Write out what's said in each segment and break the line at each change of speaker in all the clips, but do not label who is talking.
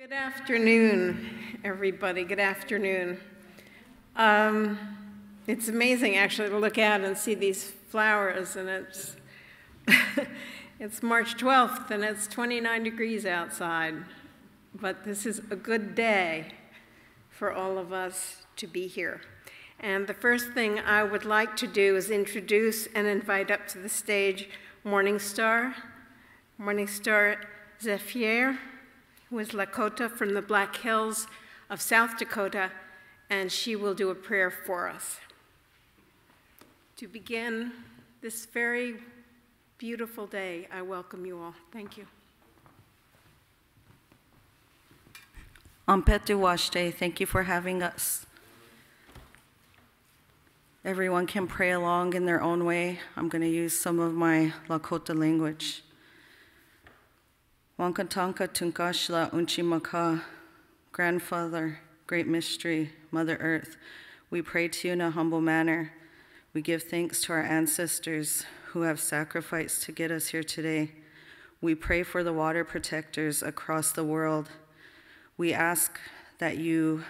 Good afternoon, everybody. Good afternoon. Um, it's amazing actually to look out and see these flowers, and it's it's March 12th and it's 29 degrees outside. But this is a good day for all of us to be here. And the first thing I would like to do is introduce and invite up to the stage Morning Star, Morning Star Zephyr who is Lakota from the Black Hills of South Dakota, and she will do a prayer for us. To begin this very beautiful day, I welcome you all. Thank you.
Ampet Washte, thank you for having us. Everyone can pray along in their own way. I'm going to use some of my Lakota language. Wankatanka Tunkashla Unchimaka, Grandfather, Great Mystery, Mother Earth, we pray to you in a humble manner. We give thanks to our ancestors who have sacrificed to get us here today. We pray for the water protectors across the world. We ask that you,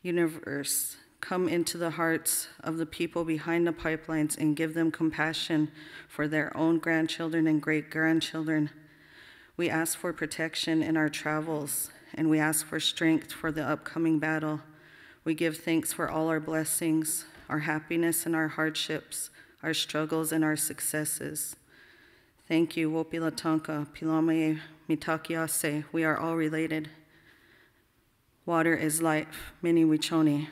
universe, come into the hearts of the people behind the pipelines and give them compassion for their own grandchildren and great grandchildren. We ask for protection in our travels, and we ask for strength for the upcoming battle. We give thanks for all our blessings, our happiness and our hardships, our struggles and our successes. Thank you, Wopilatanka, Pilame, Mitakiase. We are all related. Water is life. Mini Wichoni.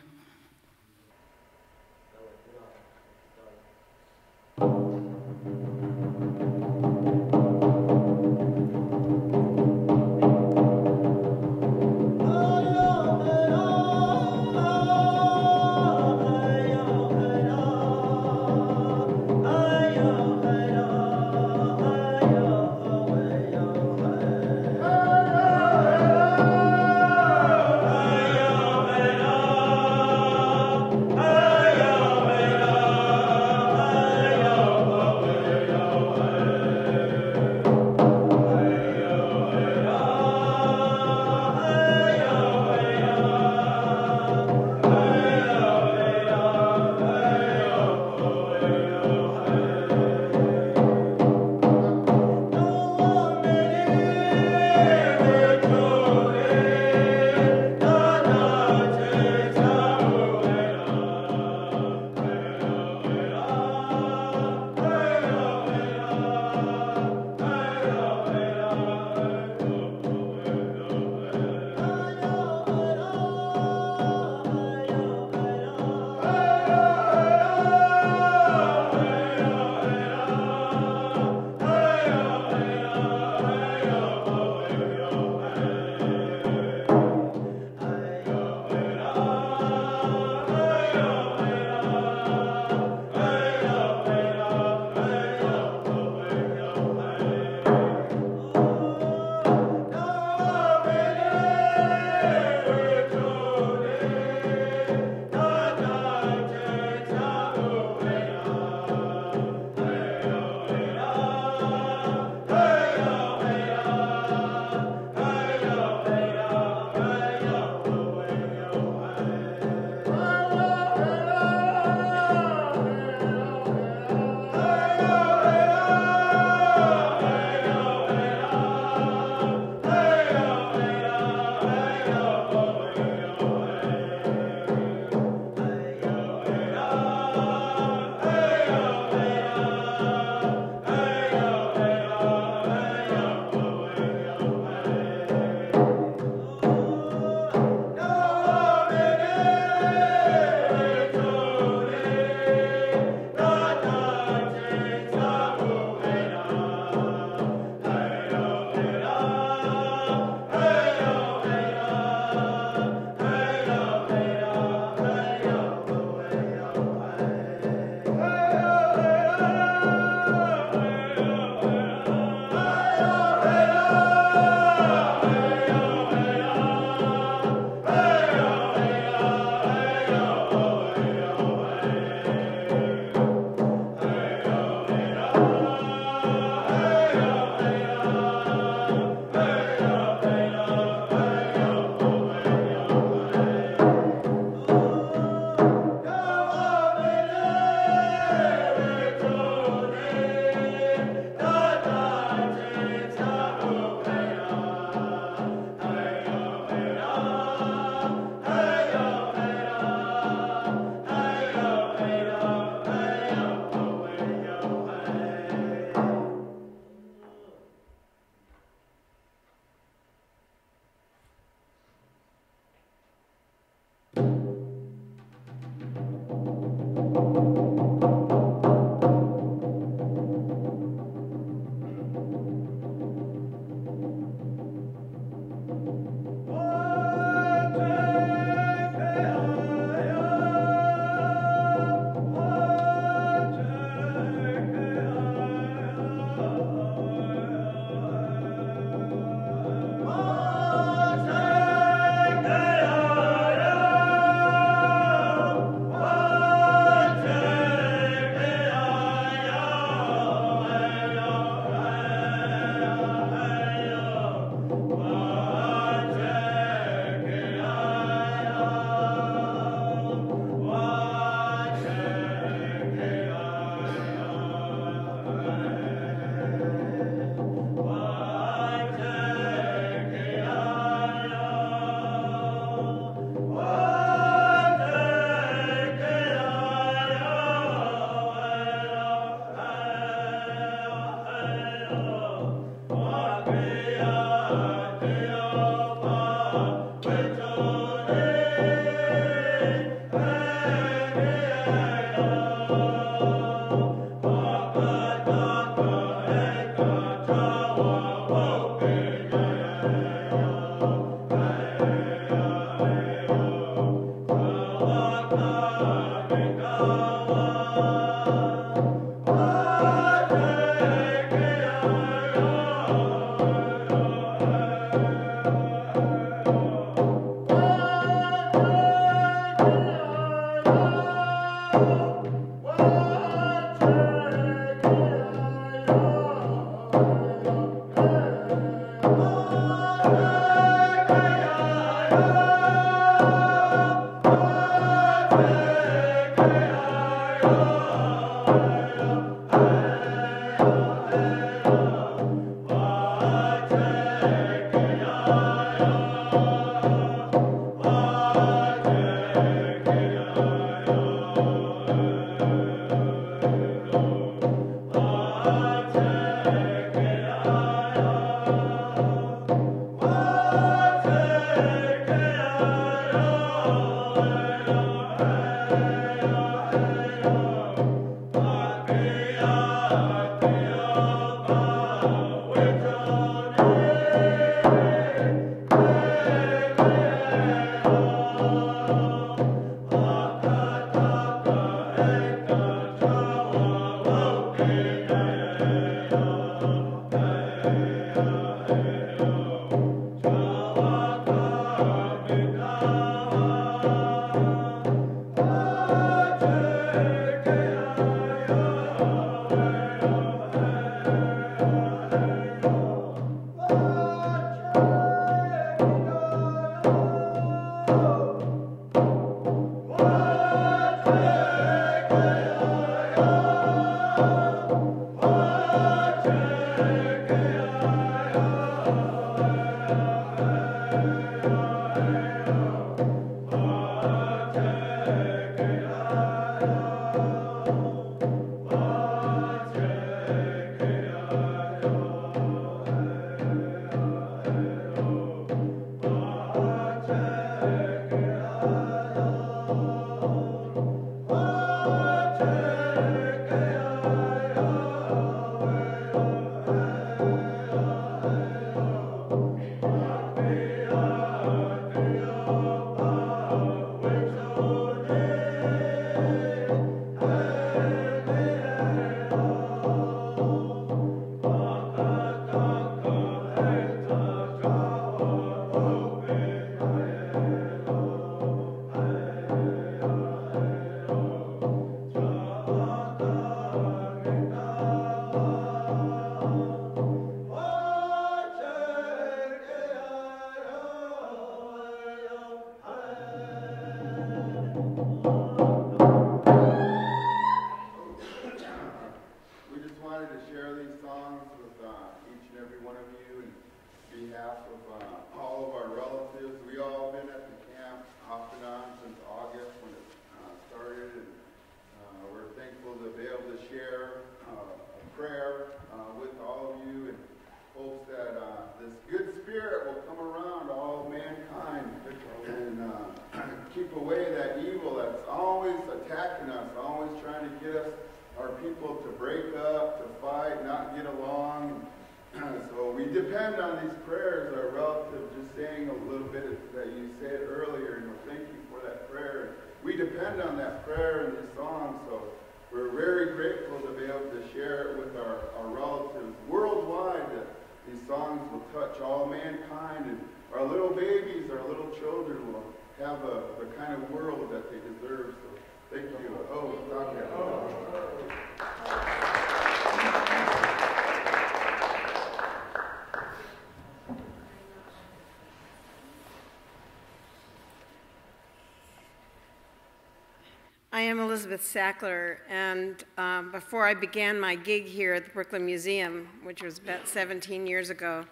Elizabeth Sackler, and um, before I began my gig here at the Brooklyn Museum, which was about 17 years ago,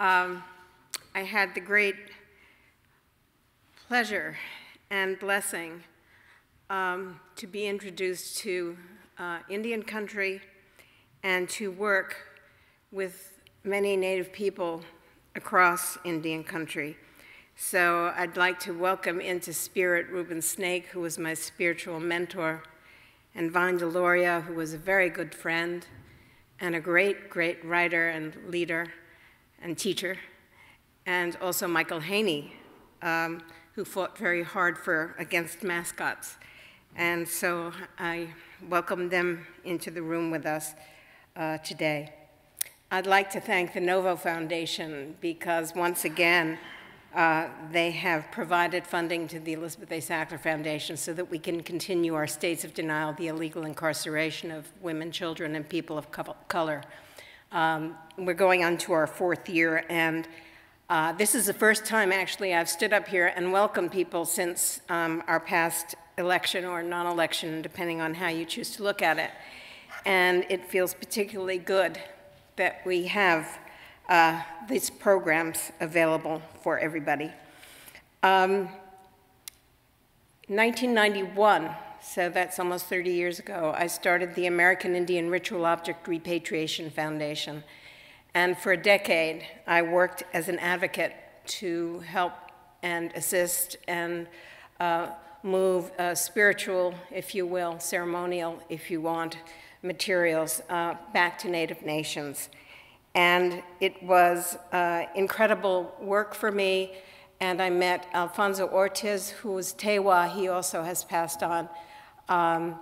um, I had the great pleasure and blessing um, to be introduced to uh, Indian country and to work with many Native people across Indian country. So I'd like to welcome into spirit Reuben Snake, who was my spiritual mentor, and Vine Deloria, who was a very good friend and a great, great writer and leader and teacher, and also Michael Haney, um, who fought very hard for against mascots. And so I welcome them into the room with us uh, today. I'd like to thank the Novo Foundation because once again, uh, they have provided funding to the Elizabeth A. Sackler Foundation so that we can continue our states of denial, the illegal incarceration of women, children, and people of color. Um, we're going on to our fourth year, and uh, this is the first time, actually, I've stood up here and welcomed people since um, our past election or non-election, depending on how you choose to look at it. And it feels particularly good that we have uh, these programs available for everybody. Um, 1991, so that's almost 30 years ago, I started the American Indian Ritual Object Repatriation Foundation. And for a decade, I worked as an advocate to help and assist and uh, move uh, spiritual, if you will, ceremonial, if you want, materials uh, back to Native nations. And it was uh, incredible work for me. And I met Alfonso Ortiz, who was Tewa. He also has passed on. Um,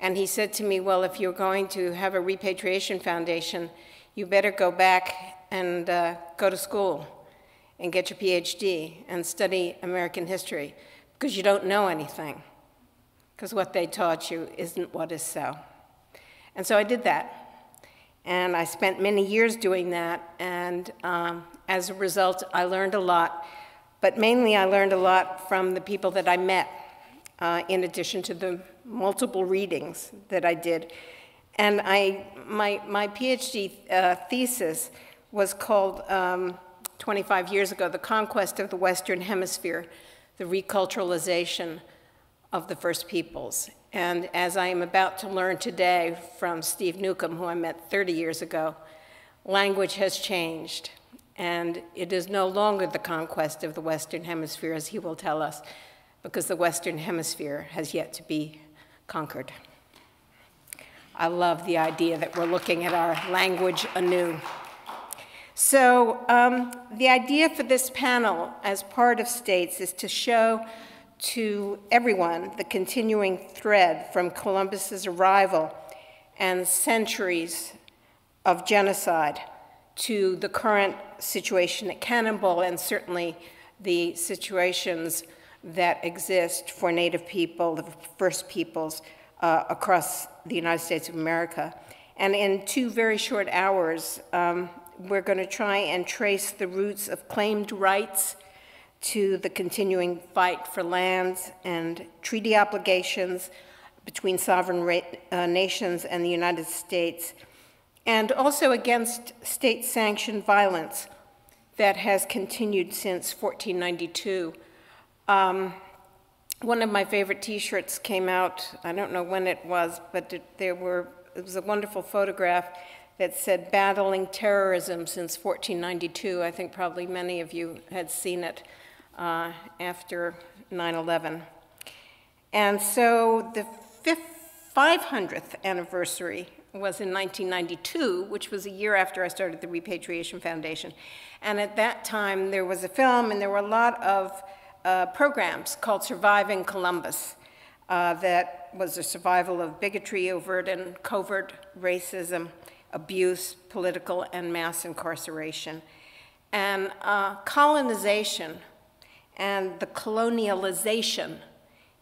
and he said to me, well, if you're going to have a repatriation foundation, you better go back and uh, go to school and get your PhD and study American history because you don't know anything because what they taught you isn't what is so. And so I did that. And I spent many years doing that, and um, as a result, I learned a lot. But mainly, I learned a lot from the people that I met, uh, in addition to the multiple readings that I did. And I, my, my PhD uh, thesis was called, um, 25 years ago, The Conquest of the Western Hemisphere, the Reculturalization of the First Peoples. And as I am about to learn today from Steve Newcomb, who I met 30 years ago, language has changed. And it is no longer the conquest of the Western Hemisphere, as he will tell us, because the Western Hemisphere has yet to be conquered. I love the idea that we're looking at our language anew. So um, the idea for this panel as part of states is to show to everyone the continuing thread from Columbus's arrival and centuries of genocide to the current situation at Cannon Ball and certainly the situations that exist for Native people, the First Peoples uh, across the United States of America. And in two very short hours, um, we're going to try and trace the roots of claimed rights to the continuing fight for lands and treaty obligations between sovereign uh, nations and the United States, and also against state sanctioned violence that has continued since 1492. Um, one of my favorite T-shirts came out. I don't know when it was, but it, there were. It was a wonderful photograph that said "Battling Terrorism since 1492." I think probably many of you had seen it uh, after 9/11. And so the fifth, 500th anniversary was in 1992, which was a year after I started the Repatriation Foundation. And at that time, there was a film, and there were a lot of uh, programs called Surviving Columbus. Uh, that was a survival of bigotry, overt and covert racism, abuse, political and mass incarceration. And uh, colonization and the colonialization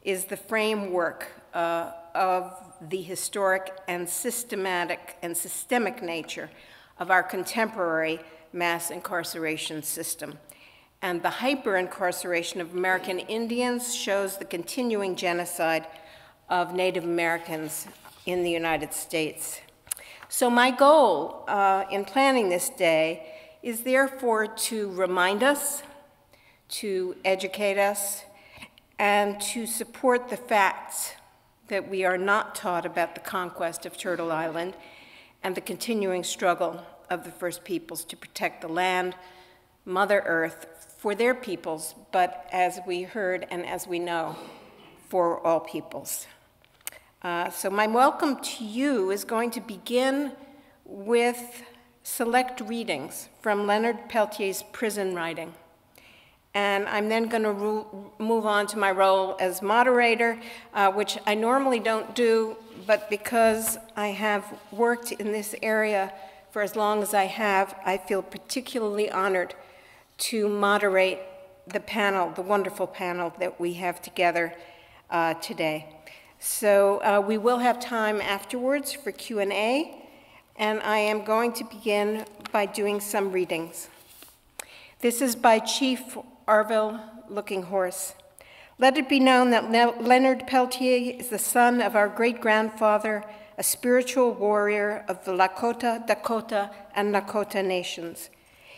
is the framework uh, of the historic and systematic and systemic nature of our contemporary mass incarceration system. And the hyper-incarceration of American Indians shows the continuing genocide of Native Americans in the United States. So my goal uh, in planning this day is therefore to remind us, to educate us, and to support the facts that we are not taught about the conquest of Turtle Island and the continuing struggle of the First Peoples to protect the land, Mother Earth, for their peoples, but as we heard and as we know, for all peoples. Uh, so my welcome to you is going to begin with select readings from Leonard Peltier's prison writing. And I'm then going to move on to my role as moderator, uh, which I normally don't do, but because I have worked in this area for as long as I have, I feel particularly honored to moderate the panel, the wonderful panel that we have together uh, today. So uh, we will have time afterwards for Q&A, and I am going to begin by doing some readings. This is by Chief Arvol Looking Horse. Let it be known that Leonard Peltier is the son of our great grandfather, a spiritual warrior of the Lakota, Dakota, and Nakota nations.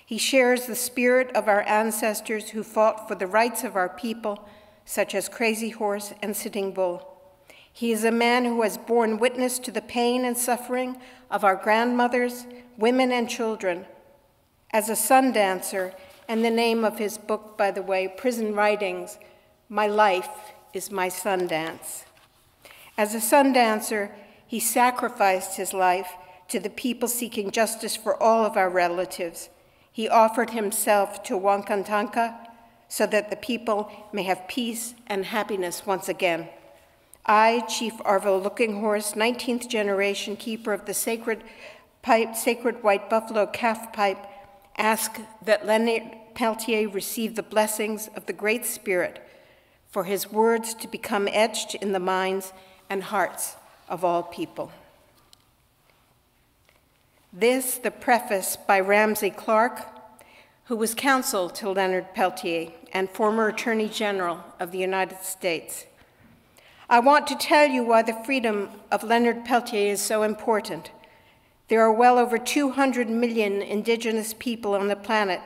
He shares the spirit of our ancestors who fought for the rights of our people, such as Crazy Horse and Sitting Bull. He is a man who has borne witness to the pain and suffering of our grandmothers, women, and children. As a sun dancer, and the name of his book, by the way, Prison Writings, My Life is My Sundance. As a sundancer, he sacrificed his life to the people seeking justice for all of our relatives. He offered himself to Wankantanka so that the people may have peace and happiness once again. I, Chief Arvol Looking Horse, 19th generation keeper of the sacred pipe, sacred white buffalo calf pipe, ask that Leonard Peltier receive the blessings of the Great Spirit for his words to become etched in the minds and hearts of all people. This, the preface by Ramsey Clark, who was counsel to Leonard Peltier and former Attorney General of the United States. I want to tell you why the freedom of Leonard Peltier is so important. There are well over 200 million indigenous people on the planet,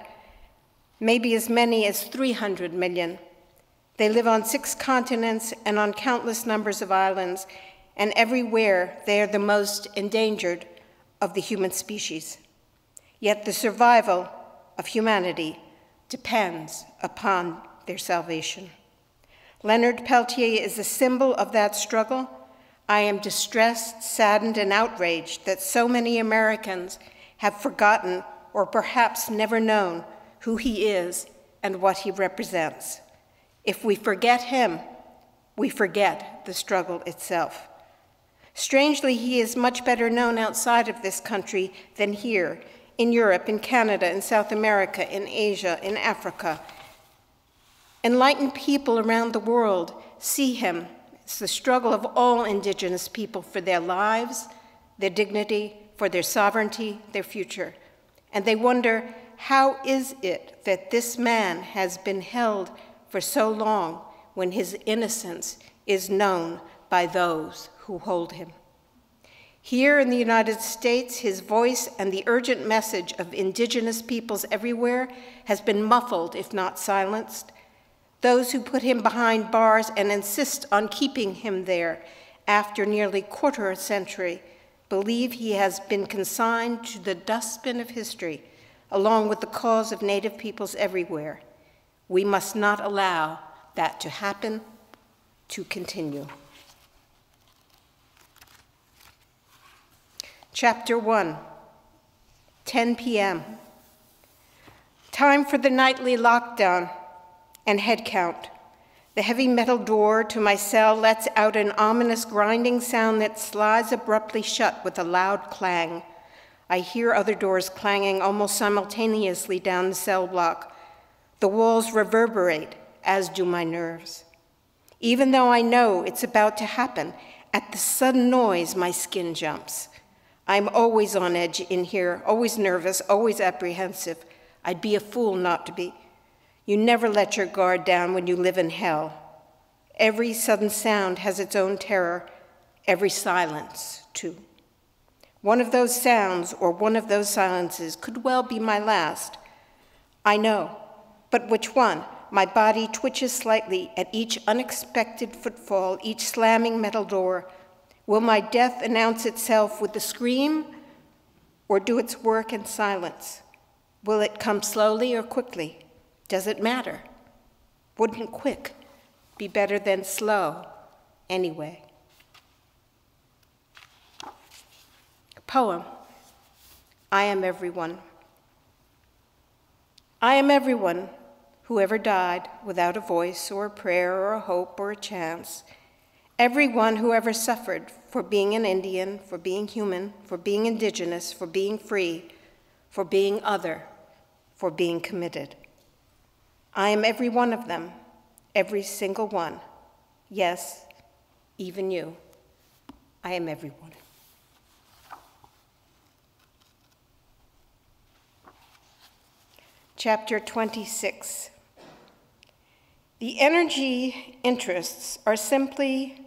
maybe as many as 300 million. They live on six continents and on countless numbers of islands, and everywhere they are the most endangered of the human species. Yet the survival of humanity depends upon their salvation. Leonard Peltier is a symbol of that struggle I am distressed, saddened, and outraged that so many Americans have forgotten or perhaps never known who he is and what he represents. If we forget him, we forget the struggle itself. Strangely, he is much better known outside of this country than here, in Europe, in Canada, in South America, in Asia, in Africa. Enlightened people around the world see him it's the struggle of all indigenous people for their lives, their dignity, for their sovereignty, their future. And they wonder, how is it that this man has been held for so long when his innocence is known by those who hold him? Here in the United States, his voice and the urgent message of indigenous peoples everywhere has been muffled, if not silenced. Those who put him behind bars and insist on keeping him there after nearly quarter a century believe he has been consigned to the dustbin of history, along with the cause of Native peoples everywhere. We must not allow that to happen, to continue. Chapter 1, 10 p.m. Time for the nightly lockdown and head count. The heavy metal door to my cell lets out an ominous grinding sound that slides abruptly shut with a loud clang. I hear other doors clanging almost simultaneously down the cell block. The walls reverberate, as do my nerves. Even though I know it's about to happen, at the sudden noise, my skin jumps. I'm always on edge in here, always nervous, always apprehensive. I'd be a fool not to be. You never let your guard down when you live in hell. Every sudden sound has its own terror, every silence, too. One of those sounds or one of those silences could well be my last. I know, but which one? My body twitches slightly at each unexpected footfall, each slamming metal door. Will my death announce itself with a scream or do its work in silence? Will it come slowly or quickly? Does it matter? Wouldn't quick be better than slow anyway? Poem I am everyone. I am everyone who ever died without a voice or a prayer or a hope or a chance. Everyone who ever suffered for being an Indian, for being human, for being indigenous, for being free, for being other, for being committed. I am every one of them, every single one. Yes, even you. I am everyone. Chapter 26. The energy interests are simply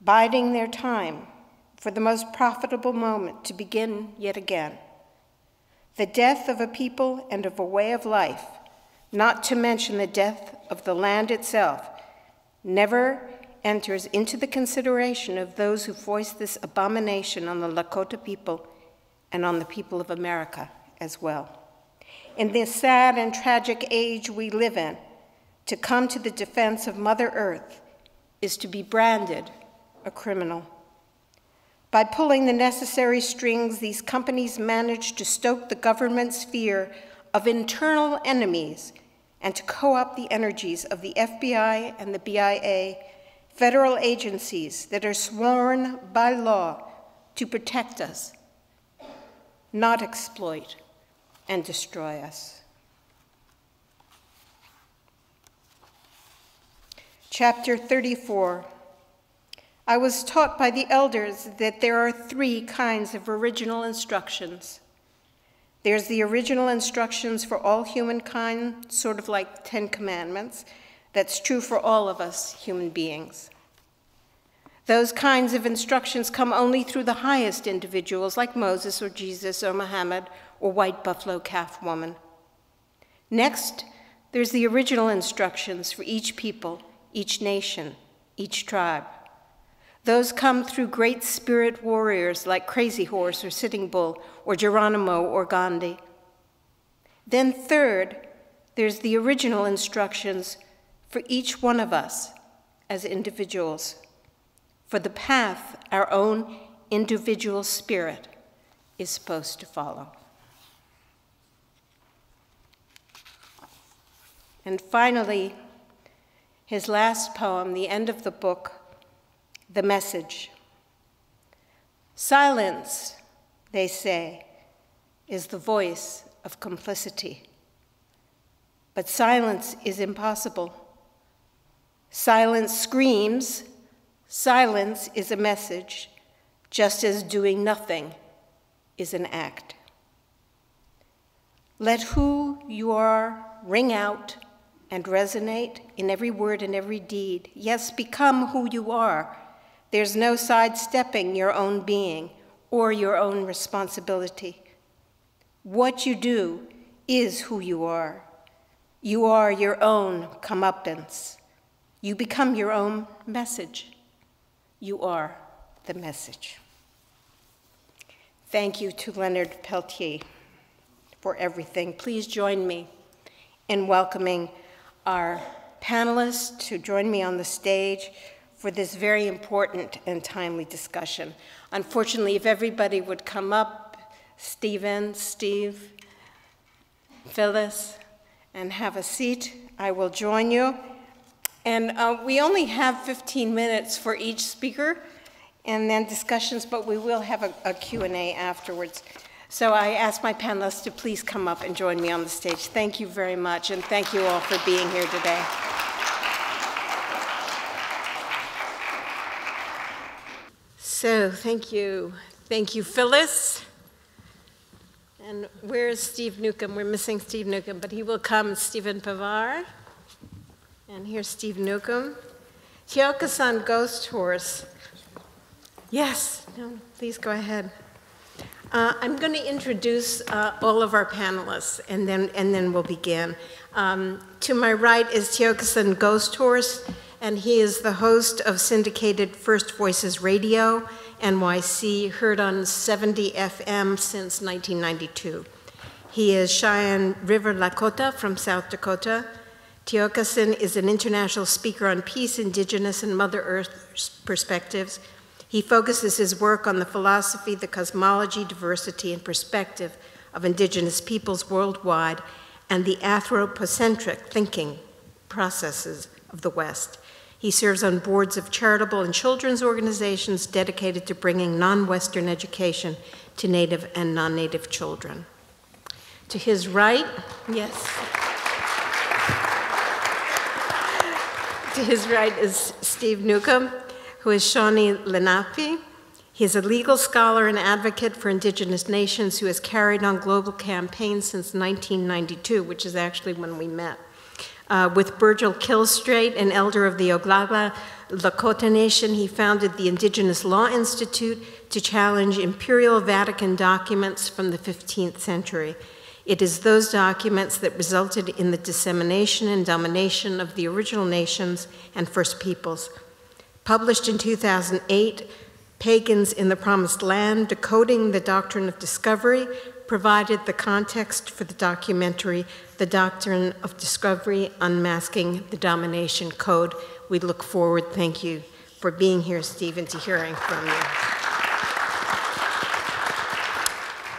biding their time for the most profitable moment to begin yet again. The death of a people and of a way of life not to mention the death of the land itself, never enters into the consideration of those who voice this abomination on the Lakota people and on the people of America as well. In this sad and tragic age we live in, to come to the defense of Mother Earth is to be branded a criminal. By pulling the necessary strings, these companies manage to stoke the government's fear of internal enemies and to co opt the energies of the FBI and the BIA, federal agencies that are sworn by law to protect us, not exploit and destroy us. Chapter 34 I was taught by the elders that there are three kinds of original instructions there's the original instructions for all humankind, sort of like Ten Commandments. That's true for all of us human beings. Those kinds of instructions come only through the highest individuals like Moses or Jesus or Muhammad or White Buffalo Calf Woman. Next, there's the original instructions for each people, each nation, each tribe. Those come through great spirit warriors like Crazy Horse or Sitting Bull or Geronimo or Gandhi. Then, third, there's the original instructions for each one of us as individuals, for the path our own individual spirit is supposed to follow. And finally, his last poem, the end of the book, the message. Silence, they say, is the voice of complicity. But silence is impossible. Silence screams, silence is a message, just as doing nothing is an act. Let who you are ring out and resonate in every word and every deed. Yes, become who you are there's no sidestepping your own being or your own responsibility. What you do is who you are. You are your own comeuppance. You become your own message. You are the message. Thank you to Leonard Peltier for everything. Please join me in welcoming our panelists to join me on the stage for this very important and timely discussion. Unfortunately, if everybody would come up, Stephen, Steve, Phyllis, and have a seat, I will join you. And uh, we only have 15 minutes for each speaker and then discussions, but we will have a, a Q&A afterwards. So I ask my panelists to please come up and join me on the stage. Thank you very much, and thank you all for being here today. So thank you. Thank you, Phyllis. And where's Steve Newcomb? We're missing Steve Newcomb, but he will come, Stephen Pevar. And here's Steve Newcomb. Tiokasin Ghosthorse. Yes, no, please go ahead. Uh, I'm going to introduce uh, all of our panelists, and then, and then we'll begin. Um, to my right is Tiokasin Ghosthorse, and he is the host of syndicated First Voices Radio, NYC, heard on 70 FM since 1992. He is Cheyenne River Lakota from South Dakota. Tiokasin is an international speaker on peace, indigenous, and Mother Earth perspectives he focuses his work on the philosophy, the cosmology, diversity, and perspective of indigenous peoples worldwide and the anthropocentric thinking processes of the West. He serves on boards of charitable and children's organizations dedicated to bringing non Western education to Native and non Native children. To his right, yes. to his right is Steve Newcomb who is Shawnee Lenape. He is a legal scholar and advocate for indigenous nations who has carried on global campaigns since 1992, which is actually when we met. Uh, with Birgil Kills Straight, an elder of the Oglala Lakota Nation, he founded the Indigenous Law Institute to challenge imperial Vatican documents from the 15th century. It is those documents that resulted in the dissemination and domination of the original nations and First Peoples. Published in 2008, Pagans in the Promised Land Decoding the Doctrine of Discovery provided the context for the documentary The Doctrine of Discovery Unmasking the Domination Code. We look forward, thank you for being here, Stephen, to hearing from you.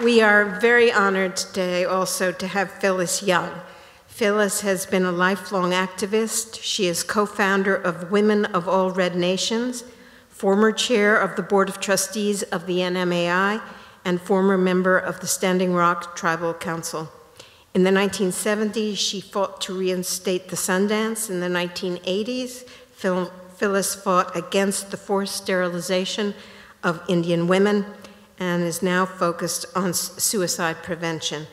We are very honored today also to have Phyllis Young. Phyllis has been a lifelong activist. She is co founder of Women of All Red Nations, former chair of the Board of Trustees of the NMAI, and former member of the Standing Rock Tribal Council. In the 1970s, she fought to reinstate the Sundance. In the 1980s, Phyllis fought against the forced sterilization of Indian women and is now focused on suicide prevention.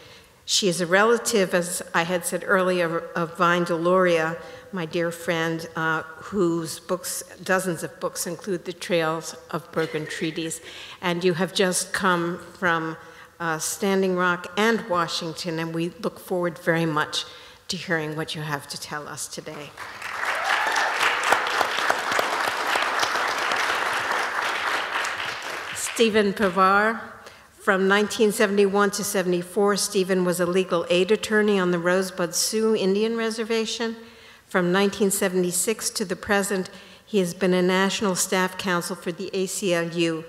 She is a relative, as I had said earlier, of Vine Deloria, my dear friend, uh, whose books, dozens of books, include The Trails of Broken Treaties. And you have just come from uh, Standing Rock and Washington, and we look forward very much to hearing what you have to tell us today. Stephen Pevar, from 1971 to 74, Stephen was a legal aid attorney on the Rosebud Sioux Indian Reservation. From 1976 to the present, he has been a national staff counsel for the ACLU,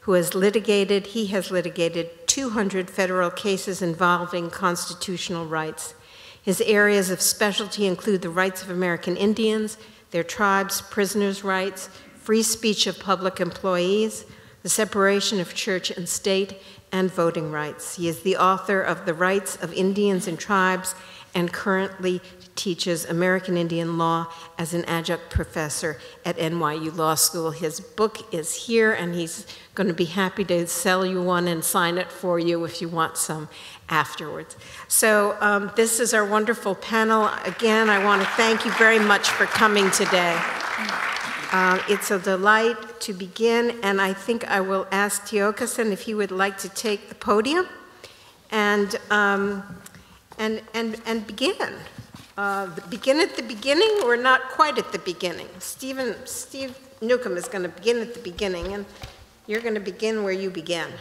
who has litigated, he has litigated 200 federal cases involving constitutional rights. His areas of specialty include the rights of American Indians, their tribes, prisoners' rights, free speech of public employees, the separation of church and state, and voting rights. He is the author of The Rights of Indians and Tribes and currently teaches American Indian law as an adjunct professor at NYU Law School. His book is here, and he's going to be happy to sell you one and sign it for you if you want some afterwards. So, um, this is our wonderful panel. Again, I want to thank you very much for coming today.
Uh, It's a delight to begin, and I think I will ask Tiokasin if he would like to take the podium and, um, and, and, and begin. Uh, the- Begin at the beginning or not quite at the beginning? Stephen, Steve Newcomb is going to begin at the beginning, and you're going to begin where you began.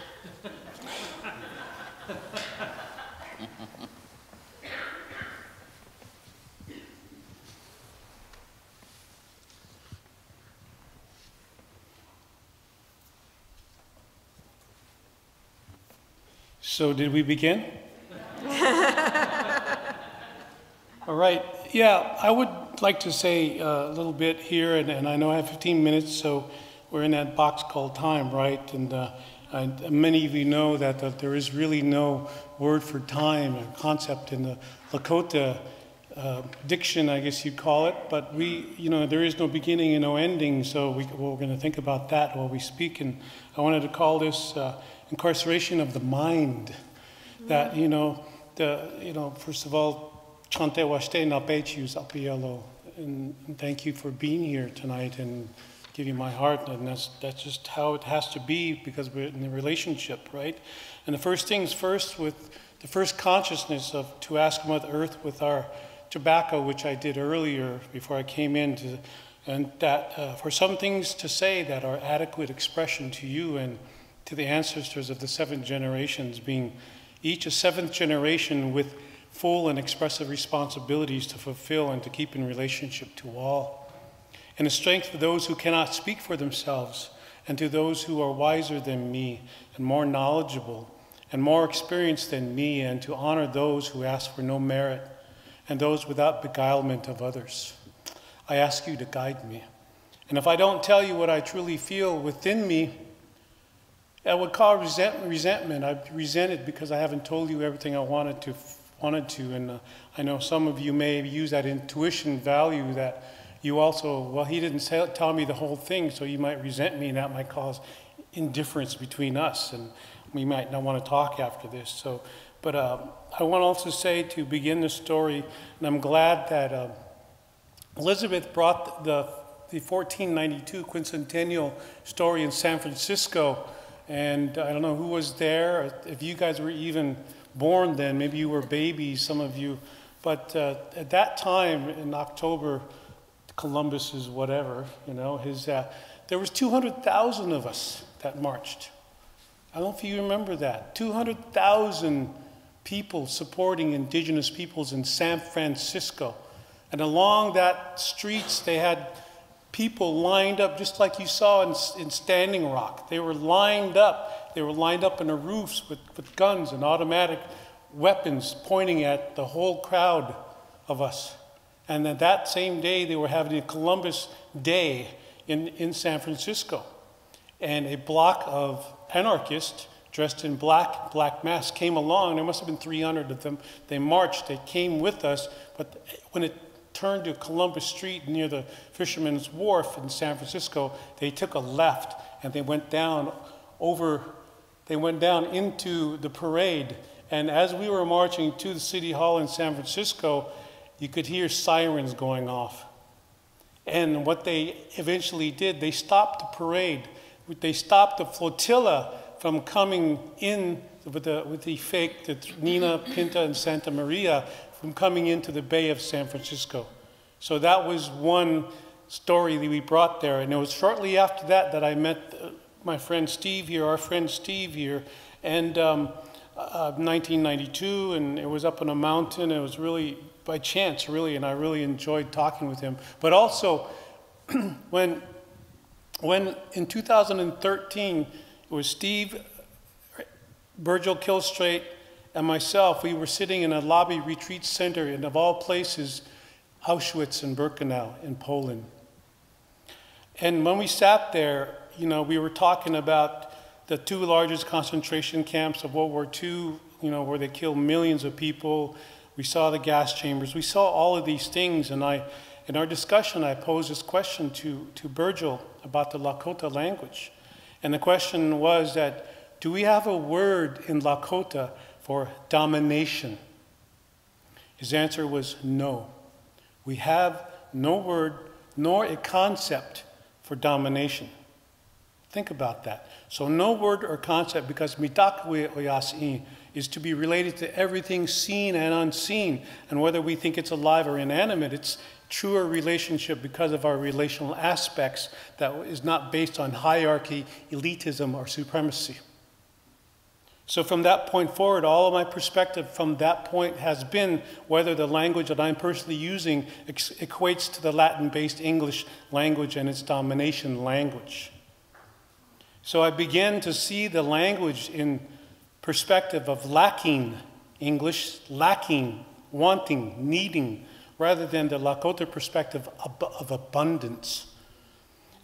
So did we begin? All right. Yeah, I would like to say uh, a little bit here, and, and I know I have 15 minutes, so we're in that box called time, right? And, uh, many of you know that, that there is really no word for time or concept in the Lakota uh, diction, I guess you'd call it. But we, you know, there is no beginning and no ending, so we, we're going to think about that while we speak. And I wanted to call this uh, incarceration of the mind. That, you know, the, you know, first of all, Chante Washte Napechius Apielo. And thank you for being here tonight and you my heart. And that's, that's just how it has to be because we're in a relationship, right? And the first things first, with the first consciousness of to ask Mother Earth with our tobacco, which I did earlier before I came in, to, and that uh, for some things to say that are adequate expression to you and to the ancestors of the seven generations, being each a seventh generation with full and expressive responsibilities to fulfill and to keep in relationship to all. And the strength of those who cannot speak for themselves, and to those who are wiser than me, and more knowledgeable, and more experienced than me, and to honor those who ask for no merit, and those without beguilement of others. I ask you to guide me. And if I don't tell you what I truly feel within me, I would call resent, resentment. I resent it because I haven't told you everything I wanted to, wanted to. And uh, I know some of you may use that intuition value that you also, well, he didn't tell me the whole thing, so you might resent me, and that might cause indifference between us, and we might not want to talk after this. So, but uh, I want to also say to begin the story, and I'm glad that uh, Elizabeth brought the, the 1492 quincentennial story in San Francisco, and I don't know who was there, if you guys were even born then, maybe you were babies, some of you, but uh, at that time in October, Columbus's whatever, you know, his, uh, there was 200,000 of us that marched. I don't know if you remember that. 200,000 people supporting indigenous peoples in San Francisco. And along that streets, they had people lined up, just like you saw in, in Standing Rock. They were lined up. They were lined up in the roofs with, with guns and automatic weapons pointing at the whole crowd of us. And then that same day, they were having a Columbus Day in, in San Francisco. And a block of anarchists dressed in black, black masks came along. There must have been 300 of them. They marched, they came with us. But when it turned to Columbus Street near the Fisherman's Wharf in San Francisco, they took a left and they went down over, they went down into the parade. And as we were marching to the City Hall in San Francisco, you could hear sirens going off. And what they eventually did, they stopped the parade. They stopped the flotilla from coming in with the, with the fake, the Nina, Pinta, and Santa Maria from coming into the Bay of San Francisco. So that was one story that we brought there. And it was shortly after that that I met uh, my friend Steve here, our friend Steve here, and um, uh, 1992, and it was up on a mountain. It was really by chance, really, and I really enjoyed talking with him. But also, when, when in 2013, it was Steve, Birgil Kills Straight, and myself, we were sitting in a lobby retreat center in, of all places, Auschwitz and Birkenau in Poland. And when we sat there, you know, we were talking about the two largest concentration camps of World War II, you know, where they killed millions of people. We saw the gas chambers. We saw all of these things. And I, in our discussion, I posed this question to, to Birgil about the Lakota language. And the question was that, do we have a word in Lakota for domination? His answer was no. We have no word nor a concept for domination. Think about that. So no word or concept, because mitakuye oyasin is to be related to everything seen and unseen, and whether we think it's alive or inanimate, it's truer relationship because of our relational aspects that is not based on hierarchy, elitism, or supremacy. So from that point forward, all of my perspective from that point has been whether the language that I'm personally using equates to the Latin-based English language and its domination language. So I began to see the language in perspective of lacking English, lacking, wanting, needing, rather than the Lakota perspective of abundance.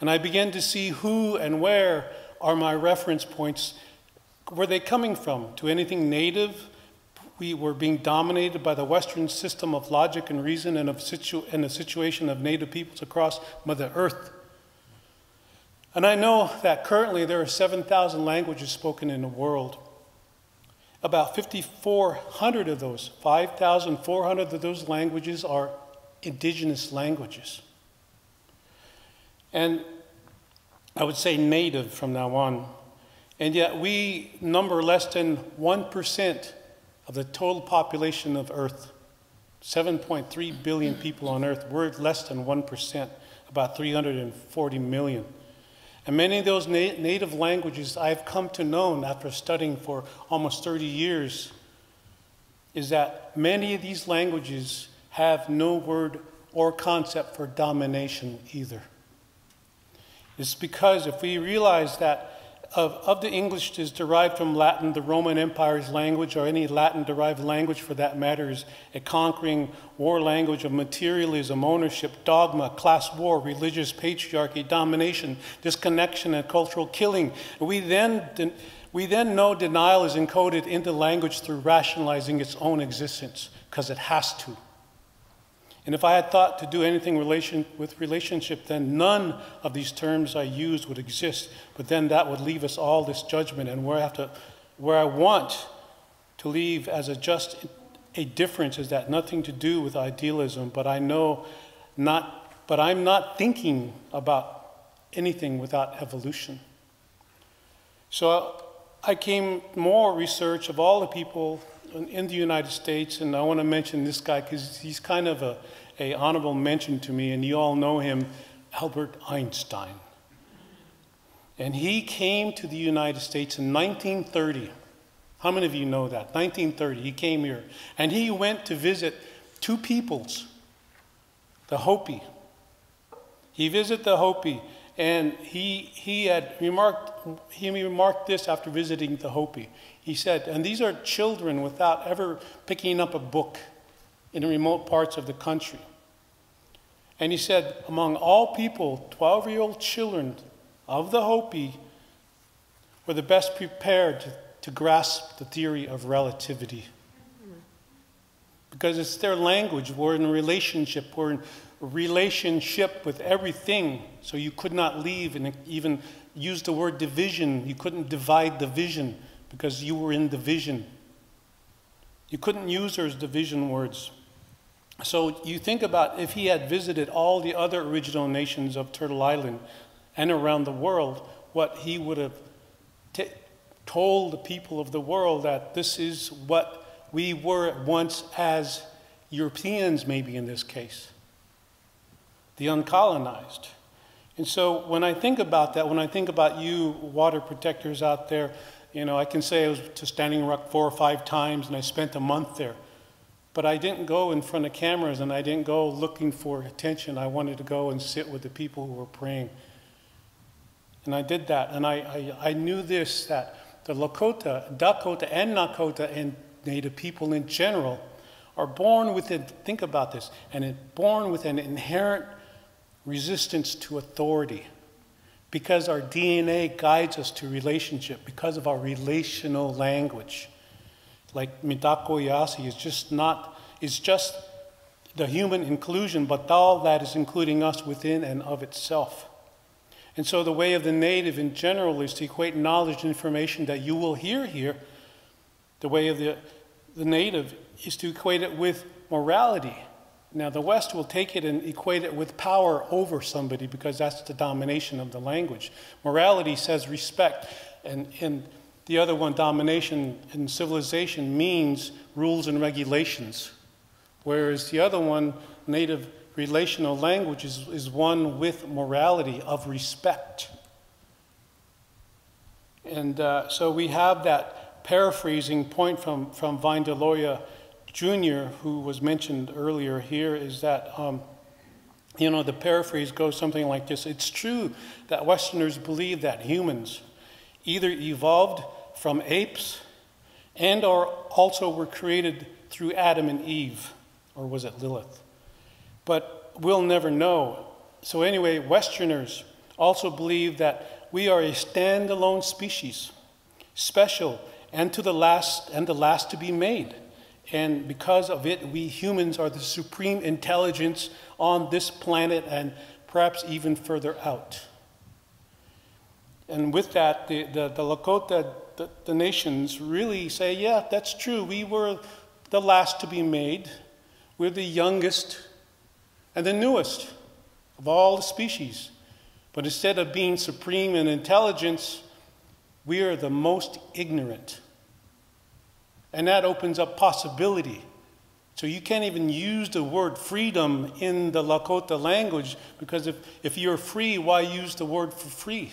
And I began to see who and where are my reference points were they coming from? To anything native? We were being dominated by the Western system of logic and reason and of situ- and the situation of native peoples across Mother Earth. And I know that currently there are 7,000 languages spoken in the world. About 5,400 of those, 5,400 of those languages are indigenous languages. And I would say native from now on. And yet we number less than 1% of the total population of Earth. 7.3 billion people on Earth. We're less than 1%, about 340 million. And many of those na native languages I've come to know after studying for almost 30 years is that many of these languages have no word or concept for domination either. It's because if we realize that of, of the English is derived from Latin. The Roman Empire's language, or any Latin derived language for that matter, is a conquering war language of materialism, ownership, dogma, class war, religious patriarchy, domination, disconnection, and cultural killing. We then, we then know denial is encoded into language through rationalizing its own existence, because it has to. And if I had thought to do anything relation, with relationship, then none of these terms I used would exist. But then that would leave us all this judgment. And where I, have to, where I want to leave as a just a difference is that nothing to do with idealism, but I know not, but I'm not thinking about anything without evolution. So I came more research of all the people in the United States, and I want to mention this guy because he's kind of a, a honorable mention to me, and you all know him, Albert Einstein. And he came to the United States in 1930. How many of you know that? 1930, he came here. And he went to visit two peoples, the Hopi. He visited the Hopi, and he, he had remarked, he remarked this after visiting the Hopi. He said, and these are children without ever picking up a book in remote parts of the country. And he said, among all people, 12 year old children of the Hopi were the best prepared to, to grasp the theory of relativity. Because it's their language. We're in relationship. We're in relationship with everything. So you could not leave and even use the word division. You couldn't divide the vision because you were in division. You couldn't use those division words. So you think about if he had visited all the other original nations of Turtle Island and around the world, what he would have told the people of the world that this is what we were once as Europeans, maybe in this case, the uncolonized. And so when I think about that, when I think about you water protectors out there, you know, I can say I was to Standing Rock four or five times and I spent a month there. But I didn't go in front of cameras and I didn't go looking for attention. I wanted to go and sit with the people who were praying. And I did that. And I, I, I knew this that the Lakota, Dakota, and Nakota, and Native people in general are born with it, think about this, and born with an inherent resistance to authority because our DNA guides us to relationship, because of our relational language. Like Mitakuye Oyasin is just not, is just the human inclusion, but all that is including us within and of itself. And so the way of the native in general is to equate knowledge and information that you will hear here. The way of the, the native is to equate it with morality, Now, the West will take it and equate it with power over somebody because that's the domination of the language. Morality says respect, and, and the other one, domination and civilization, means rules and regulations. Whereas the other one, native relational language, is, is one with morality of respect. And uh, so we have that paraphrasing point from, from Vine Deloria Jr., who was mentioned earlier here, is that, um, you know, the paraphrase goes something like this It's true that Westerners believe that humans either evolved from apes and or also were created through Adam and Eve, or was it Lilith? But we'll never know. So, anyway, Westerners also believe that we are a standalone species, special and to the last and the last to be made. And because of it, we humans are the supreme intelligence on this planet and perhaps even further out. And with that, the, the, the Lakota, the, the nations really say, yeah, that's true. We were the last to be made. We're the youngest and the newest of all the species. But instead of being supreme in intelligence, we are the most ignorant. And that opens up possibility. So you can't even use the word freedom in the Lakota language because if, if you're free, why use the word for free?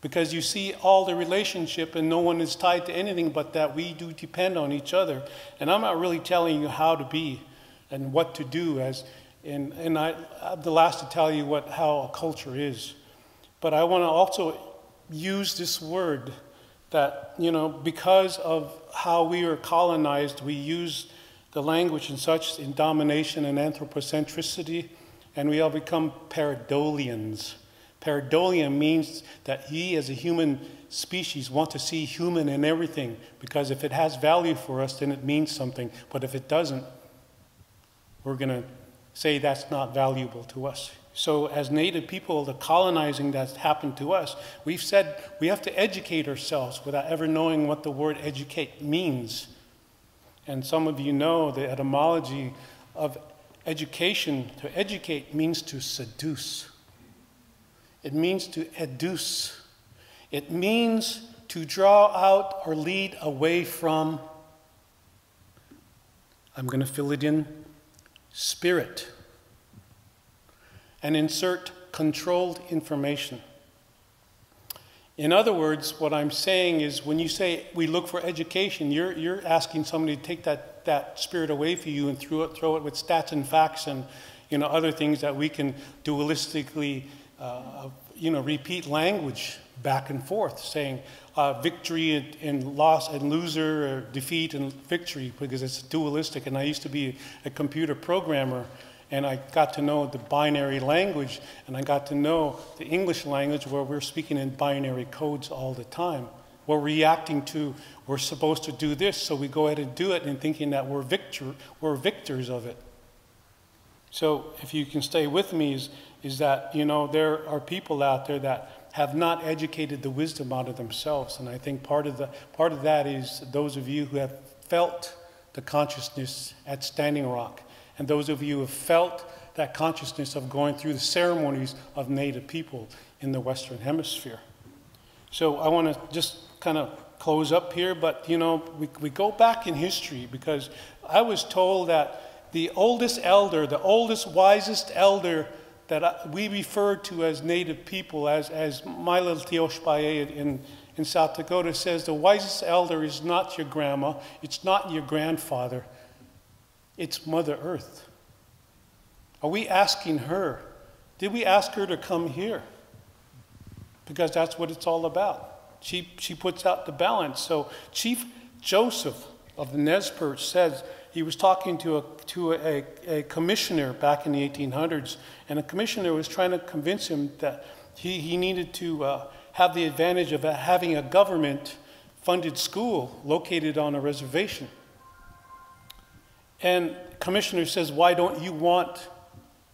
Because you see all the relationship and no one is tied to anything but that we do depend on each other. And I'm not really telling you how to be and what to do as and, and I, I'm the last to tell you what, how a culture is. But I want to also use this word that, you know, because of how we are colonized, we use the language and such in domination and anthropocentricity, and we all become pareidoleans. Pareidolia means that we as a human species want to see human in everything, because if it has value for us, then it means something. But if it doesn't, we're going to say that's not valuable to us. So, as Native people, the colonizing that's happened to us, we've said we have to educate ourselves without ever knowing what the word educate means. And some of you know the etymology of education. To educate means to seduce, it means to educe, it means to draw out or lead away from. I'm going to fill it in spirit and insert controlled information. In other words, what I'm saying is when you say we look for education, you're, you're asking somebody to take that, that spirit away from you and throw it, throw it with stats and facts and you know, other things that we can dualistically uh, you know, repeat language back and forth, saying uh, victory and, and, loss and loser, or defeat and victory, because it's dualistic. And I used to be a computer programmer and I got to know the binary language, and I got to know the English language where we're speaking in binary codes all the time. We're reacting to, we're supposed to do this, so we go ahead and do it and thinking that we're, victor, we're victors of it. So if you can stay with me, is, is that, you know, there are people out there that have not educated the wisdom out of themselves. And I think part of, the, part of that is those of you who have felt the consciousness at Standing Rock and those of you who have felt that consciousness of going through the ceremonies of Native people in the Western Hemisphere. So I want to just kind of close up here, but you know, we, we go back in history because I was told that the oldest elder, the oldest, wisest elder that we refer to as Native people, as, as Mila Tioshpaye in, in South Dakota says, the wisest elder is not your grandma, it's not your grandfather, it's Mother Earth. Are we asking her? Did we ask her to come here? Because that's what it's all about. She, she puts out the balance. So Chief Joseph of the Nez Perce says he was talking to, a, to a, a commissioner back in the 1800s, and the commissioner was trying to convince him that he, he needed to uh, have the advantage of having a government funded school located on a reservation. And commissioner says, Why don't you want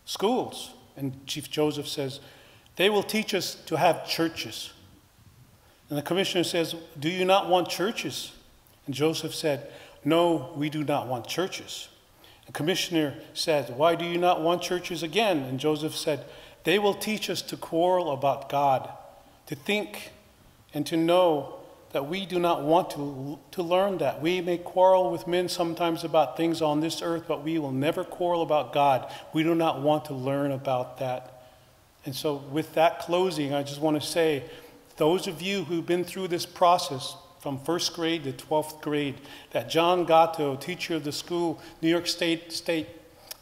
schools? And Chief Joseph says, They will teach us to have churches. And the commissioner says, Do you not want churches? And Joseph said, No, we do not want churches. The commissioner said, Why do you not want churches again? And Joseph said, They will teach us to quarrel about God, to think and to know that we do not want to, to learn that. We may quarrel with men sometimes about things on this earth, but we will never quarrel about God. We do not want to learn about that. And so, with that closing, I just want to say those of you who've been through this process from first grade to 12th grade, that John Gatto, teacher of the school, New York State, State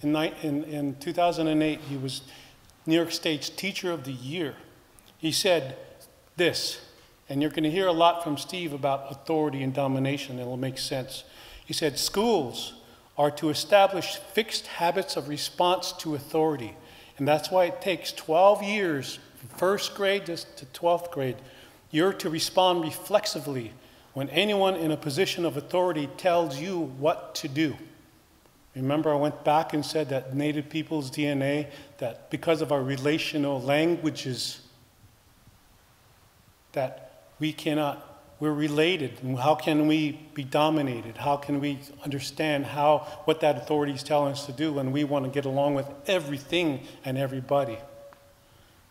in, in, in 2008, he was New York State's Teacher of the Year. He said this. And you're going to hear a lot from Steve about authority and domination. It'll make sense. He said, Schools are to establish fixed habits of response to authority. And that's why it takes 12 years, from first grade to 12th grade. You're to respond reflexively when anyone in a position of authority tells you what to do. Remember, I went back and said that Native people's DNA, that because of our relational languages, that we cannot, we're related. How can we be dominated? How can we understand how, what that authority is telling us to do when we want to get along with everything and everybody?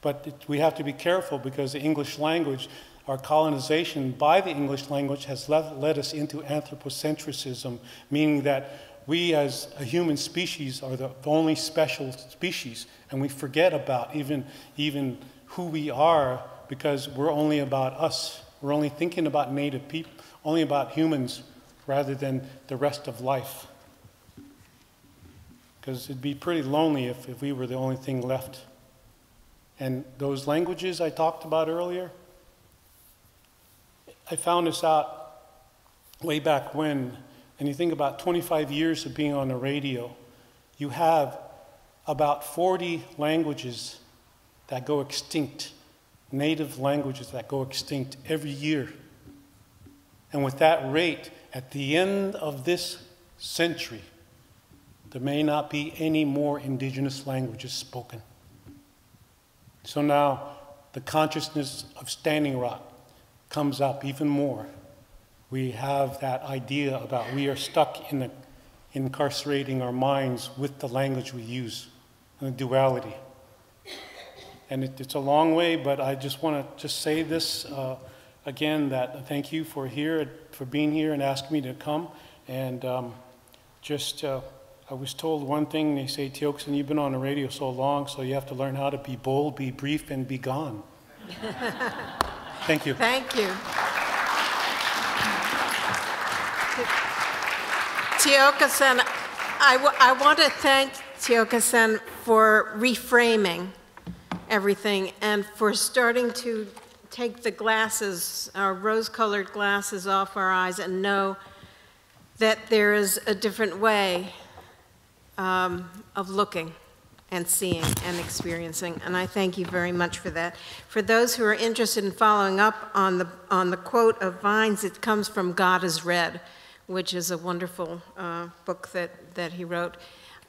But it, we have to be careful because the English language, our colonization by the English language has led, led us into anthropocentrism, meaning that we as a human species are the only special species, and we forget about even, even who we are because we're only about us. We're only thinking about native people, only about humans rather than the rest of life. Because it'd be pretty lonely if, if we were the only thing left. And those languages I talked about earlier, I found this out way back when, and you think about 25 years of being on the radio, you have about 40 languages that go extinct native languages that go extinct every year. And with that rate, at the end of this century, there may not be any more indigenous languages spoken. So now the consciousness of Standing Rock comes up even more. We have that idea about we are stuck in the, incarcerating our minds with the language we use, and the duality. And it, it's a long way, but I just want to just say this uh, again that thank you for here, for being here and asking me to come. And um, just, uh, I was told one thing, they say, Tiokasin, you've been on the radio so long, so you have to learn how to be bold, be brief, and be gone. thank you.
Thank you. Tiokasin, I, I want to thank Tiokasin for reframing everything and for starting to take the glasses, our rose colored glasses, off our eyes and know that there is a different way um, of looking and seeing and experiencing. And I thank you very much for that. For those who are interested in following up on the, on the quote of Vines, it comes from God is Red, which is a wonderful uh, book that, that he wrote.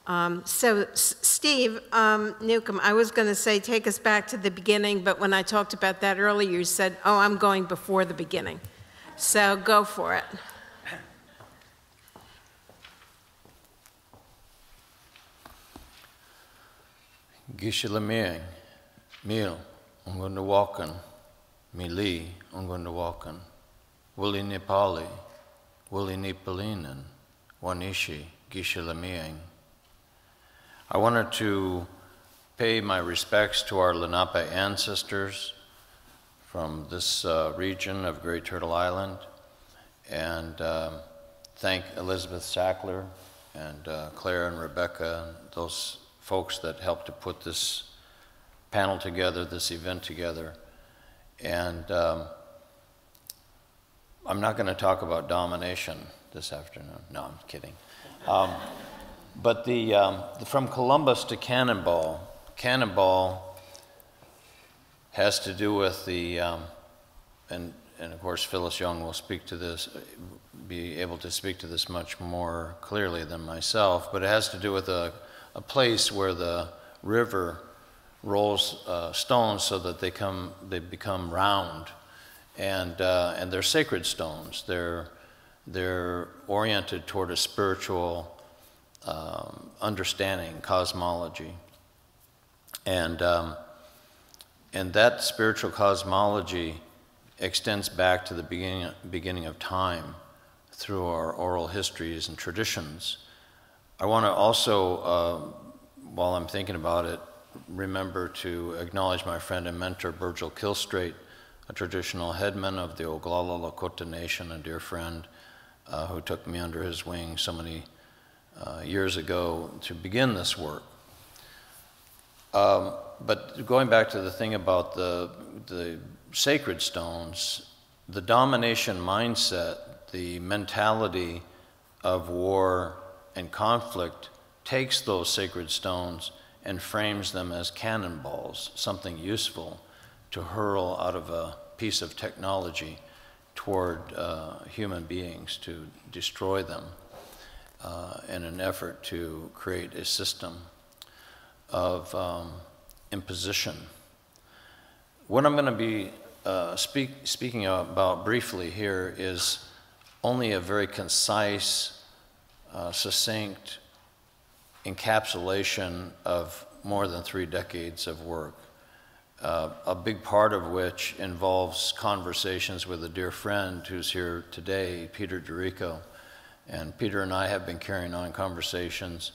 Um, so, S- Steve um, Newcomb, I was going to say take us back to the beginning, but when I talked about that earlier, you said, oh, I'm going before the beginning. So go for it.
Gishilaming, Mil, Ungundawakan, Mili, Ungundawakan, Wuli Nepali, Wuli Nepalinan, Wanishi, Gishilaming. I wanted to pay my respects to our Lenape ancestors from this uh, region of Great Turtle Island and um, thank Elizabeth Sackler and uh, Claire and Rebecca, and those folks that helped to put this panel together, this event together. And um, I'm not going to talk about domination this afternoon. No, I'm kidding. Um, but the, um, the, from Columbus to Cannon Ball, Cannonball has to do with the, um, and, and of course Phyllis Young will speak to this, be able to speak to this much more clearly than myself, but it has to do with a, a place where the river rolls uh, stones so that they, come, they become round. And, uh, and they're sacred stones. They're, they're oriented toward a spiritual um, understanding, cosmology. And, um, and that spiritual cosmology extends back to the beginning, beginning of time through our oral histories and traditions. I want to also, uh, while I'm thinking about it, remember to acknowledge my friend and mentor, Birgil Kills Straight, a traditional headman of the Oglala Lakota Nation, a dear friend uh, who took me under his wing so many uh, years ago to begin this work. Um, but going back to the thing about the, the sacred stones, the domination mindset, the mentality of war and conflict takes those sacred stones and frames them as cannonballs, something useful to hurl out of a piece of technology toward uh, human beings to destroy them uh, in an effort to create a system of um, imposition. What I'm going to be uh, speak, speaking about briefly here is only a very concise, uh, succinct encapsulation of more than three decades of work. Uh, a big part of which involves conversations with a dear friend who's here today, Peter d'Errico. And Peter and I have been carrying on conversations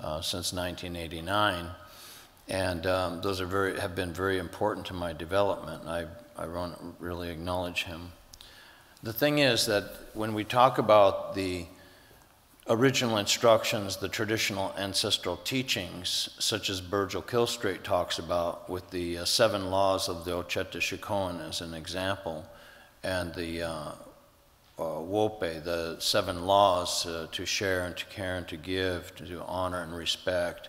uh, since 1989. And um, those are very, have been very important to my development. I, I really acknowledge him. The thing is that when we talk about the original instructions, the traditional ancestral teachings, such as Birgil Kills Straight talks about with the uh, seven laws of the Oceti Sakowin as an example, and the uh, uh, Wope, the seven laws uh, to share and to care and to give, to honor and respect,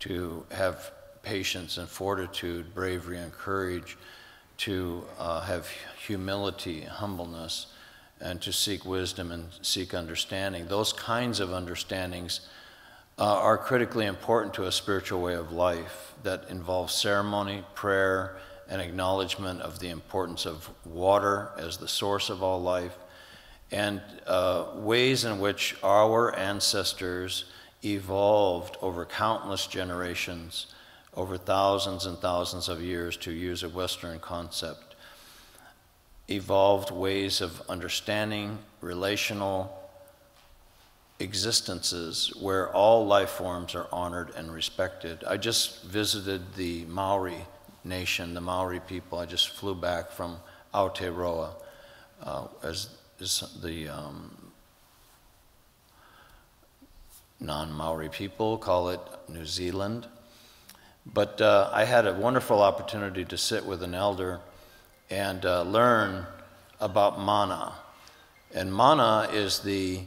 to have patience and fortitude, bravery and courage, to uh, have humility, humbleness, and to seek wisdom and seek understanding. Those kinds of understandings uh, are critically important to a spiritual way of life that involves ceremony, prayer, and acknowledgement of the importance of water as the source of all life, and uh, ways in which our ancestors evolved over countless generations, over thousands and thousands of years, to use a Western concept, evolved ways of understanding relational existences where all life forms are honored and respected. I just visited the Maori nation, the Maori people. I just flew back from Aotearoa uh, as the um, non-Maori people call it New Zealand. But uh, I had a wonderful opportunity to sit with an elder and uh, learn about mana. And mana is the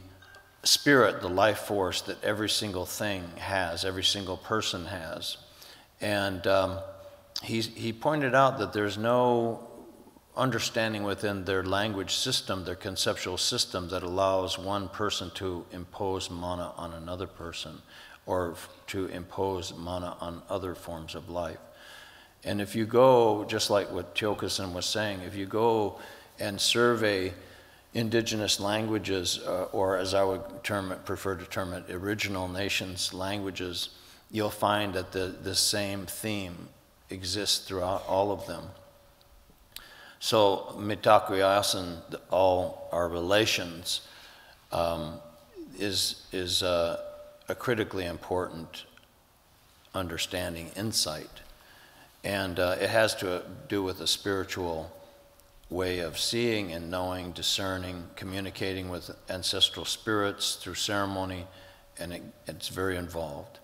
spirit, the life force that every single thing has, every single person has. And um, he, he pointed out that there's no understanding within their language system, their conceptual system, that allows one person to impose mana on another person or to impose mana on other forms of life. And if you go, just like what Tiokasin was saying, if you go and survey indigenous languages, uh, or as I would term it, prefer to term it, original nations languages, you'll find that the, the same theme exists throughout all of them. So oyasin, all our relations, um, is, is uh, a critically important understanding, insight. And uh, it has to do with a spiritual way of seeing and knowing, discerning, communicating with ancestral spirits through ceremony, and it, it's very involved.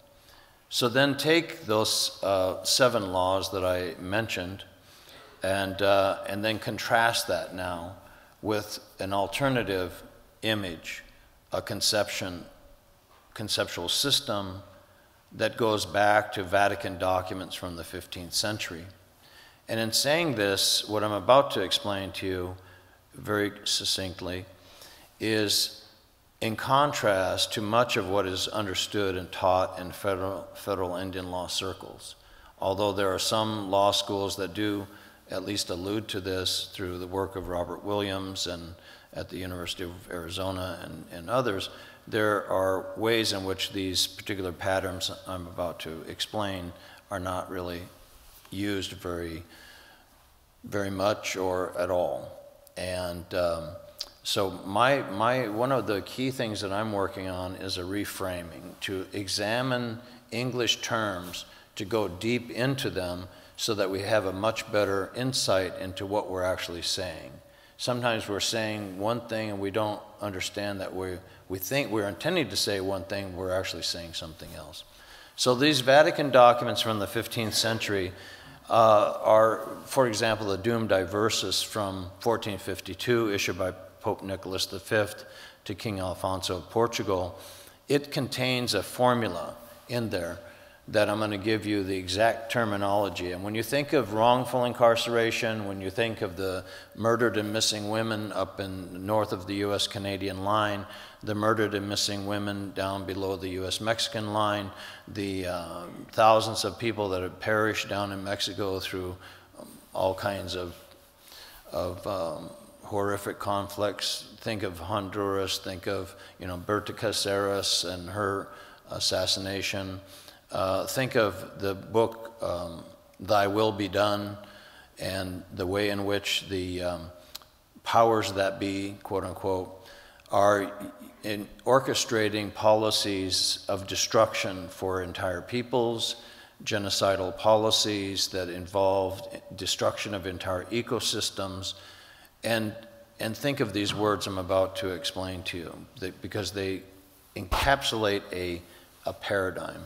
So then take those uh, seven laws that I mentioned and, uh, and then contrast that now with an alternative image, a conception, conceptual system that goes back to Vatican documents from the 15th century. And in saying this, what I'm about to explain to you very succinctly is in contrast to much of what is understood and taught in federal, federal Indian law circles. Although there are some law schools that do at least allude to this through the work of Robert Williams and at the University of Arizona and, and others, there are ways in which these particular patterns I'm about to explain are not really used very, very much or at all. And um, so my, my, one of the key things that I'm working on is a reframing, to examine English terms, to go deep into them so that we have a much better insight into what we're actually saying. Sometimes we're saying one thing and we don't understand that we we think we're intending to say one thing, we're actually saying something else. So these Vatican documents from the 15th century uh, are, for example, the Dum Diversas from 1452, issued by Pope Nicholas V to King Alfonso of Portugal. It contains a formula in there that I'm going to give you the exact terminology. And when you think of wrongful incarceration, when you think of the murdered and missing women up in north of the US Canadian line, the murdered and missing women down below the US Mexican line, the uh, thousands of people that have perished down in Mexico through um, all kinds of, of um, horrific conflicts. Think of Honduras, think of you know, Berta Cáceres and her assassination. Uh, think of the book um, Thy Will Be Done and the way in which the um, powers that be, quote unquote, are in orchestrating policies of destruction for entire peoples, genocidal policies that involve destruction of entire ecosystems, and, and think of these words I'm about to explain to you because they encapsulate a, a paradigm.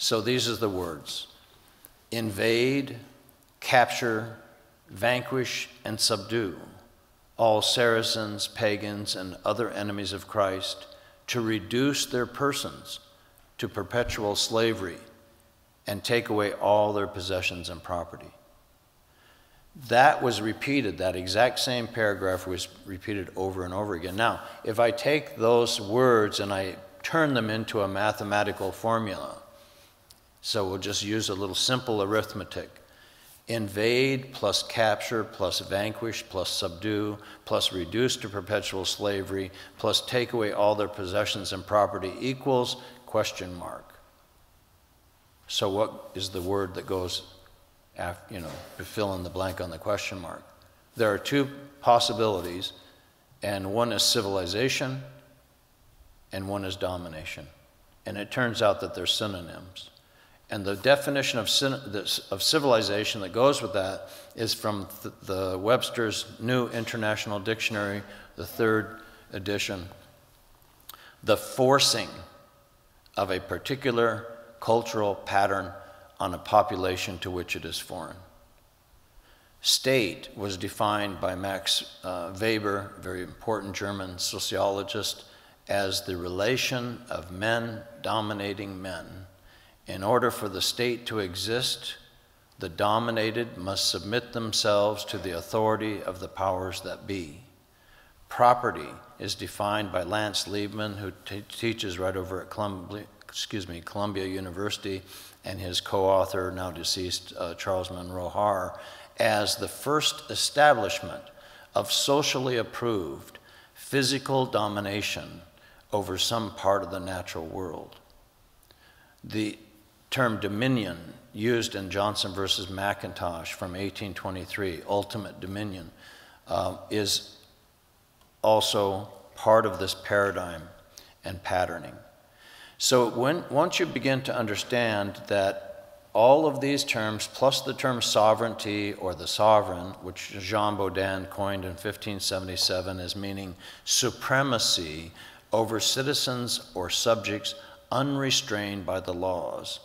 So these are the words invade, capture, vanquish, and subdue all Saracens, pagans, and other enemies of Christ to reduce their persons to perpetual slavery and take away all their possessions and property. That was repeated, that exact same paragraph was repeated over and over again. Now, if I take those words and I turn them into a mathematical formula, so we'll just use a little simple arithmetic. Invade plus capture plus vanquish plus subdue plus reduce to perpetual slavery plus take away all their possessions and property equals question mark. So what is the word that goes after, you know, to fill in the blank on the question mark? There are two possibilities, and one is civilization and one is domination. And it turns out that they're synonyms. And the definition of, of civilization that goes with that is from the, Webster's New International Dictionary, the third edition. The forcing of a particular cultural pattern on a population to which it is foreign. State was defined by Max uh, Weber, very important German sociologist, as the relation of men dominating men in order for the state to exist, the dominated must submit themselves to the authority of the powers that be. Property is defined by Lance Liebman, who teaches right over at Columbia, excuse me, Columbia University, and his co-author, now deceased uh, Charles Monroe Haar, as the first establishment of socially approved physical domination over some part of the natural world. The term dominion used in Johnson versus McIntosh from 1823, ultimate dominion, uh, is also part of this paradigm and patterning. So when, once you begin to understand that all of these terms, plus the term sovereignty or the sovereign, which Jean Bodin coined in 1577 as meaning supremacy over citizens or subjects unrestrained by the laws,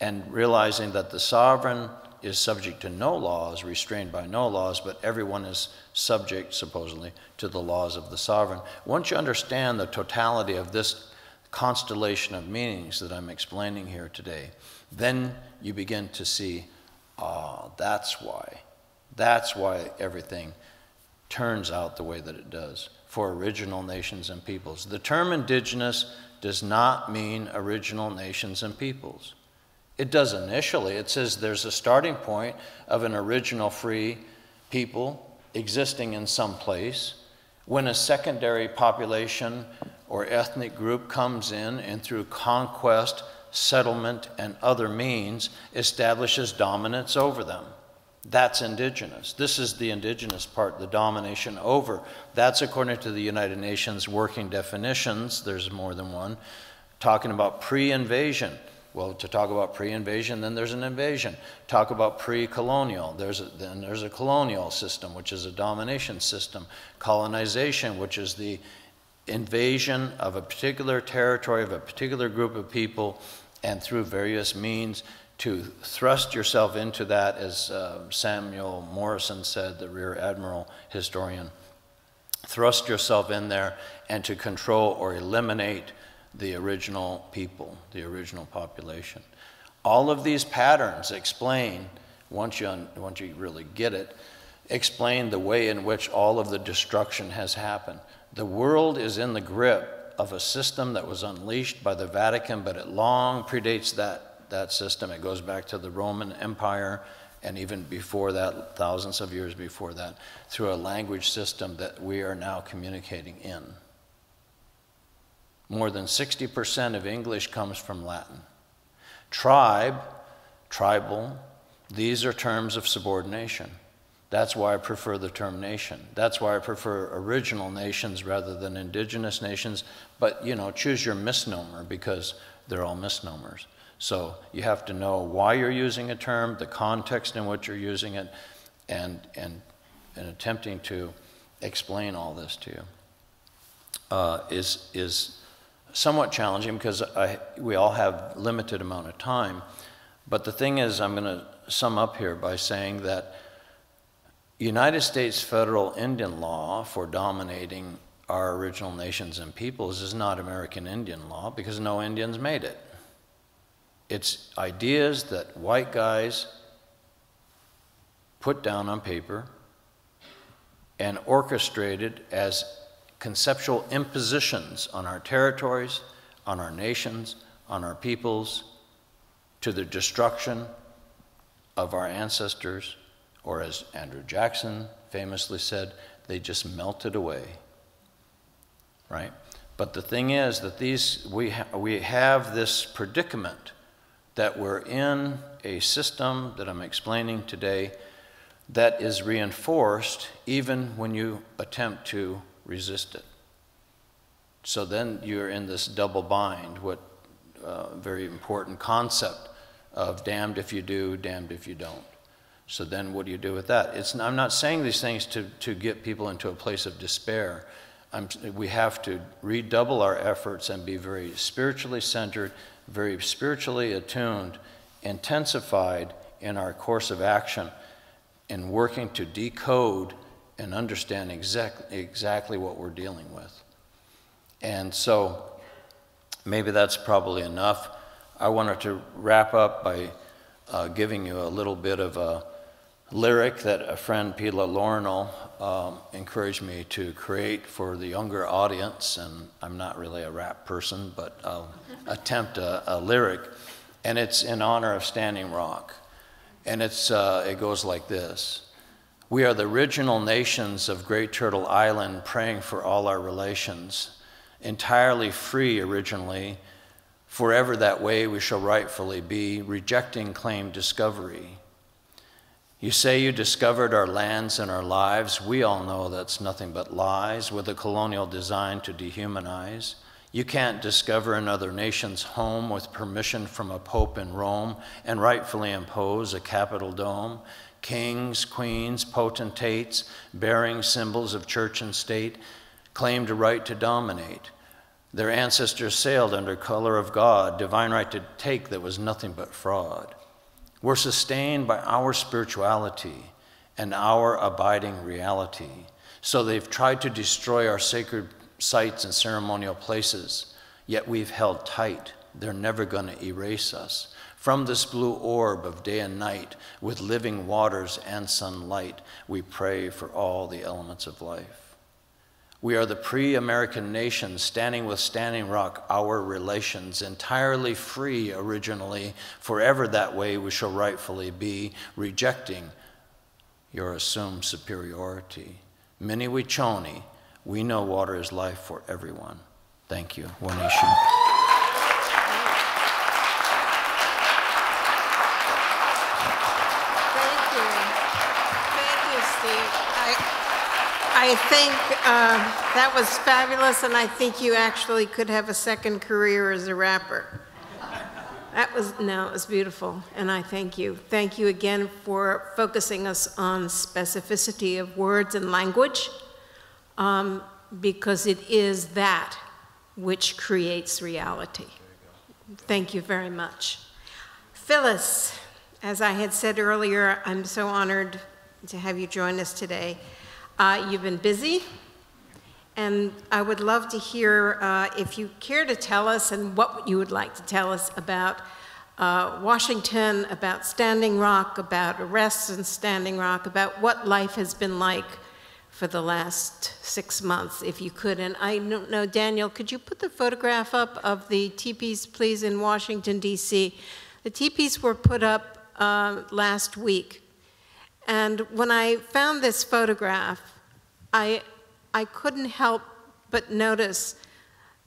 and realizing that the sovereign is subject to no laws, restrained by no laws, but everyone is subject, supposedly, to the laws of the sovereign. Once you understand the totality of this constellation of meanings that I'm explaining here today, then you begin to see, ah, oh, that's why. That's why everything turns out the way that it does for original nations and peoples. The term indigenous does not mean original nations and peoples. It does initially. It says there's a starting point of an original free people existing in some place. When a secondary population or ethnic group comes in and through conquest, settlement, and other means establishes dominance over them. That's indigenous. This is the indigenous part, the domination over. That's according to the United Nations working definitions, there's more than one, talking about pre invasion. Well, to talk about pre-invasion, then there's an invasion. Talk about pre-colonial, there's a, then there's a colonial system, which is a domination system. Colonization, which is the invasion of a particular territory of a particular group of people, and through various means to thrust yourself into that, as uh, Samuel Morison said, the Rear Admiral historian, thrust yourself in there and to control or eliminate the original people, the original population. All of these patterns explain, once you, once you really get it, explain the way in which all of the destruction has happened. The world is in the grip of a system that was unleashed by the Vatican, but it long predates that, that system. It goes back to the Roman Empire and even before that, thousands of years before that, through a language system that we are now communicating in. More than 60% of English comes from Latin. Tribe, tribal, these are terms of subordination. That's why I prefer the term nation. That's why I prefer original nations rather than indigenous nations. But, you know, choose your misnomer because they're all misnomers. So you have to know why you're using a term, the context in which you're using it, and, and, and attempting to explain all this to you uh, is, is somewhat challenging because I, we all have limited amount of time. But the thing is, I'm going to sum up here by saying that United States federal Indian law for dominating our original nations and peoples is not American Indian law because no Indians made it. It's ideas that white guys put down on paper and orchestrated as conceptual impositions on our territories, on our nations, on our peoples, to the destruction of our ancestors, or as Andrew Jackson famously said, they just melted away. Right? But the thing is that these, we, ha we have this predicament that we're in a system that I'm explaining today that is reinforced even when you attempt to resist it. So then you're in this double bind, what uh, very important concept of damned if you do, damned if you don't. So then what do you do with that? It's, I'm not saying these things to, to get people into a place of despair. I'm, we have to redouble our efforts and be very spiritually centered, very spiritually attuned, intensified in our course of action in working to decode and understand exact, exactly what we're dealing with. And so maybe that's probably enough. I wanted to wrap up by uh, giving you a little bit of a lyric that a friend, Pila Lornell, um, encouraged me to create for the younger audience. And I'm not really a rap person, but I'll attempt a, a, lyric. And it's in honor of Standing Rock. And it's, uh, it goes like this. We are the original nations of Great Turtle Island praying for all our relations, entirely free originally, forever that way we shall rightfully be, rejecting claim discovery. You say you discovered our lands and our lives. We all know that's nothing but lies with a colonial design to dehumanize. You can't discover another nation's home with permission from a pope in Rome and rightfully impose a capital dome kings, queens, potentates, bearing symbols of church and state, claimed a right to dominate. Their ancestors sailed under color of God, divine right to take that was nothing but fraud. We're sustained by our spirituality and our abiding reality. So they've tried to destroy our sacred sites and ceremonial places, yet we've held tight. They're never going to erase us. From this blue orb of day and night, with living waters and sunlight, we pray for all the elements of life. We are the pre American nation standing with Standing Rock, our relations, entirely free originally, forever that way we shall rightfully be, rejecting your assumed superiority. Mni Wiconi, we know water is life for everyone. Thank you, One Nation.
I think uh, that was fabulous, and I think you actually could have a second career as a rapper. That was, no, it was beautiful, and I thank you. Thank you again for focusing us on specificity of words and language, um, because it is that which creates reality. Thank you very much. Phyllis, as I had said earlier, I'm so honored to have you join us today. Uh, you've been busy, and I would love to hear uh, if you care to tell us and what you would like to tell us about uh, Washington, about Standing Rock, about arrests in Standing Rock, about what life has been like for the last six months, if you could. And I don't know, Daniel, could you put the photograph up of the teepees, please, in Washington, D.C.? The teepees were put up uh, last week. And when I found this photograph, I, I couldn't help but notice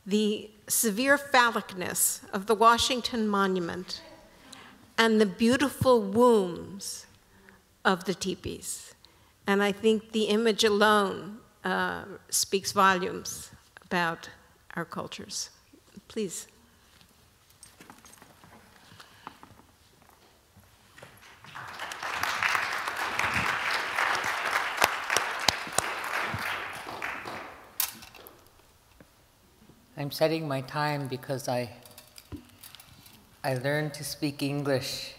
the severe phallicness of the Washington Monument and the beautiful wombs of the teepees. And I think the image alone uh, speaks volumes about our cultures. Please.
I'm setting my time because I I learned to speak English,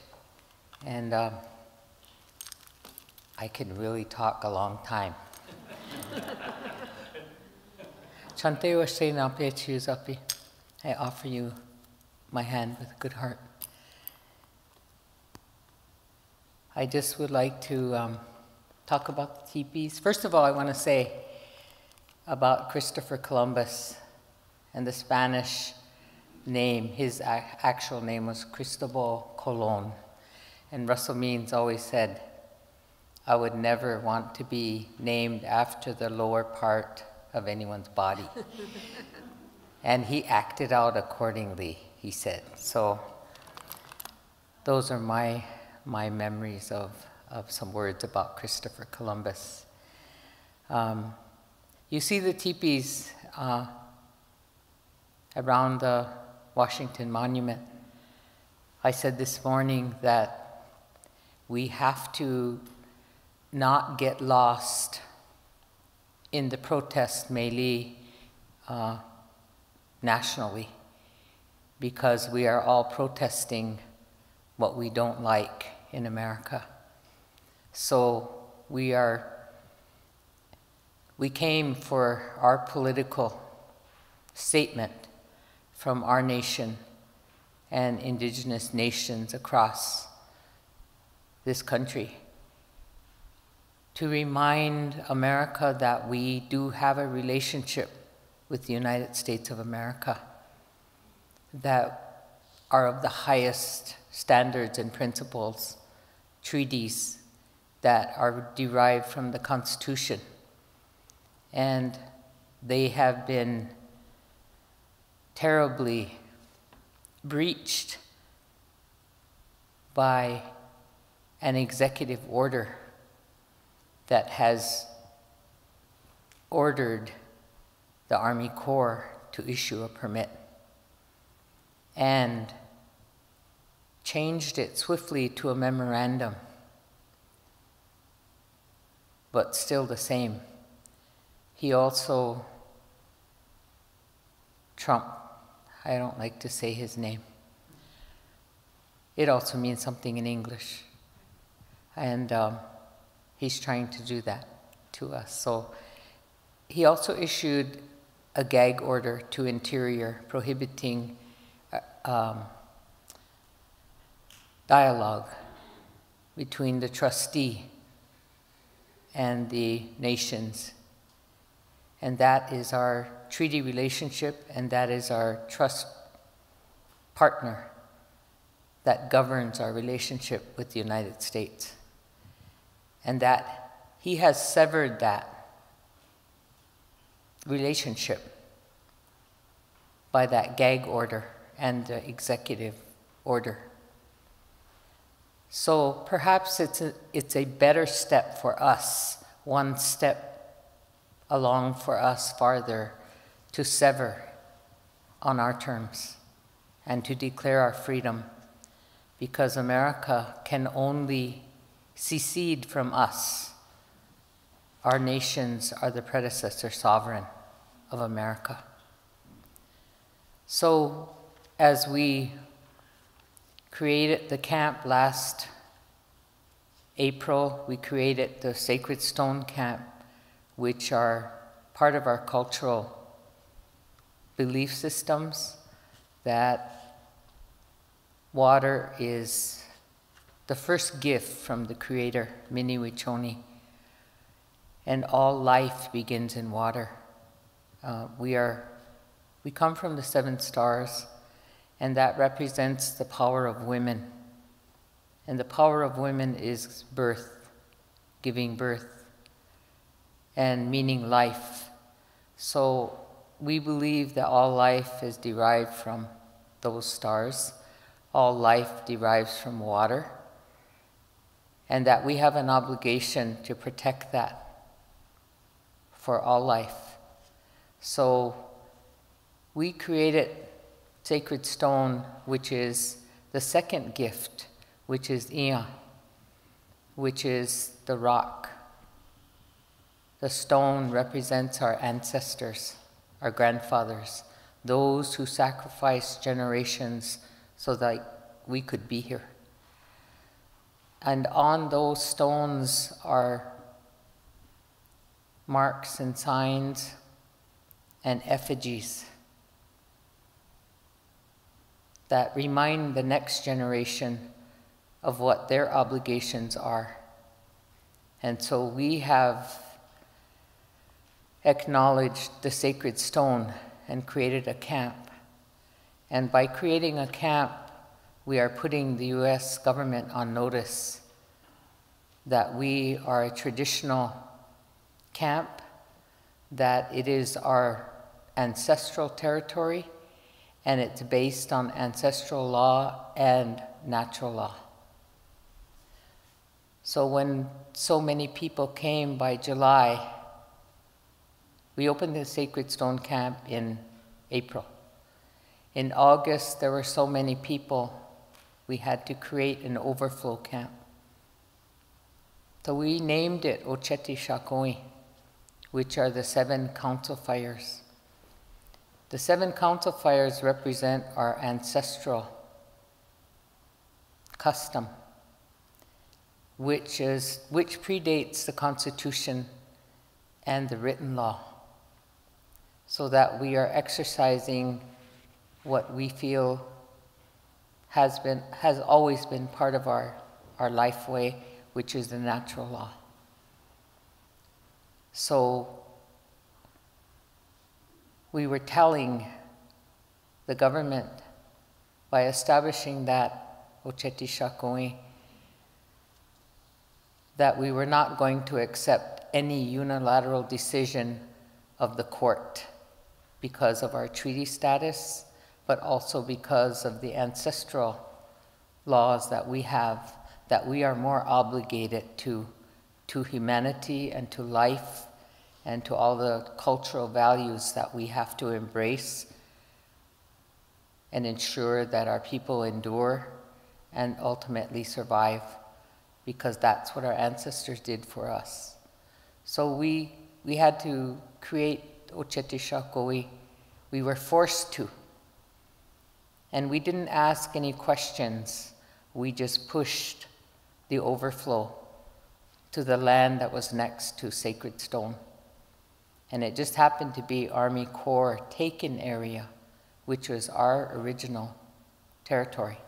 and um, I can really talk a long time. Chante was saying I offer you my hand with a good heart. I just would like to um, talk about the teepees. First of all, I want to say about Christopher Columbus and the Spanish name, his actual name was Cristobal Colon. And Russell Means always said, I would never want to be named after the lower part of anyone's body. and he acted out accordingly, he said. So those are my, my memories of, of some words about Christopher Columbus. Um, you see the teepees uh, around the Washington Monument. I said this morning that we have to not get lost in the protest melee uh, nationally because we are all protesting what we don't like in America. So we are, we came for our political statement from our nation and indigenous nations across this country to remind America that we do have a relationship with the United States of America that are of the highest standards and principles, treaties that are derived from the Constitution. And they have been terribly breached by an executive order that has ordered the Army Corps to issue a permit and changed it swiftly to a memorandum, but still the same. He also, Trump, I don't like to say his name. It also means something in English. And um, he's trying to do that to us. So he also issued a gag order to Interior prohibiting uh, um, dialogue between the trustee and the nations. And that is our treaty relationship, and that is our trust partner that governs our relationship with the United States. And that he has severed that relationship by that gag order and the executive order. So perhaps it's a, it's a better step for us, one step along for us farther to sever on our terms and to declare our freedom because America can only secede from us. Our nations are the predecessor sovereign of America. So, as we created the camp last April, we created the Sacred Stone Camp, which are part of our cultural belief systems that water is the first gift from the Creator, Mni Wiconi, and all life begins in water. Uh, we are, we come from the seven stars, and that represents the power of women. And the power of women is birth, giving birth, and meaning life. So we believe that all life is derived from those stars. All life derives from water. And that we have an obligation to protect that for all life. So we created Sacred Stone, which is the second gift, which is Ia, which is the rock. The stone represents our ancestors our grandfathers, those who sacrificed generations so that we could be here. And on those stones are marks and signs and effigies that remind the next generation of what their obligations are. And so we have acknowledged the sacred stone and created a camp. And by creating a camp, we are putting the US government on notice that we are a traditional camp, that it is our ancestral territory, and it's based on ancestral law and natural law. So when so many people came by July, we opened the Sacred Stone Camp in April. In August, there were so many people, we had to create an overflow camp. So we named it Oceti Sakowin, which are the seven council fires. The seven council fires represent our ancestral custom, which, is, which predates the Constitution and the written law so that we are exercising what we feel has been has always been part of our, our life way, which is the natural law. So we were telling the government by establishing that Oceti Sakowin that we were not going to accept any unilateral decision of the court because of our treaty status, but also because of the ancestral laws that we have, that we are more obligated to, to humanity and to life and to all the cultural values that we have to embrace and ensure that our people endure and ultimately survive because that's what our ancestors did for us. So we, we had to create We were forced to. And we didn't ask any questions. We just pushed the overflow to the land that was next to Sacred Stone. And it just happened to be Army Corps taken area, which was our original territory.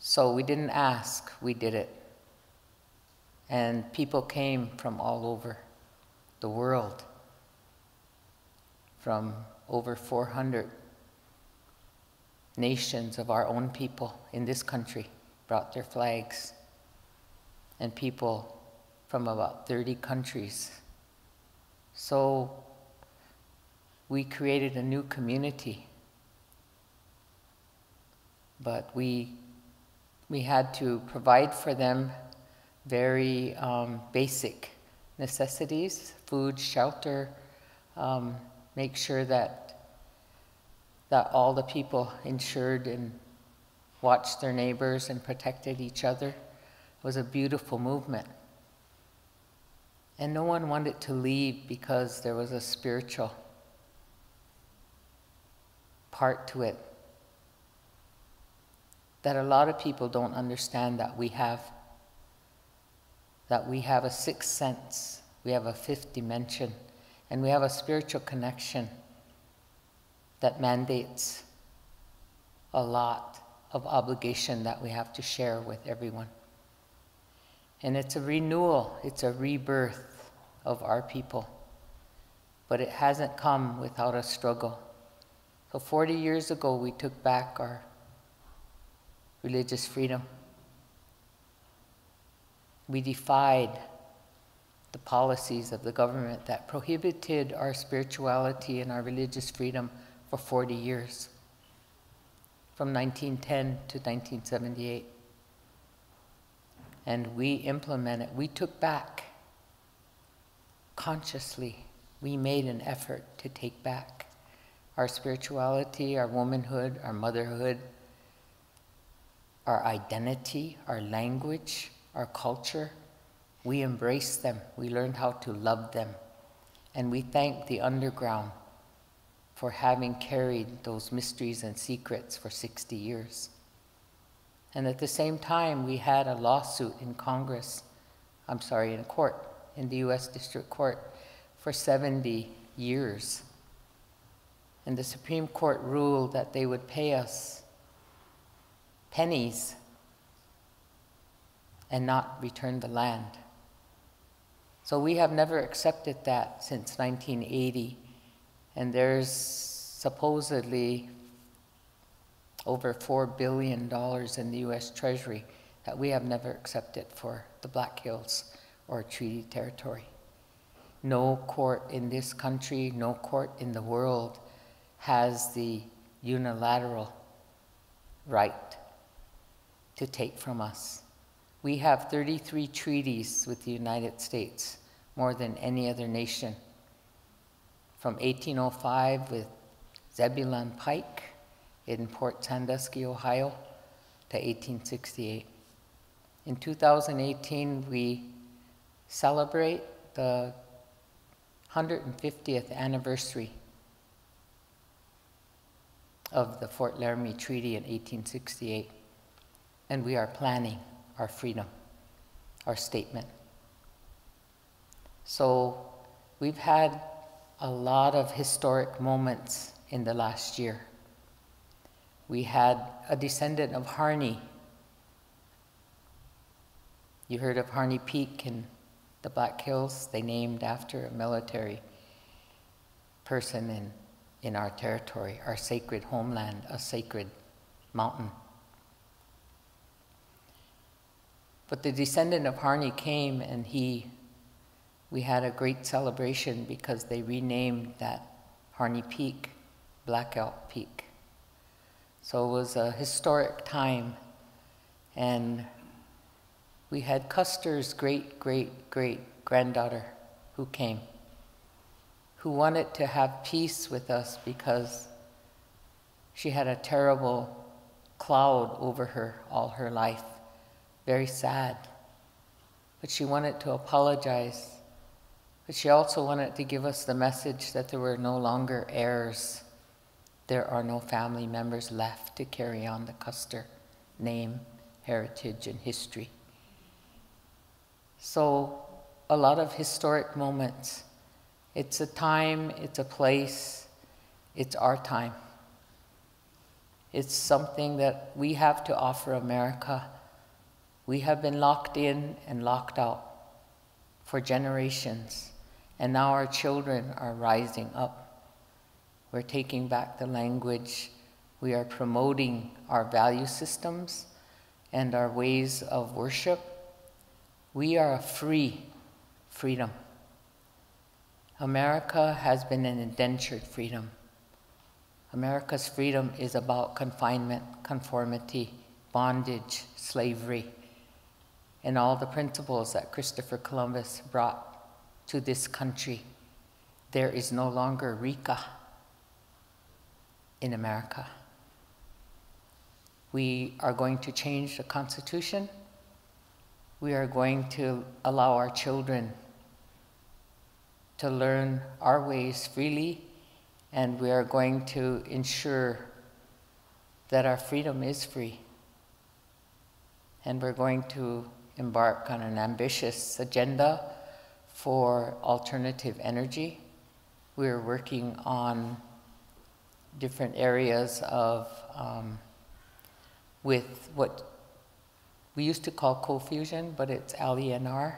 So we didn't ask, we did it. And people came from all over the world from over 400 nations of our own people in this country brought their flags, and people from about 30 countries. So we created a new community. But we, we had to provide for them very um, basic necessities food, shelter, um, make sure that, that all the people insured and watched their neighbors and protected each other. It was a beautiful movement. And no one wanted to leave because there was a spiritual part to it that a lot of people don't understand that we have. That we have a sixth sense, we have a fifth dimension, and we have a spiritual connection that mandates a lot of obligation that we have to share with everyone. And it's a renewal, it's a rebirth of our people. But it hasn't come without a struggle. So 40 years ago, we took back our religious freedom. We defied the policies of the government that prohibited our spirituality and our religious freedom for 40 years, from 1910 to 1978. And we implemented, we took back consciously, we made an effort to take back our spirituality, our womanhood, our motherhood, our identity, our language, our culture. We embraced them. We learned how to love them. And we thank the underground for having carried those mysteries and secrets for 60 years. And at the same time, we had a lawsuit in Congress, I'm sorry, in court, in the US District Court, for 70 years. And the Supreme Court ruled that they would pay us pennies and not return the land. So we have never accepted that since 1980. And there's supposedly over $4 billion in the US Treasury that we have never accepted for the Black Hills or treaty territory. No court in this country, no court in the world has the unilateral right to take from us. We have 33 treaties with the United States, more than any other nation. From 1805 with Zebulon Pike in Port Sandusky, Ohio, to 1868. In 2018, we celebrate the 150th anniversary of the Fort Laramie Treaty in 1868 and we are planning our freedom, our statement. So we've had a lot of historic moments in the last year. We had a descendant of Harney. You heard of Harney Peak in the Black Hills? They named after a military person in, in our territory, our sacred homeland, a sacred mountain. But the descendant of Harney came and he, we had a great celebration because they renamed that Harney Peak Black Elk Peak. So it was a historic time. And we had Custer's great, great, great granddaughter who came, who wanted to have peace with us because she had a terrible cloud over her all her life very sad. But she wanted to apologize. But she also wanted to give us the message that there were no longer heirs. There are no family members left to carry on the Custer name, heritage, and history. So, a lot of historic moments. It's a time, it's a place, it's our time. It's something that we have to offer America we have been locked in and locked out for generations, and now our children are rising up. We're taking back the language. We are promoting our value systems and our ways of worship. We are a free freedom, America has been an indentured freedom. America's freedom is about confinement, conformity, bondage, slavery, and all the principles that Christopher Columbus brought to this country. There is no longer RICA in America. We are going to change the Constitution. We are going to allow our children to learn our ways freely, and we are going to ensure that our freedom is free. And we're going to embark on an ambitious agenda for alternative energy. We're working on different areas of, um, with what we used to call cold fusion, but it's LENR.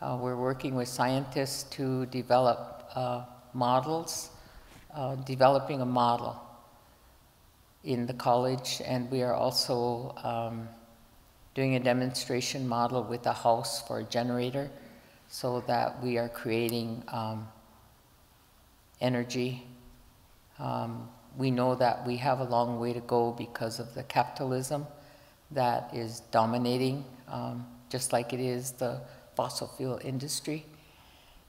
Uh, we're working with scientists to develop uh, models, uh, developing a model in the college, and we are also um, doing a demonstration model with a house for a generator so that we are creating um, energy. Um, we know that we have a long way to go because of the capitalism that is dominating, um, just like it is the fossil fuel industry.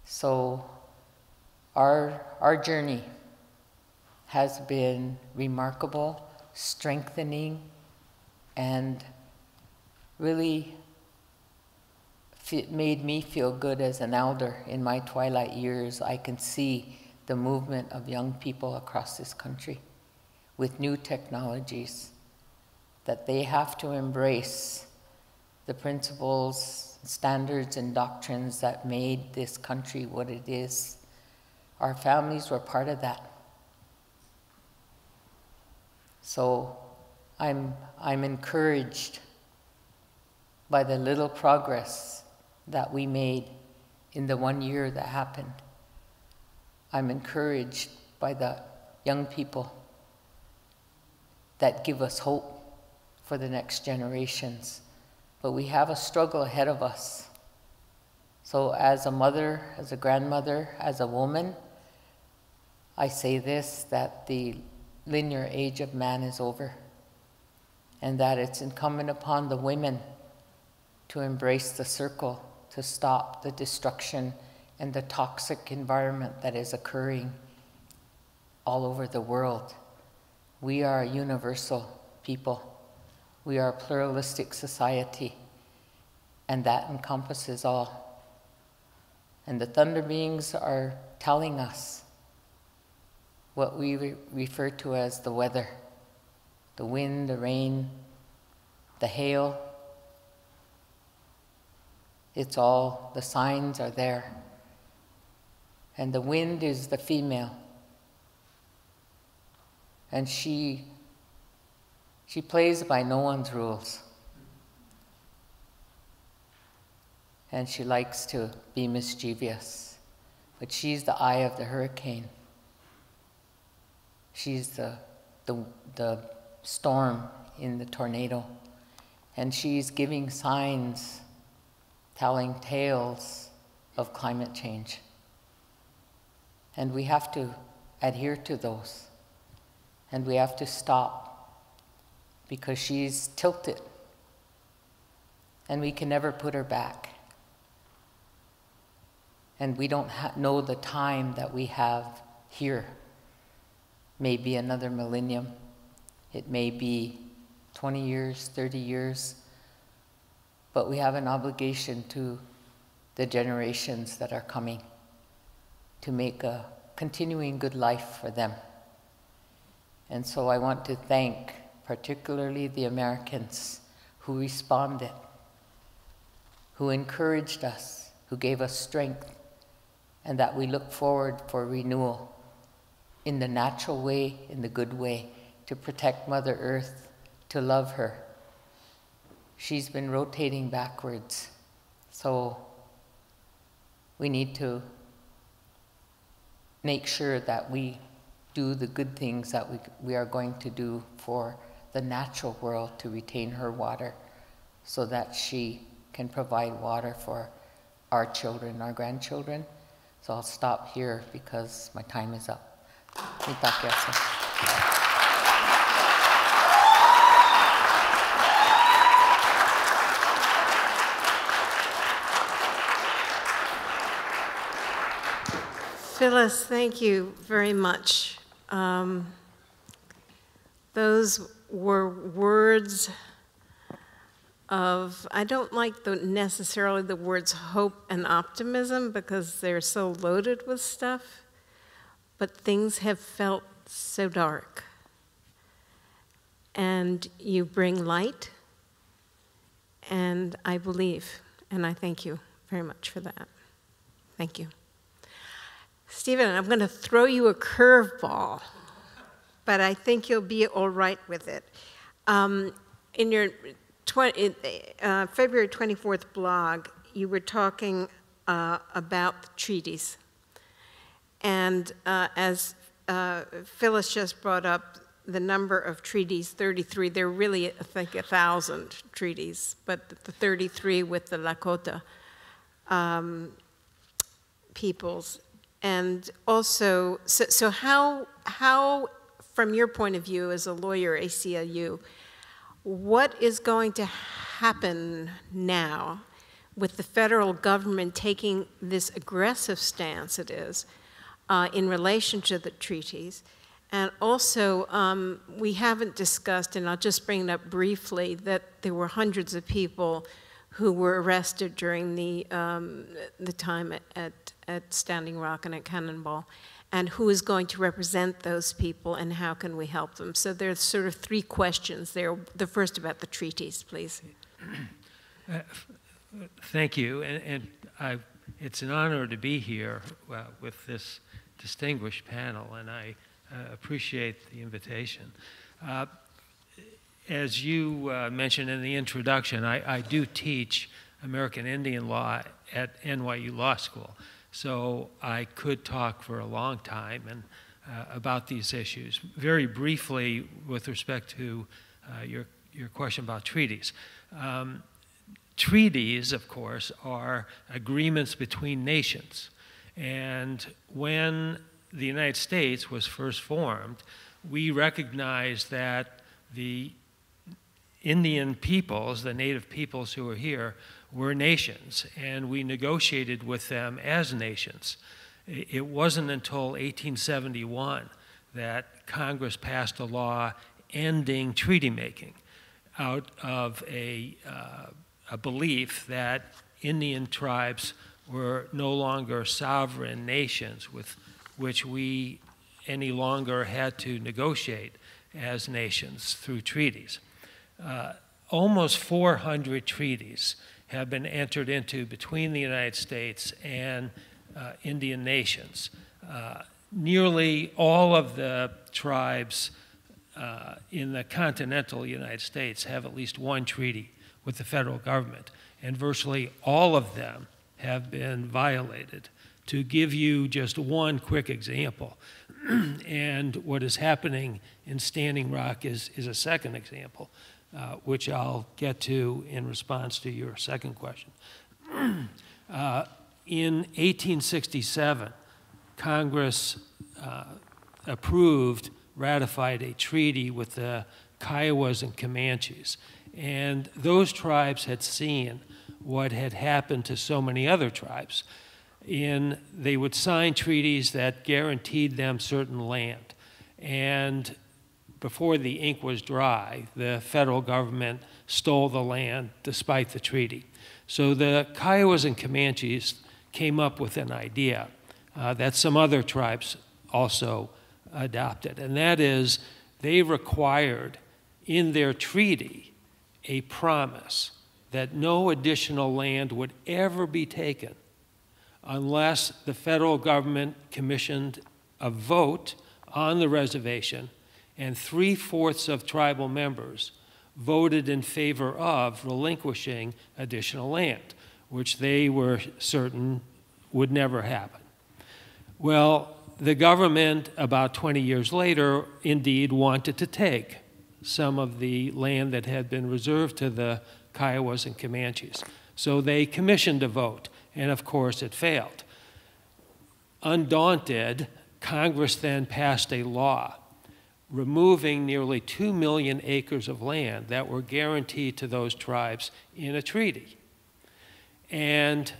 So our, our journey has been remarkable, strengthening, and really made me feel good as an elder in my twilight years. I can see the movement of young people across this country with new technologies that they have to embrace the principles, standards, and doctrines that made this country what it is. Our families were part of that. So I'm, I'm encouraged by the little progress that we made in the one year that happened. I'm encouraged by the young people that give us hope for the next generations. But we have a struggle ahead of us. So, as a mother, as a grandmother, as a woman, I say this that the linear age of man is over, and that it's incumbent upon the women to embrace the circle, to stop the destruction and the toxic environment that is occurring all over the world. We are a universal people. We are a pluralistic society, and that encompasses all. And the thunder beings are telling us what we re refer to as the weather the wind, the rain, the hail, it's all, the signs are there. And the wind is the female. And she, she plays by no one's rules. And she likes to be mischievous. But she's the eye of the hurricane. She's the, the, the storm in the tornado. And she's giving signs telling tales of climate change. And we have to adhere to those. And we have to stop because she's tilted. And we can never put her back. And we don't know the time that we have here. Maybe another millennium. It may be 20 years, 30 years but we have an obligation to the generations that are coming to make a continuing good life for them. And so I want to thank particularly the Americans who responded, who encouraged us, who gave us strength, and that we look forward for renewal in the natural way, in the good way, to protect Mother Earth, to love her, she's been rotating backwards. So we need to make sure that we do the good things that we, we are going to do for the natural world to retain her water so that she can provide water for our children, our grandchildren, So I'll stop here because my time is up.
Phyllis, thank you very much. Um, those were words of, I don't like the, necessarily the words hope and optimism because they're so loaded with stuff, but things have felt so dark. And you bring light, and I believe, and I thank you very much for that. Thank you. Stephen, I'm going to throw you a curveball, but I think you'll be all right with it. Um, in your 20, uh, February 24th blog, you were talking uh, about treaties. And uh, as uh, Phyllis just brought up the number of treaties, 33, there are really, I think, 1,000 treaties, but the 33 with the Lakota um, peoples and also, so, so how, how, from your point of view as a lawyer, ACLU, what is going to happen now with the federal government taking this aggressive stance it is uh, in relation to the treaties? And also, um, we haven't discussed, and I'll just bring it up briefly, that there were hundreds of people who were arrested during the, um, the time at, at, Standing Rock and at Cannon Ball, and who is going to represent those people and how can we help them? So there's sort of three questions there. The first about the treaties, please.
Uh, thank you, and, and I, it's an honor to be here uh, with this distinguished panel, and I uh, appreciate the invitation. As you uh, mentioned in the introduction, I, I, do teach American Indian law at NYU Law School. So I could talk for a long time and, uh, about these issues. Very briefly, with respect to uh, your, your question about treaties. Um, treaties, of course, are agreements between nations. And when the United States was first formed, we recognized that the Indian peoples, the native peoples who were here, were nations, and we negotiated with them as nations. It wasn't until 1871 that Congress passed a law ending treaty making out of a, uh, a belief that Indian tribes were no longer sovereign nations with which we any longer had to negotiate as nations through treaties. Uh, almost 400 treaties have been entered into between the United States and uh, Indian nations. Uh, nearly all of the tribes uh, in the continental United States have at least one treaty with the federal government, and virtually all of them have been violated. To give you just one quick example, and what is happening in Standing Rock is, is a second example. Uh, which I'll get to in response to your second question. uh, in 1867, Congress uh, approved, ratified a treaty with the Kiowas and Comanches. And those tribes had seen what had happened to so many other tribes. In, they would sign treaties that guaranteed them certain land. And before the ink was dry, the federal government stole the land despite the treaty. So the Kiowas and Comanches came up with an idea uh, that some other tribes also adopted, and that is they required in their treaty a promise that no additional land would ever be taken unless the federal government commissioned a vote on the reservation and three fourths of tribal members voted in favor of relinquishing additional land, which they were certain would never happen. Well, the government, about 20 years later, indeed wanted to take some of the land that had been reserved to the Kiowas and Comanches. So they commissioned a vote, and of course it failed. undaunted, Congress then passed a law removing nearly 2 million acres of land that were guaranteed to those tribes in a treaty. And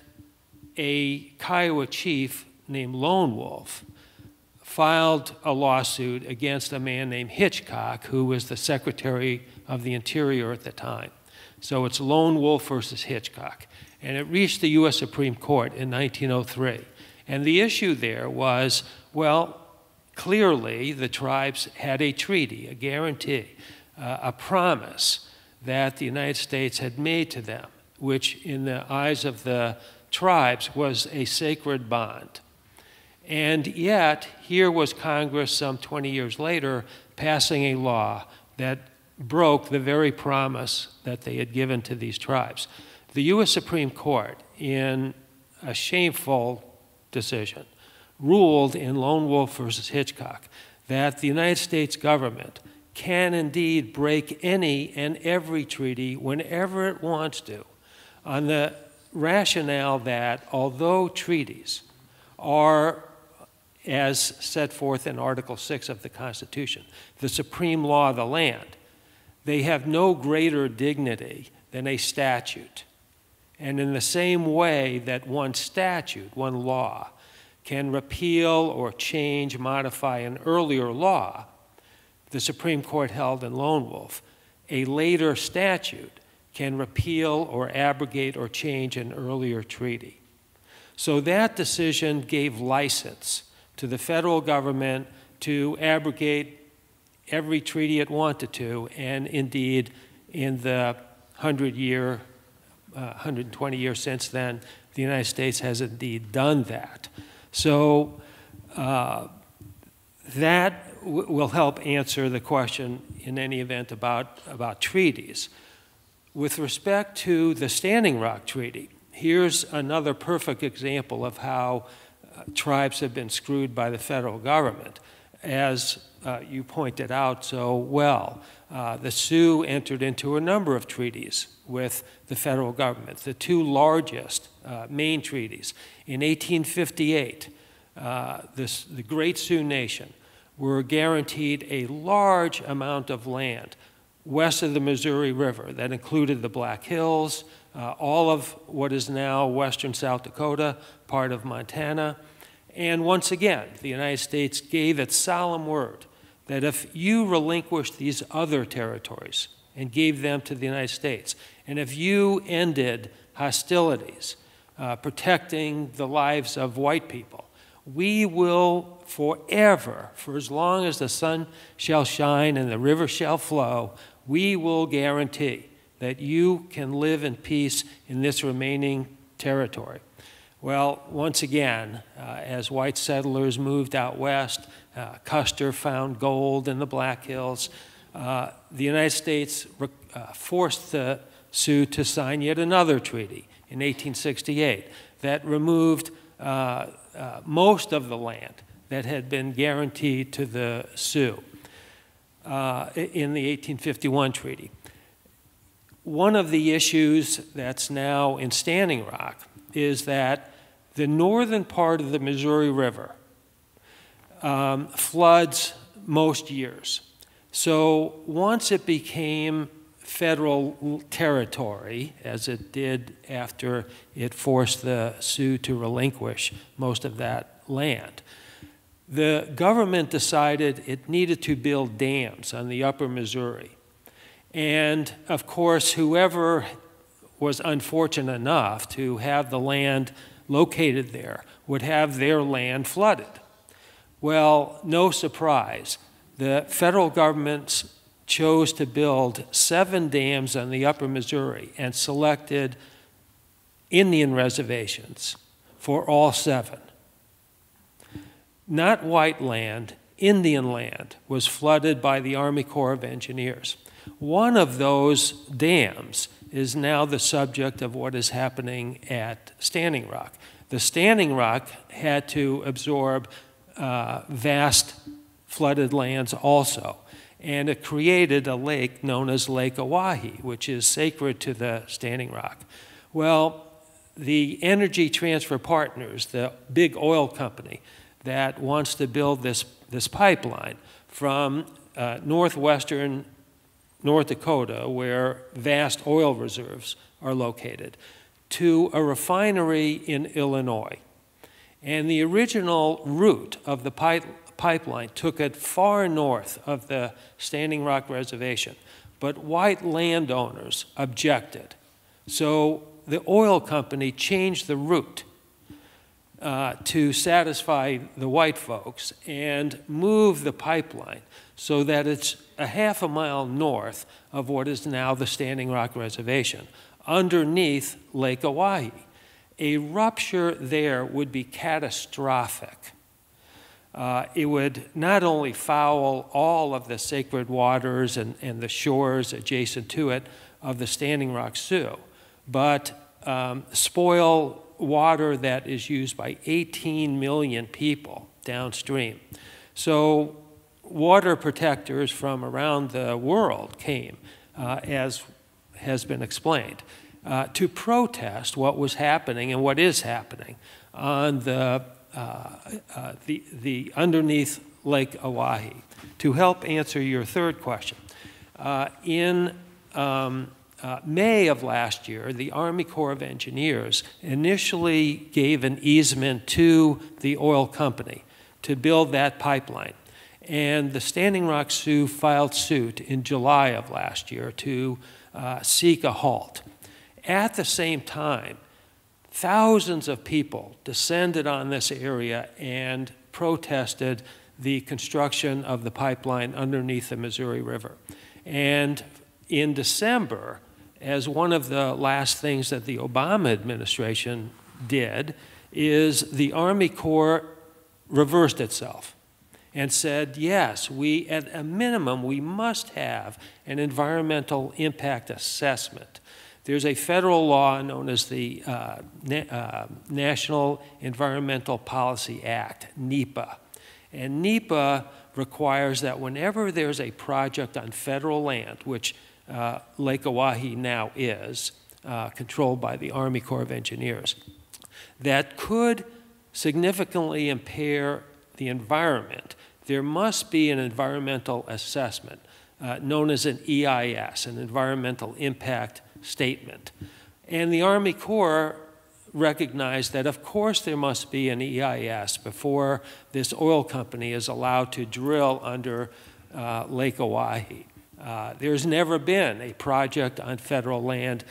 a Kiowa chief named Lone Wolf filed a lawsuit against a man named Hitchcock, who was the Secretary of the Interior at the time. So it's Lone Wolf versus Hitchcock. And it reached the U.S. Supreme Court in 1903. And the issue there was well, clearly the tribes had a treaty, a guarantee, uh, a promise that the United States had made to them, which in the eyes of the tribes was a sacred bond. And yet, here was Congress some 20 years later passing a law that broke the very promise that they had given to these tribes. The U.S. Supreme Court, in a shameful decision, ruled in Lone Wolf versus Hitchcock that the United States government can indeed break any and every treaty whenever it wants to, on the rationale that although treaties are, as set forth in Article 6 of the Constitution, the supreme law of the land, they have no greater dignity than a statute. And in the same way that one statute, one law, can repeal or change, modify an earlier law, the Supreme Court held in Lone Wolf, a later statute can repeal or abrogate or change an earlier treaty. So that decision gave license to the federal government to abrogate every treaty it wanted to, and indeed, in the 100 year, uh, 120 years since then, the United States has indeed done that. So uh, that will help answer the question in any event about, about treaties. With respect to the Standing Rock Treaty, here's another perfect example of how uh, tribes have been screwed by the federal government. As uh, you pointed out so well, uh, the Sioux entered into a number of treaties with the federal government, the two largest uh, main treaties. In 1858, uh, this, the Great Sioux Nation were guaranteed a large amount of land west of the Missouri River that included the Black Hills, uh, all of what is now western South Dakota, part of Montana. And once again, the United States gave its solemn word that if you relinquish these other territories and gave them to the United States, and if you ended hostilities, uh, protecting the lives of white people, we will forever, for as long as the sun shall shine and the river shall flow, we will guarantee that you can live in peace in this remaining territory. Well, once again, uh, as white settlers moved out west, uh, Custer found gold in the Black Hills. Uh, the United States uh, forced the Sioux to sign yet another treaty in 1868 that removed uh, uh, most of the land that had been guaranteed to the Sioux in the 1851 treaty. One of the issues that's now in Standing Rock is that the northern part of the Missouri River um, floods most years. So once it became federal territory, as it did after it forced the Sioux to relinquish most of that land. The government decided it needed to build dams on the upper Missouri. And of course, whoever was unfortunate enough to have the land located there would have their land flooded. Well, no surprise, the federal government's chose to build seven dams on the upper Missouri and selected Indian reservations for all seven. Not white land, Indian land was flooded by the Army Corps of Engineers. One of those dams is now the subject of what is happening at Standing Rock. The Standing Rock had to absorb uh, vast flooded lands also and it created a lake known as Lake Oahe, which is sacred to the Standing Rock. Well, the Energy Transfer Partners, the big oil company that wants to build this, this pipeline from uh, northwestern North Dakota, where vast oil reserves are located, to a refinery in Illinois. And the original route of the pipe, pipeline took it far north of the Standing Rock Reservation, but white landowners objected. So the oil company changed the route uh, to satisfy the white folks and move the pipeline so that it's a half a mile north of what is now the Standing Rock Reservation, underneath Lake Oahe. A rupture there would be catastrophic. Uh, it would not only foul all of the sacred waters and, and the shores adjacent to it of the Standing Rock Sioux, but um, spoil water that is used by 18 million people downstream. So water protectors from around the world came, uh, as has been explained, uh, to protest what was happening and what is happening on the, uh, uh the, the underneath Lake Oahe. To help answer your third question, uh, in um, uh, May of last year, the Army Corps of Engineers initially gave an easement to the oil company to build that pipeline. And the Standing Rock Sioux filed suit in July of last year to uh, seek a halt. At the same time, thousands of people descended on this area and protested the construction of the pipeline underneath the Missouri River. And in December, as one of the last things that the Obama administration did is the Army Corps reversed itself and said, yes, we, at a minimum, we must have an environmental impact assessment. There's a federal law known as the uh, Na uh, National Environmental Policy Act, NEPA. And NEPA requires that whenever there's a project on federal land, which uh, Lake Oahe now is, uh, controlled by the Army Corps of Engineers, that could significantly impair the environment, there must be an environmental assessment uh, known as an EIS, an environmental impact statement. And the Army Corps recognized that, of course, there must be an EIS before this oil company is allowed to drill under uh, Lake Oahe. Uh, there's never been a project on federal land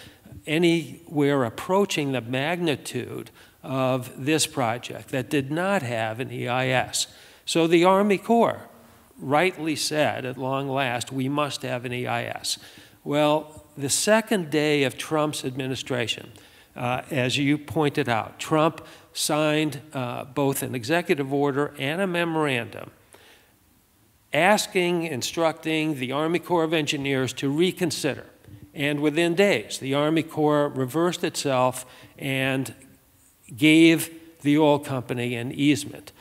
anywhere approaching the magnitude of this project that did not have an EIS. So the Army Corps rightly said, at long last, we must have an EIS. Well, the second day of Trump's administration, uh, as you pointed out, Trump signed uh, both an executive order and a memorandum asking, instructing the Army Corps of Engineers to reconsider. And within days, the Army Corps reversed itself and gave the oil company an easement.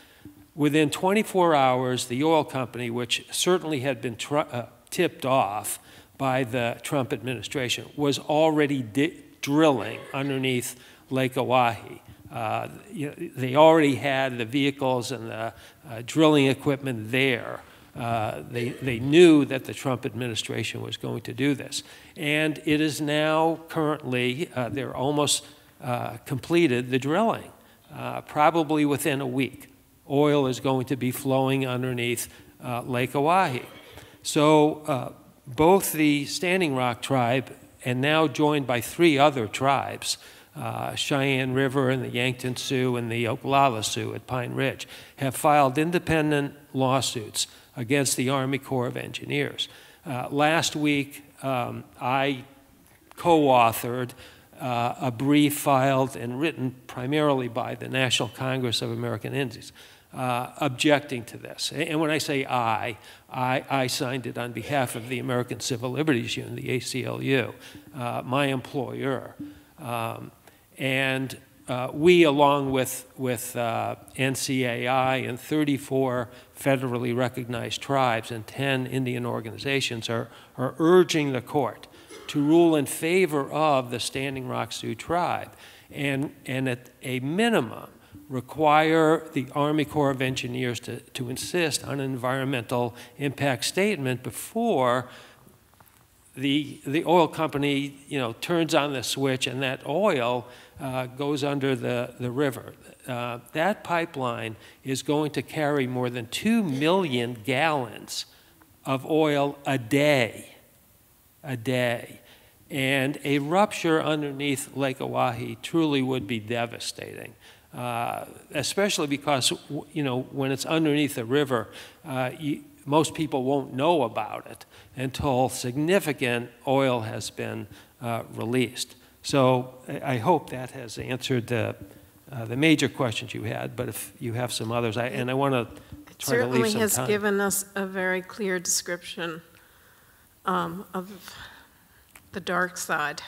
Within 24 hours, the oil company, which certainly had been uh, tipped off by the Trump administration, was already drilling underneath Lake Oahe. Uh, you know, they already had the vehicles and the uh, drilling equipment there. Uh, they, they knew that the Trump administration was going to do this. And it is now currently, uh, they're almost uh, completed the drilling, uh, probably within a week. Oil is going to be flowing underneath uh, Lake Oahe. So both the Standing Rock tribe and now joined by three other tribes, uh, Cheyenne River and the Yankton Sioux and the Oglala Sioux at Pine Ridge, have filed independent lawsuits against the Army Corps of Engineers. Uh, last week, um, I co authored uh, a brief filed and written primarily by the National Congress of American Indians. Uh, objecting to this. And when I say I, I, I, signed it on behalf of the American Civil Liberties Union, the ACLU, uh, my employer. Um, and uh, we, along with, with uh, NCAI and 34 federally recognized tribes and 10 Indian organizations, are, are urging the court to rule in favor of the Standing Rock Sioux tribe and, and at a minimum, require the Army Corps of Engineers to, to insist on an environmental impact statement before the, the oil company, you know, turns on the switch and that oil uh, goes under the, the river. Uh, that pipeline is going to carry more than 2 million gallons of oil a day, a day. And a rupture underneath Lake Oahe truly would be devastating. Uh, especially because, you know, when it's underneath the river, uh, you, most people won't know about it until significant oil has been uh, released. So I, I hope that has answered the, uh, the major questions you had, but if you have some others, I, and I want to try to leave
Certainly has given us a very clear description um, of the dark side,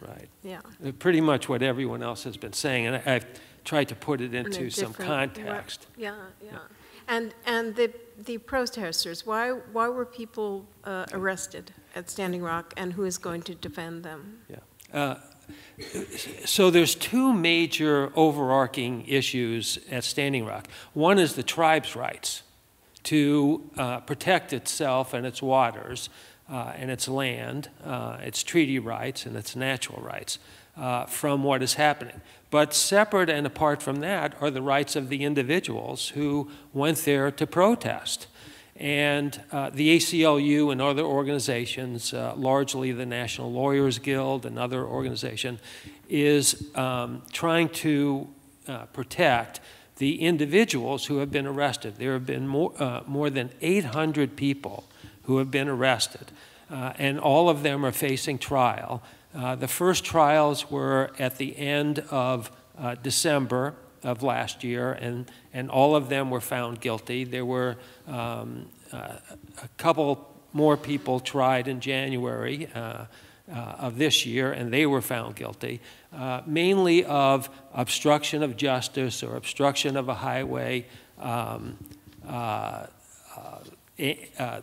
Right.
yeah.
Uh, Pretty much what everyone else has been saying, and I- I've tried to put it
in
into some
different-
context.
Yeah, yeah. And, and the, the protesters, why, why were people uh, arrested at Standing Rock, and who is going to defend them?
Uh, So there's two major overarching issues at Standing Rock. One is the tribe's rights to uh, protect itself and its waters uh, and its land, uh, its treaty rights and its natural rights uh, from what is happening. But separate and apart from that are the rights of the individuals who went there to protest. And uh, the ACLU and other organizations, uh, largely the National Lawyers Guild and other organization, is um, trying to uh, protect the individuals who have been arrested. There have been more, uh, more than 800 people who have been arrested, uh, and all of them are facing trial. Uh, the first trials were at the end of December of last year, and, and all of them were found guilty. There were um, uh, a couple more people tried in January uh, uh, of this year, and they were found guilty, uh, mainly of obstruction of justice or obstruction of a highway. Um, uh, uh, eh, uh,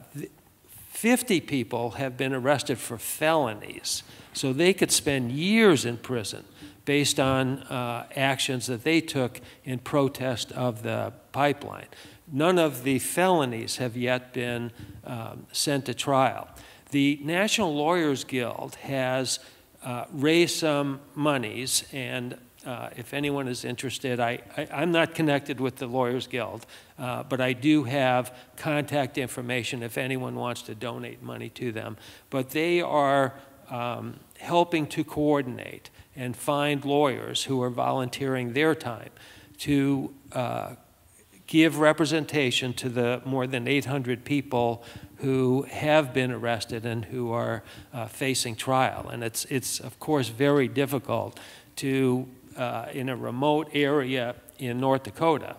50 people have been arrested for felonies, so they could spend years in prison based on uh, actions that they took in protest of the pipeline. None of the felonies have yet been um, sent to trial. The National Lawyers Guild has uh, raised some monies, and uh, if anyone is interested, I, am not connected with the Lawyers Guild, uh, but I do have contact information if anyone wants to donate money to them. But they are um, helping to coordinate and find lawyers who are volunteering their time to uh, give representation to the more than 800 people who have been arrested and who are uh, facing trial. And it's, it's, of course, very difficult to, uh, in a remote area in North Dakota,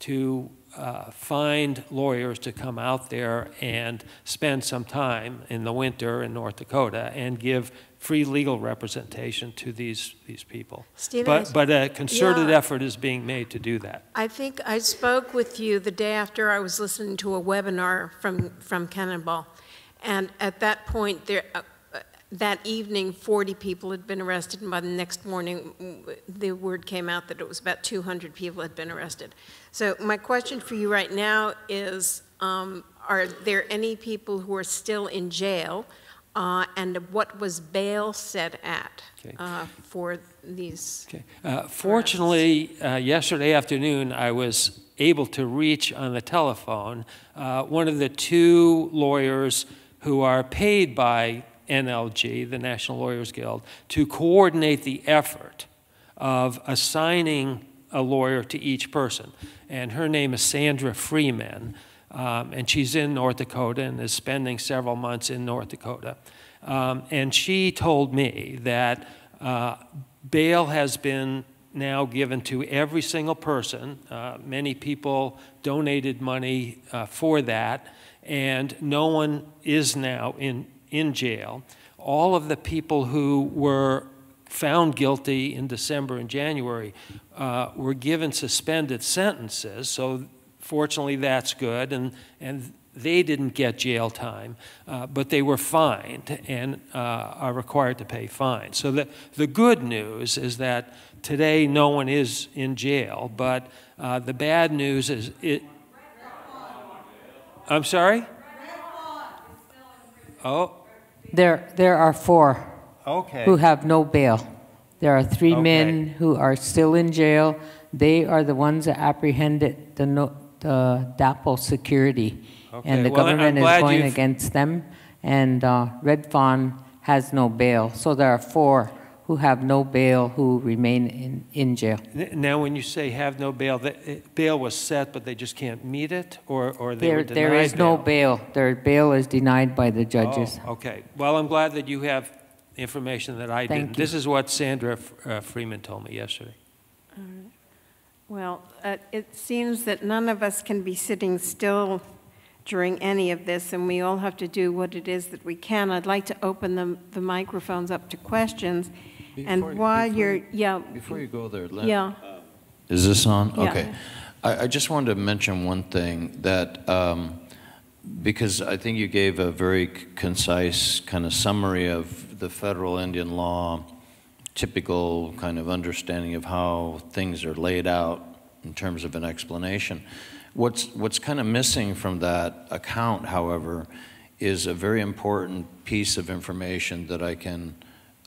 to uh, find lawyers to come out there and spend some time in the winter in North Dakota and give free legal representation to these, these people.
Stephen,
But, but a concerted
Yeah.
effort is being made to do that.
I think I spoke with you the day after I was listening to a webinar from, from Cannon Ball. And at that point, there, uh, uh, that evening, 40 people had been arrested, and by the next morning, the word came out that it was about 200 people had been arrested. So my question for you right now is, um, are there any people who are still in jail? Uh, And what was bail set at
Okay.
uh, for these?
Okay. Uh, Fortunately, uh, yesterday afternoon, I was able to reach on the telephone uh, one of the two lawyers who are paid by NLG, the National Lawyers Guild, to coordinate the effort of assigning a lawyer to each person. And her name is Sandra Freeman, um, and she's in North Dakota and is spending several months in North Dakota. Um, and she told me that uh, bail has been now given to every single person. Uh, many people donated money uh, for that, and no one is now in, in jail. All of the people who were found guilty in December and January uh, were given suspended sentences, so fortunately that's good, and, and they didn't get jail time, uh, but they were fined and uh, are required to pay fines. So the, the good news is that today no one is in jail, but uh, the bad news is it. I'm sorry? Oh,
There, there are four
okay.
who have no bail. There are three
Okay.
men who are still in jail. They are the ones that apprehended the, no, the DAPL security.
Okay,
And the
well,
government is going
you've-
against them. And uh, Red Fawn has no bail. So there are four who have no bail who remain in, in jail.
Now, when you say have no bail, the eh, bail was set, but they just can't meet it, or, or they were denied
there is no
bail?
bail. Their bail is denied by the judges.
Oh, okay. Well, I'm glad that you have information that I
Thank
didn't.
you.
This is what Sandra uh, Freeman told me yesterday.
Well, uh, it seems that none of us can be sitting still during any of this, and we all have to do what it is that we can. I'd like to open the the microphones up to questions.
Before-
And while
before-
you're, yeah,
Before you go there, let,
yeah,
Is this on?
Yeah.
Okay. I, I just wanted to mention one thing that, um, because I think you gave a very concise kind of summary of the federal Indian law, typical kind of understanding of how things are laid out in terms of an explanation. What's, what's kind of missing from that account, however, is a very important piece of information that I can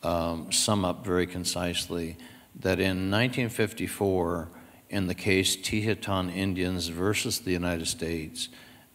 um, sum up very concisely that in 1954, in the case Tee-Hit-Ton Indians versus the United States,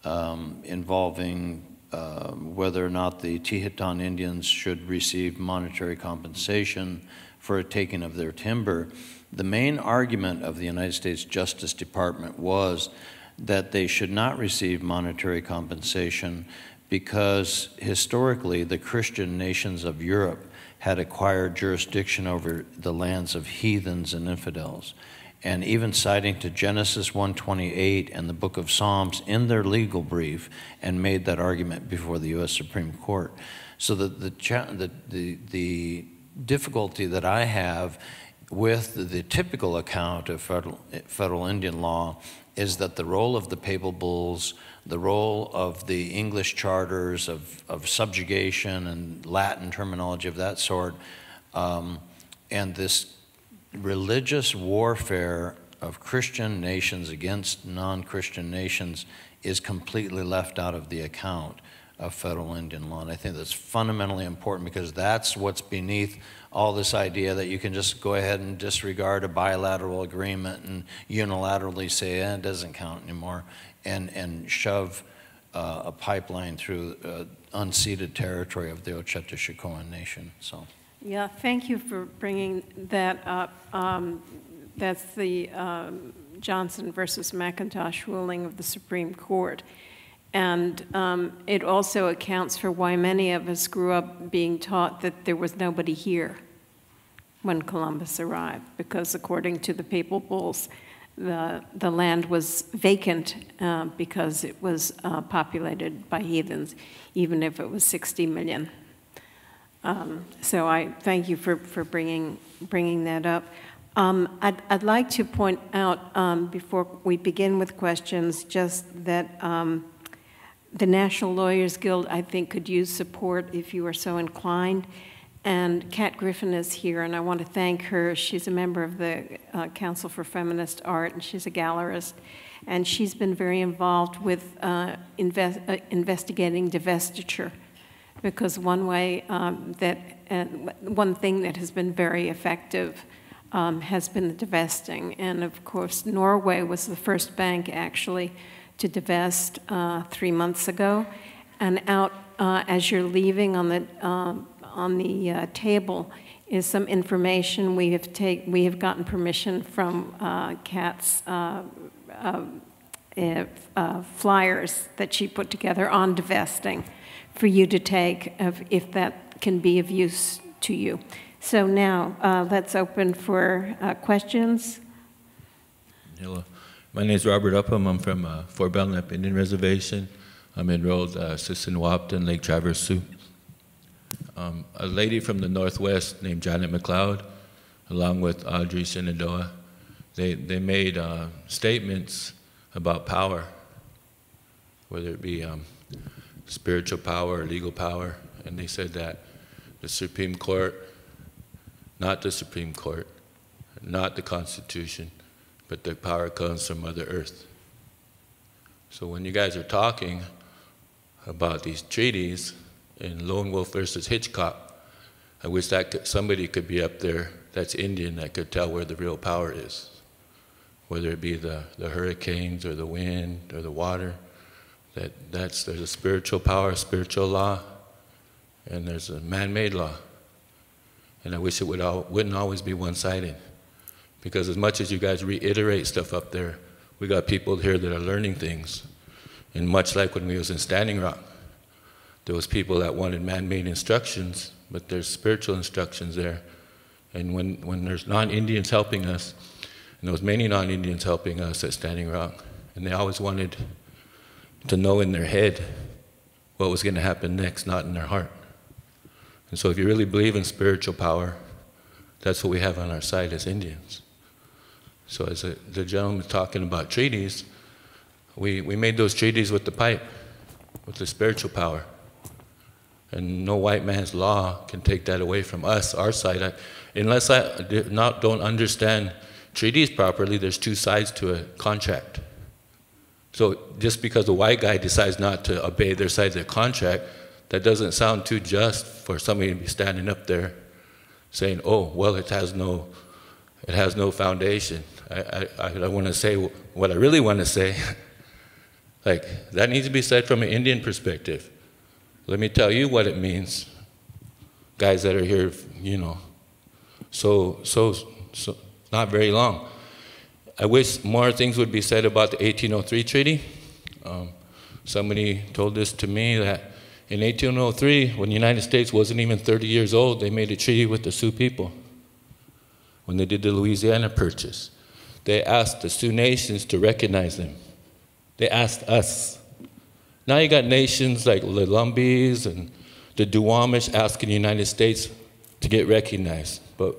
um, involving uh, whether or not the Tee-Hit-Ton Indians should receive monetary compensation for a taking of their timber, the main argument of the United States Justice Department was that they should not receive monetary compensation because historically the Christian nations of Europe had acquired jurisdiction over the lands of heathens and infidels. And even citing to Genesis 128 and the book of Psalms in their legal brief and made that argument before the U.S. Supreme Court. So the, the, the, the difficulty that I have with the, typical account of federal, federal Indian law is that the role of the papal bulls, the role of the English charters of, of subjugation and Latin terminology of that sort, um, and this religious warfare of Christian nations against non Christian nations is completely left out of the account of federal Indian law. And I think that's fundamentally important because that's what's beneath all this idea that you can just go ahead and disregard a bilateral agreement and unilaterally say, eh, it doesn't count anymore, and, and shove uh, a pipeline through uh, unceded territory of the Oceti Nation. So.
yeah, thank you for bringing that up. Um, That's the um, Johnson versus McIntosh ruling of the Supreme Court. And um, it also accounts for why many of us grew up being taught that there was nobody here when Columbus arrived, because according to the papal bulls, the, the land was vacant uh, because it was uh, populated by heathens, even if it was 60 million. Um, So I thank you for, for bringing, bringing that up. Um, I'd, I'd like to point out, um, before we begin with questions, just that um, the National Lawyers Guild, I think, could use support if you are so inclined. And Kat Griffin is here, and I want to thank her. She's a member of the uh, Council for Feminist Art, and she's a gallerist. And she's been very involved with uh, invest, uh, investigating divestiture because one way um, that, one thing that has been very effective um, has been the divesting. And of course, Norway was the first bank actually to divest uh, three months ago. And out uh, as you're leaving on the, um, on the uh, table is some information we have take, we have gotten permission from uh, Kat's uh, uh, uh, uh, flyers that she put together on divesting for you to take if, if that can be of use to you. So now uh, let's open for uh, questions.
Hello. My name is Robert Upham. I'm from uh, Fort Belknap Indian Reservation. I'm enrolled uh, Sisseton Wahpeton, Lake Traverse Sioux. Um, a lady from the Northwest named Janet McCloud, along with Audrey Shenandoah, they, they made uh, statements about power whether it be um, spiritual power or legal power. And they said that the Supreme Court, not the Supreme Court, not the Constitution, but the power comes from Mother Earth. So when you guys are talking about these treaties in Lone Wolf versus Hitchcock, I wish that could, somebody could be up there that's Indian that could tell where the real power is, whether it be the, the hurricanes or the wind or the water. That that's there's a spiritual power, a spiritual law, and there's a man-made law. And I wish it would all, wouldn't always be one-sided, because as much as you guys reiterate stuff up there, we got people here that are learning things, and much like when we was in Standing Rock, there was people that wanted man-made instructions, but there's spiritual instructions there. And when, when there's non-Indians helping us, and there was many non-Indians helping us at Standing Rock, and they always wanted to know in their head what was going to happen next, not in their heart. And so if you really believe in spiritual power, that's what we have on our side as Indians. So as a, the gentleman was talking about treaties, we, we made those treaties with the pipe, with the spiritual power. And no white man's law can take that away from us, our side. I, unless I not, don't understand treaties properly, there's two sides to a contract. So just because a white guy decides not to obey their side of the contract, that doesn't sound too just for somebody to be standing up there saying, "Oh, well, it has no, it has no foundation." I, I, I want to say what I really want to say. like that needs to be said from an Indian perspective. Let me tell you what it means, guys that are here, you know, so, so, so not very long. I wish more things would be said about the 1803 treaty. Um, somebody told this to me that in 1803, when the United States wasn't even 30 years old, they made a treaty with the Sioux people when they did the Louisiana Purchase. They asked the Sioux nations to recognize them. They asked us now you got nations like the Lumbees and the Duwamish asking the United States to get recognized. But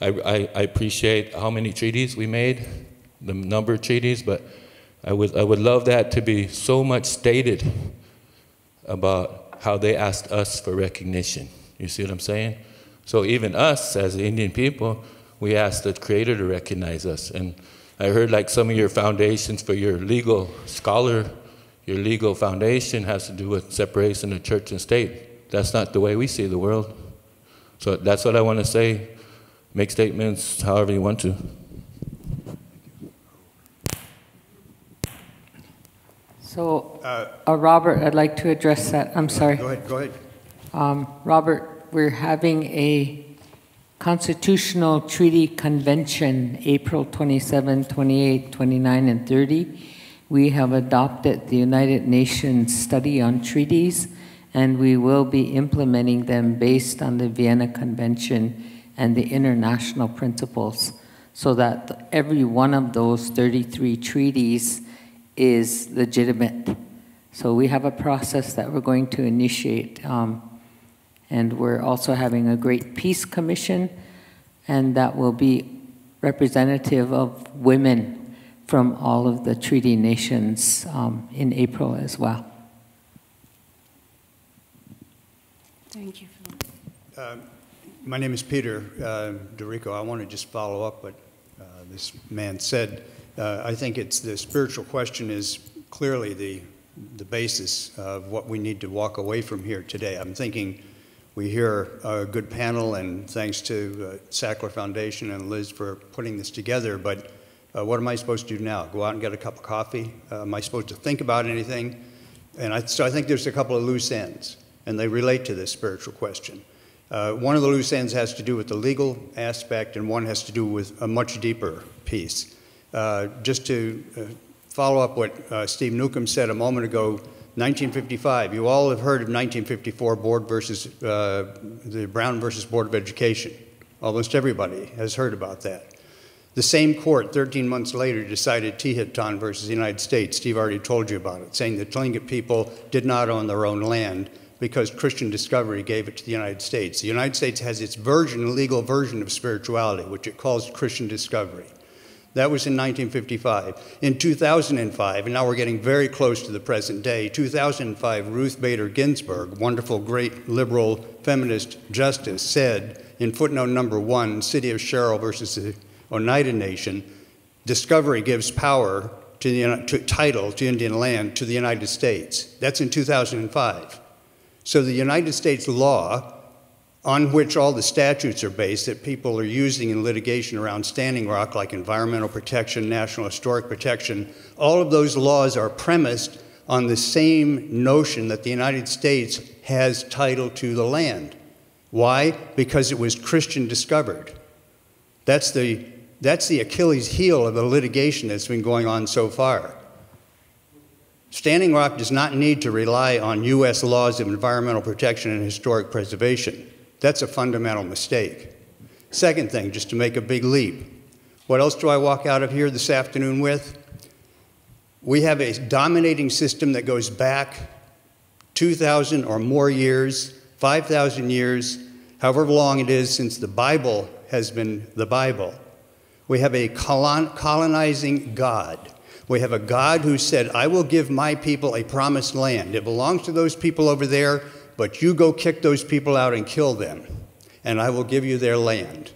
I, I, I, appreciate how many treaties we made, the number of treaties, but I would, I would love that to be so much stated about how they asked us for recognition. You see what I'm saying? So even us as Indian people, we ask the Creator to recognize us. And I heard like some of your foundations for your legal scholar your legal foundation has to do with separation of church and state. That's not the way we see the world. So that's what I want to say. Make statements however you want to.
So, uh, uh, Robert, I'd like to address that. I'm sorry.
Go ahead, go ahead.
Um, Robert, we're having a constitutional treaty convention April 27, 28, 29, and 30 we have adopted the United Nations study on treaties, and we will be implementing them based on the Vienna Convention and the international principles, so that every one of those 33 treaties is legitimate. So we have a process that we're going to initiate, um, and we're also having a Great Peace Commission, and that will be representative of women from all of the treaty nations um, in April as well.
Thank you.
Uh, my name is Peter uh, d'Errico. I want to just follow up what uh, this man said. Uh, I think it's the spiritual question is clearly the the basis of what we need to walk away from here today. I'm thinking we hear a good panel, and thanks to uh, Sackler Foundation and Liz for putting this together. But uh, what am I supposed to do now? Go out and get a cup of coffee? Uh, am I supposed to think about anything? And I, so I think there's a couple of loose ends, and they relate to this spiritual question. Uh, one of the loose ends has to do with the legal aspect, and one has to do with a much deeper piece. Uh, just to uh, follow up what uh, Steve Newcomb said a moment ago, 1955. You all have heard of 1954 Board versus uh, the Brown versus Board of Education. Almost everybody has heard about that. The same court, 13 months later, decided Tee-Hit-Ton versus the United States. Steve already told you about it, saying the Tlingit people did not own their own land because Christian discovery gave it to the United States. The United States has its version, legal version of spirituality, which it calls Christian discovery. That was in 1955. In 2005, and now we're getting very close to the present day, 2005, Ruth Bader Ginsburg, wonderful, great liberal feminist justice, said in footnote number one, City of Sherrill versus the Oneida Nation, discovery gives power to the to, title to Indian land to the United States. That's in 2005. So the United States law on which all the statutes are based that people are using in litigation around Standing Rock, like environmental protection, national historic protection, all of those laws are premised on the same notion that the United States has title to the land. Why? Because it was Christian discovered. That's the, that's the Achilles heel of the litigation that's been going on so far. Standing Rock does not need to rely on U.S. laws of environmental protection and historic preservation. That's a fundamental mistake. Second thing, just to make a big leap. What else do I walk out of here this afternoon with? We have a dominating system that goes back 2,000 or more years, 5,000 years, however long it is since the Bible has been the Bible. We have a colon colonizing God. We have a God who said, I will give my people a promised land. It belongs to those people over there but you go kick those people out and kill them, and I will give you their land.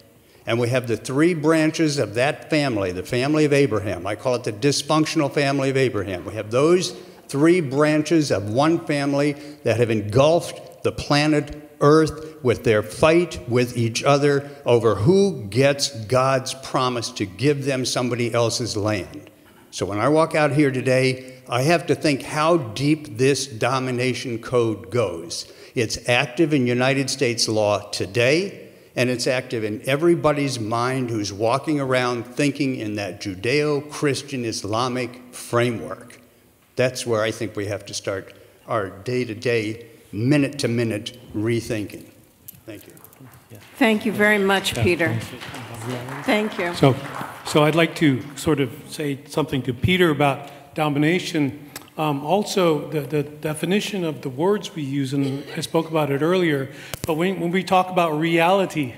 And we have the three branches of that family, the family of Abraham. I call it the dysfunctional family of Abraham. We have those three branches of one family that have engulfed the planet Earth with their fight with each other over who gets God's promise to give them somebody else's land. So when I walk out here today, I have to think how deep this domination code goes. It's active in United States law today, and it's active in everybody's mind who's walking around thinking in that Judeo Christian Islamic framework. That's where I think we have to start our day to day, minute to minute rethinking. Thank you.
Thank you very much, Peter. Thank you.
So, so I'd like to sort of say something to Peter about domination. Um, also, the, the definition of the words we use, and I spoke about it earlier, but when, when we talk about reality,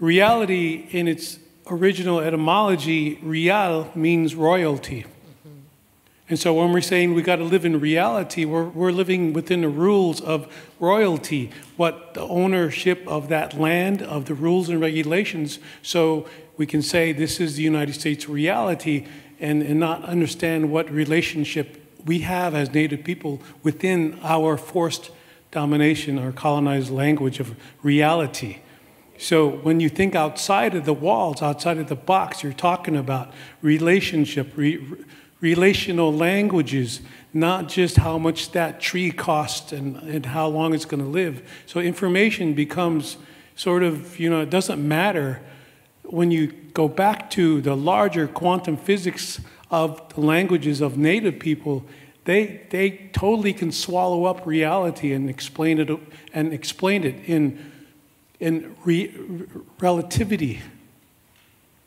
reality in its original etymology, real means royalty. And so when we're saying we got to live in reality, we're, we're living within the rules of royalty, what the ownership of that land, of the rules and regulations. So we can say this is the United States reality and, and not understand what relationship we have as Native people within our forced domination or colonized language of reality. So when you think outside of the walls, outside of the box, you're talking about relationship, re, relational languages, not just how much that tree costs and, and how long it's going to live. So information becomes sort of, you know, it doesn't matter when you go back to the larger quantum physics of the languages of native people, they, they totally can swallow up reality and explain it and explain it in, in re, relativity.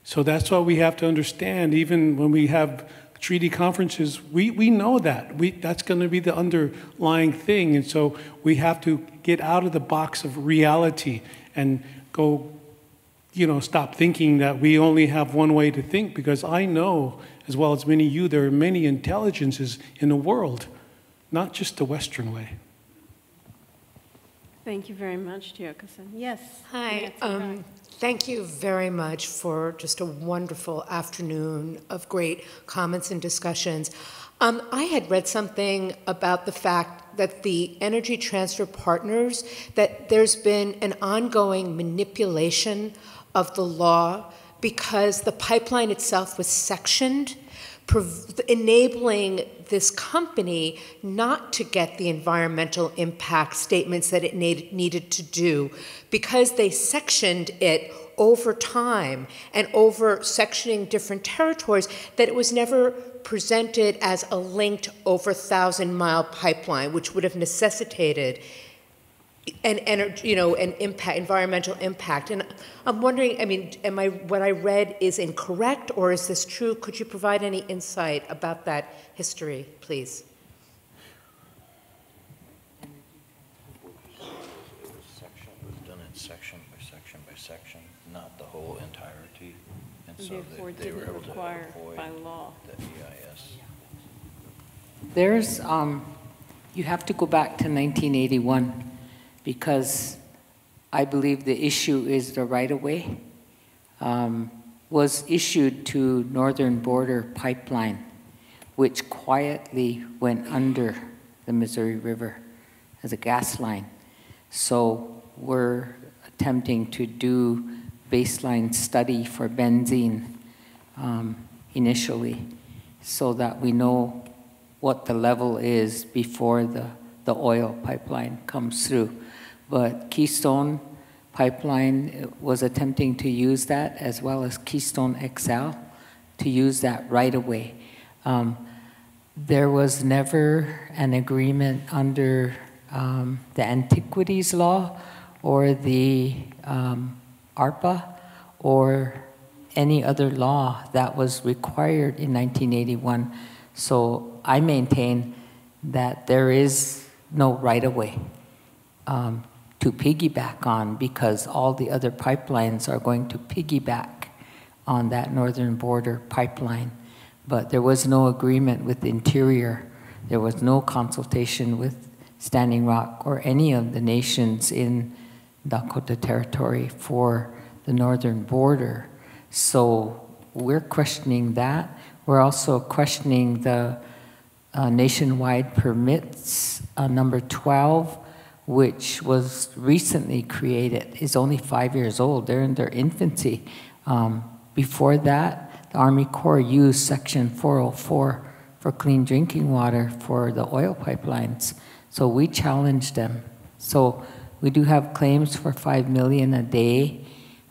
So that's why we have to understand, even when we have treaty conferences, we, we know that. We, that's going to be the underlying thing. And so we have to get out of the box of reality and go you know, stop thinking that we only have one way to think because I know, as well as many of you, there are many intelligences in the world, not just the Western way.
Thank you very much, Tiokasin. Yes.
Hi. Um, thank you very much for just a wonderful afternoon of great comments and discussions. Um, I had read something about the fact that the energy transfer partners, that there's been an ongoing manipulation of the law because the pipeline itself was sectioned, enabling this company not to get the environmental impact statements that it need, needed to do. Because they sectioned it over time and over sectioning different territories that it was never presented as a linked over thousand mile pipeline, which would have necessitated and energy, you know, an impact, environmental impact. And I'm wondering, I mean, am I what I read is incorrect, or is this true? Could you provide any insight about that history, please?
Section, was done in section by section by section, not the whole entirety. And
and
so they-
therefore
they were
didn't
able to
require
avoid
by law.
the EIS.
There's, um, you have to go back to 1981 because I believe the issue is the right-of-way um, was issued to Northern Border Pipeline, which quietly went under the Missouri River as a gas line. So we're attempting to do baseline study for benzene um, initially so that we know what the level is before the, the oil pipeline comes through. But Keystone Pipeline was attempting to use that as well as Keystone XL to use that right away. Um, there was never an agreement under um, the antiquities law or the um, ARPA or any other law that was required in 1981. So I maintain that there is no right of way um, to piggyback on because all the other pipelines are going to piggyback on that northern border pipeline. But there was no agreement with Interior. There was no consultation with Standing Rock or any of the nations in Dakota Territory for the northern border. So we're questioning that. We're also questioning the uh, nationwide permits, uh, number 12, which was recently created, is only five years old. They're in their infancy. Um, before that, the Army Corps used Section 404 for clean drinking water for the oil pipelines. So we challenged them. So we do have claims for 5 million a day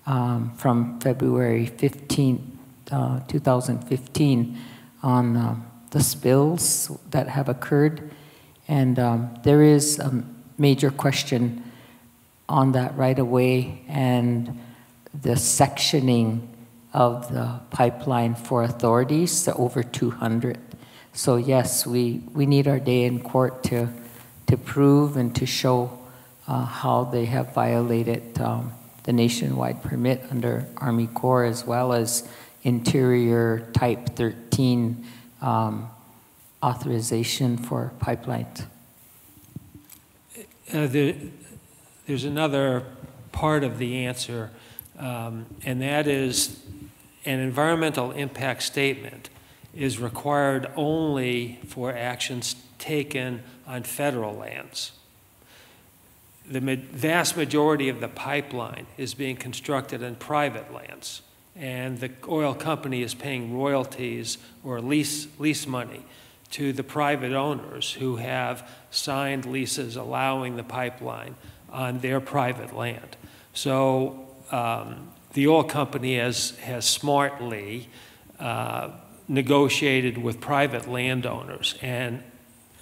um, from February 15, uh, 2015 on um, the spills that have occurred. And um, there is a major question on that right away and the sectioning of the pipeline for authorities, the over 200. So yes, we, we need our day in court to, to prove and to show uh, how they have violated um, the nationwide permit under Army Corps as well as Interior Type 13 um, authorization for pipelines.
Uh, there, there's another part of the answer, um, and that is an environmental impact statement is required only for actions taken on federal lands. The ma- vast majority of the pipeline is being constructed on private lands, and the oil company is paying royalties or lease, lease money to the private owners who have signed leases allowing the pipeline on their private land. So um, the oil company has, has smartly uh, negotiated with private landowners and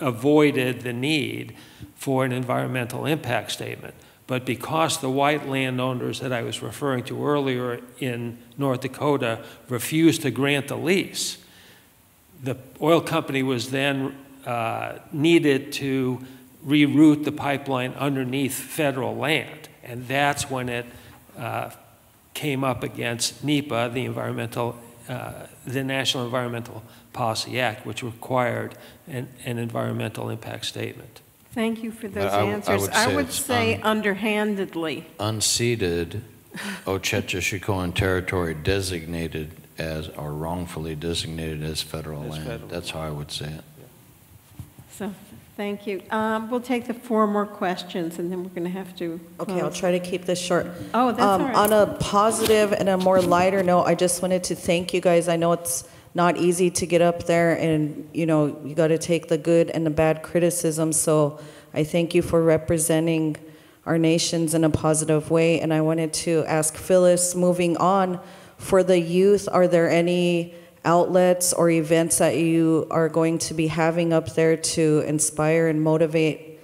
avoided the need for an environmental impact statement. But because the white landowners that I was referring to earlier in North Dakota refused to grant the lease, the oil company was then uh, needed to reroute the pipeline underneath federal land. And that's when it uh, came up against NEPA, the environmental, uh, the National Environmental Policy Act, which required an, an environmental impact statement.
Thank you for those
I- I
answers.
would
I would say
un-
underhandedly.
Unceded Ochecha Oceti Sakowin territory designated as, are wrongfully designated as federal
As
land.
federal.
That's how I would say it.
So, thank you. Um, We'll take the four more questions, and then we're going to have to
Okay, I'll
close.
try to keep this short.
Oh, that's
Um,
all right.
On a positive and a more lighter note, I just wanted to thank you guys. I know it's not easy to get up there and, you know, you got to take the good and the bad criticism. So I thank you for representing our nations in a positive way. And I wanted to ask Phyllis, moving on, for the youth, are there any outlets or events that you are going to be having up there to inspire and motivate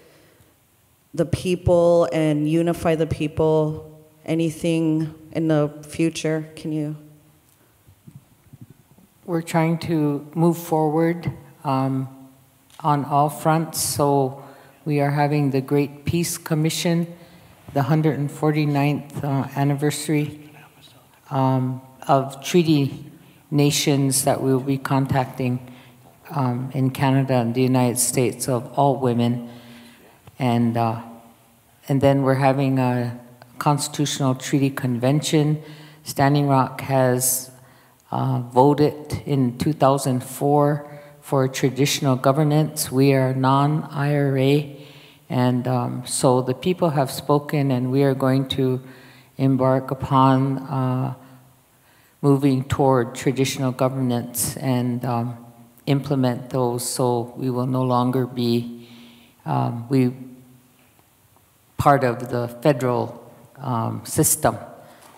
the people and unify the people? Anything in the future? Can you?
We're trying to move forward um, on all fronts. So we are having the Great Peace Commission, the 149th uh, anniversary um, of treaty nations that we will be contacting um, in Canada and the United States of all women. And, uh, and then we're having a constitutional treaty convention. Standing Rock has uh, voted in 2004 for traditional governance. We are non IRA, and um, so the people have spoken, and we are going to embark upon uh, moving toward traditional governance and um, implement those so we will no longer be um, we part of the federal um, system.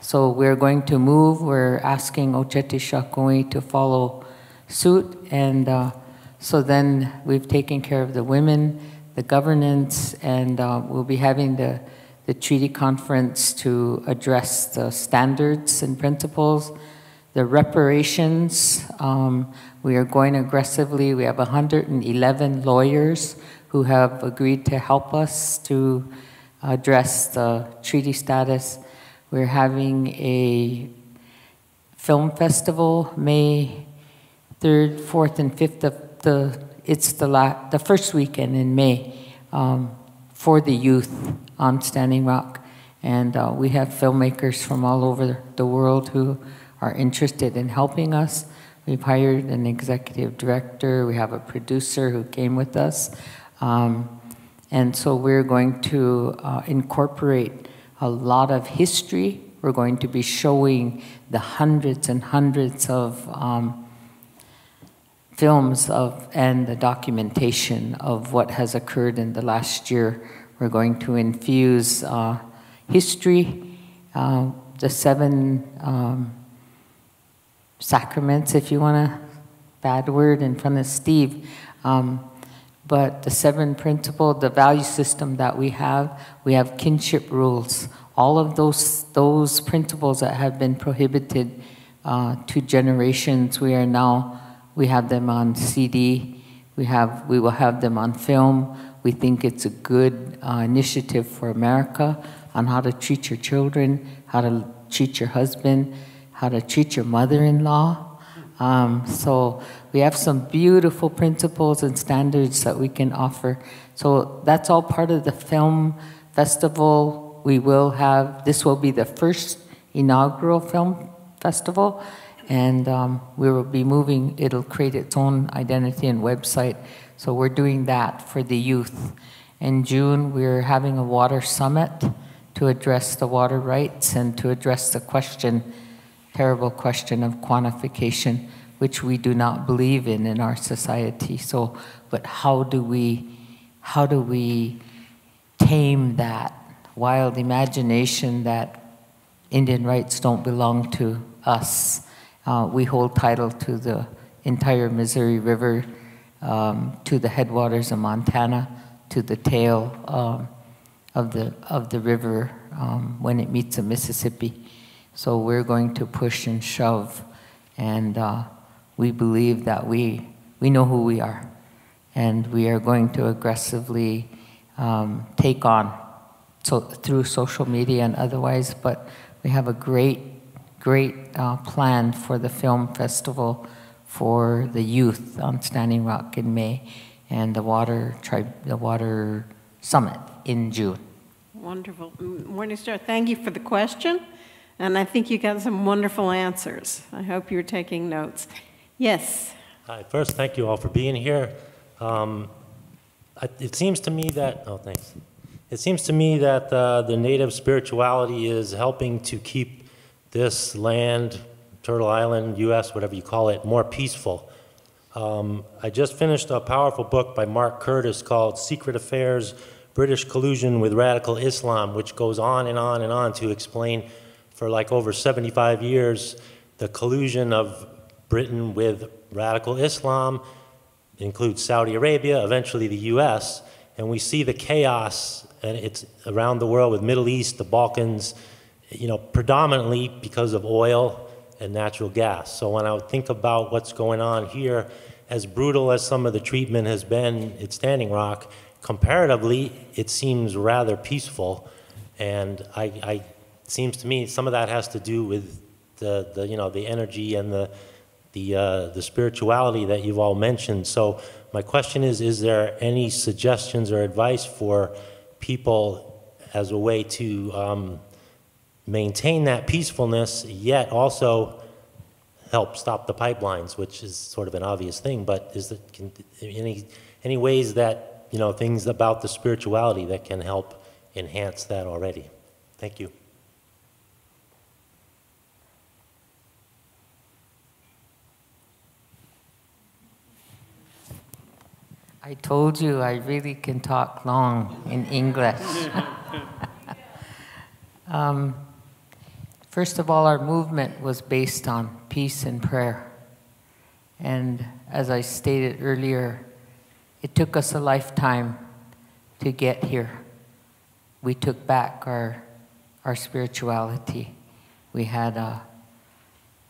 So we're going to move. We're asking Oceti Sakowin to follow suit, and uh, so then we've taken care of the women, the governance, and uh, we'll be having the the treaty conference to address the standards and principles, the reparations. Um, we are going aggressively. We have 111 lawyers who have agreed to help us to address the treaty status. We're having a film festival May 3rd, 4th, and 5th of the, it's the, la- the first weekend in May um, for the youth on Standing Rock. And uh, we have filmmakers from all over the world who are interested in helping us. We've hired an executive director, we have a producer who came with us. Um, and so we're going to uh, incorporate a lot of history. We're going to be showing the hundreds and hundreds of um, films of and the documentation of what has occurred in the last year. We're going to infuse uh, history, uh, the seven um, sacraments, if you want a bad word in front of Steve. Um, but the seven principle, the value system that we have, we have kinship rules. All of those those principles that have been prohibited uh, to generations, we are now we have them on CD. We have we will have them on film. We think it's a good uh, initiative for America on how to treat your children, how to treat your husband, how to treat your mother-in-law. Um, so we have some beautiful principles and standards that we can offer. So that's all part of the film festival. We will have, this will be the first inaugural film festival, and um, we will be moving, it'll create its own identity and website. So we're doing that for the youth. In June, we're having a water summit to address the water rights and to address the question, terrible question of quantification which we do not believe in in our society. So, but how do we, how do we tame that wild imagination that Indian rights don't belong to us? Uh, we hold title to the entire Missouri River, um, to the headwaters of Montana, to the tail um, of the of the river um, when it meets the Mississippi. So we're going to push and shove, and uh, we believe that we, we know who we are, and we are going to aggressively um, take on so, through social media and otherwise. But we have a great, great uh, plan for the film festival for the youth on Standing Rock in May, and the water tri- the water summit in June.
Wonderful. Morningstar, thank you for the question. And I think you got some wonderful answers. I hope you're taking notes. Yes.
Hi. First, thank you all for being here. Um, it seems to me that, oh, thanks. It seems to me that uh, the native spirituality is helping to keep this land, Turtle Island, U.S., whatever you call it, more peaceful. Um, I just finished a powerful book by Mark Curtis called Secret Affairs British Collusion with Radical Islam, which goes on and on and on to explain for like over 75 years the collusion of Britain with radical Islam, includes Saudi Arabia, eventually the US, and we see the chaos and it's around the world with Middle East, the Balkans, you know, predominantly because of oil and natural gas. So when I think about what's going on here, as brutal as some of the treatment has been at Standing Rock, comparatively, it seems rather peaceful. And I, I seems to me some of that has to do with the, the you know the energy and the the uh, the spirituality that you've all mentioned. So my question is: Is there any suggestions or advice for people as a way to um, maintain that peacefulness, yet also help stop the pipelines, which is sort of an obvious thing. But is there can, any any ways that you know things about the spirituality that can help enhance that already? Thank you.
I told you I really can talk long in English. um, first of all, our movement was based on peace and prayer. And as I stated earlier, it took us a lifetime to get here. We took back our, our spirituality. We had, uh,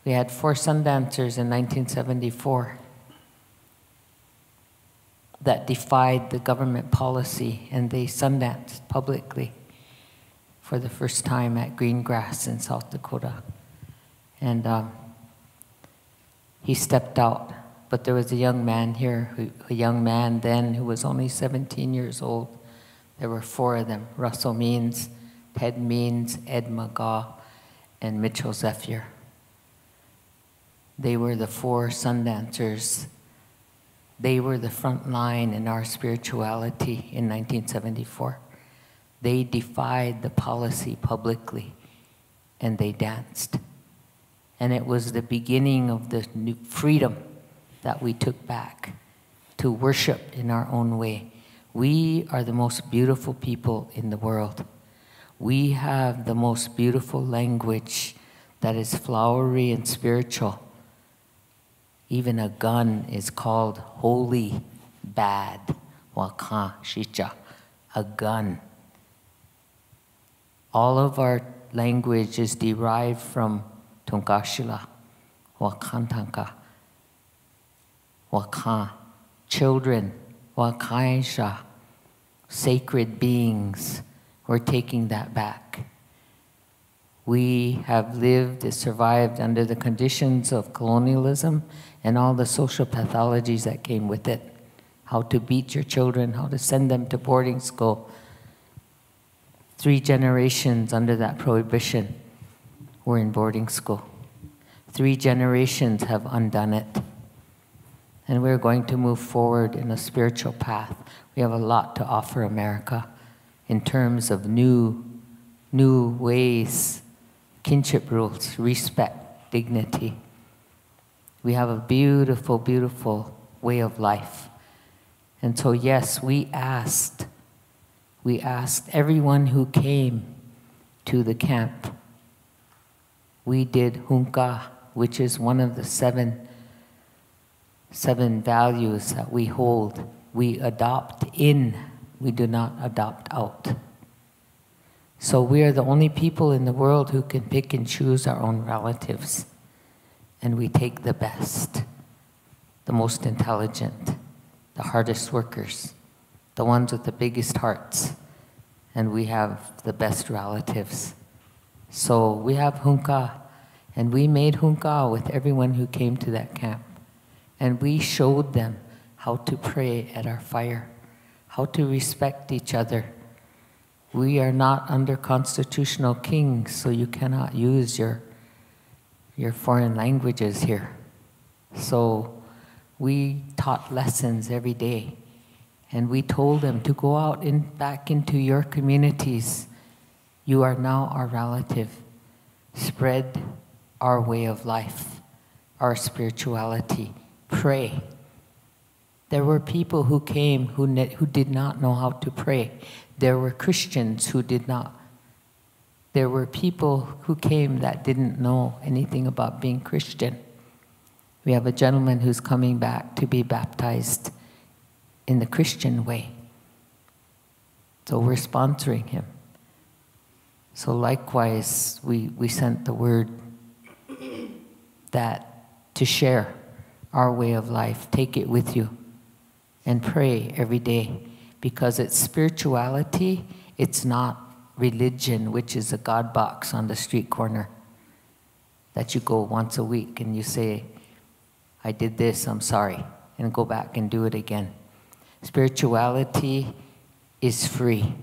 we had four sun dancers in 1974 that defied the government policy and they sundanced publicly for the first time at Greengrass in South Dakota. And um, he stepped out. But there was a young man here, who, a young man then who was only 17 years old. There were four of them Russell Means, Ted Means, Ed McGaa, and Mitchell Zephier. They were the four sun dancers they were the front line in our spirituality in 1974. They defied the policy publicly and they danced. And it was the beginning of the new freedom that we took back to worship in our own way. We are the most beautiful people in the world. We have the most beautiful language that is flowery and spiritual. Even a gun is called holy bad. Waka shicha, a gun. All of our language is derived from Tunkashila, Wakantanka, Waka, children, Wakaisha, sacred beings. We're taking that back. We have lived and survived under the conditions of colonialism and all the social pathologies that came with it. How to beat your children, how to send them to boarding school. Three generations under that prohibition were in boarding school. Three generations have undone it. And we're going to move forward in a spiritual path. We have a lot to offer America in terms of new, new ways, kinship rules, respect, dignity. We have a beautiful, beautiful way of life. And so, yes, we asked, we asked everyone who came to the camp. We did hunka, which is one of the seven, seven values that we hold. We adopt in, we do not adopt out. So we are the only people in the world who can pick and choose our own relatives and we take the best, the most intelligent, the hardest workers, the ones with the biggest hearts, and we have the best relatives. So we have hunka, and we made hunka with everyone who came to that camp. And we showed them how to pray at our fire, how to respect each other. We are not under constitutional kings, so you cannot use your your foreign languages here. So we taught lessons every day. And we told them to go out in, back into your communities. You are now our relative. Spread our way of life, our spirituality. Pray. There were people who came who, who did not know how to pray. There were Christians who did not there were people who came that didn't know anything about being Christian. We have a gentleman who's coming back to be baptized in the Christian way. So we're sponsoring him. So likewise, we, we sent the word that to share our way of life, take it with you and pray every day because it's spirituality, it's not religion, which is a God box on the street corner. that you go once a week and you say, I did this, I'm sorry, and go back and do it again. Spirituality is free.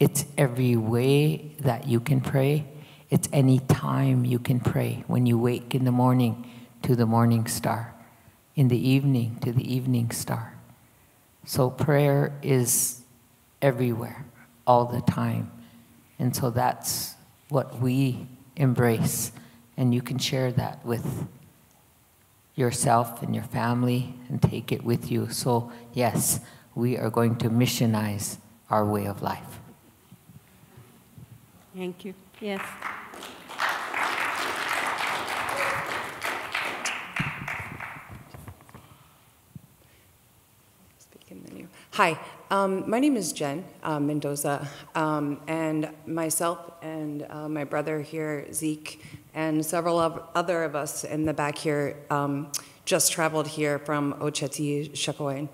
It's every way that you can pray. It's any time you can pray. When you wake in the morning to the morning star, in the evening to the evening star. So prayer is everywhere, all the time. And so that's what we embrace. And you can share that with yourself and your family and take it with you. So, yes, we are going to missionize our way of life.
Thank you. Yes.
Hi, um, my name is Jen uh, Mendoza, um, and myself and uh, my brother here, Zeke, and several of other of us in the back here um, just traveled here from Oceti, Sakowin.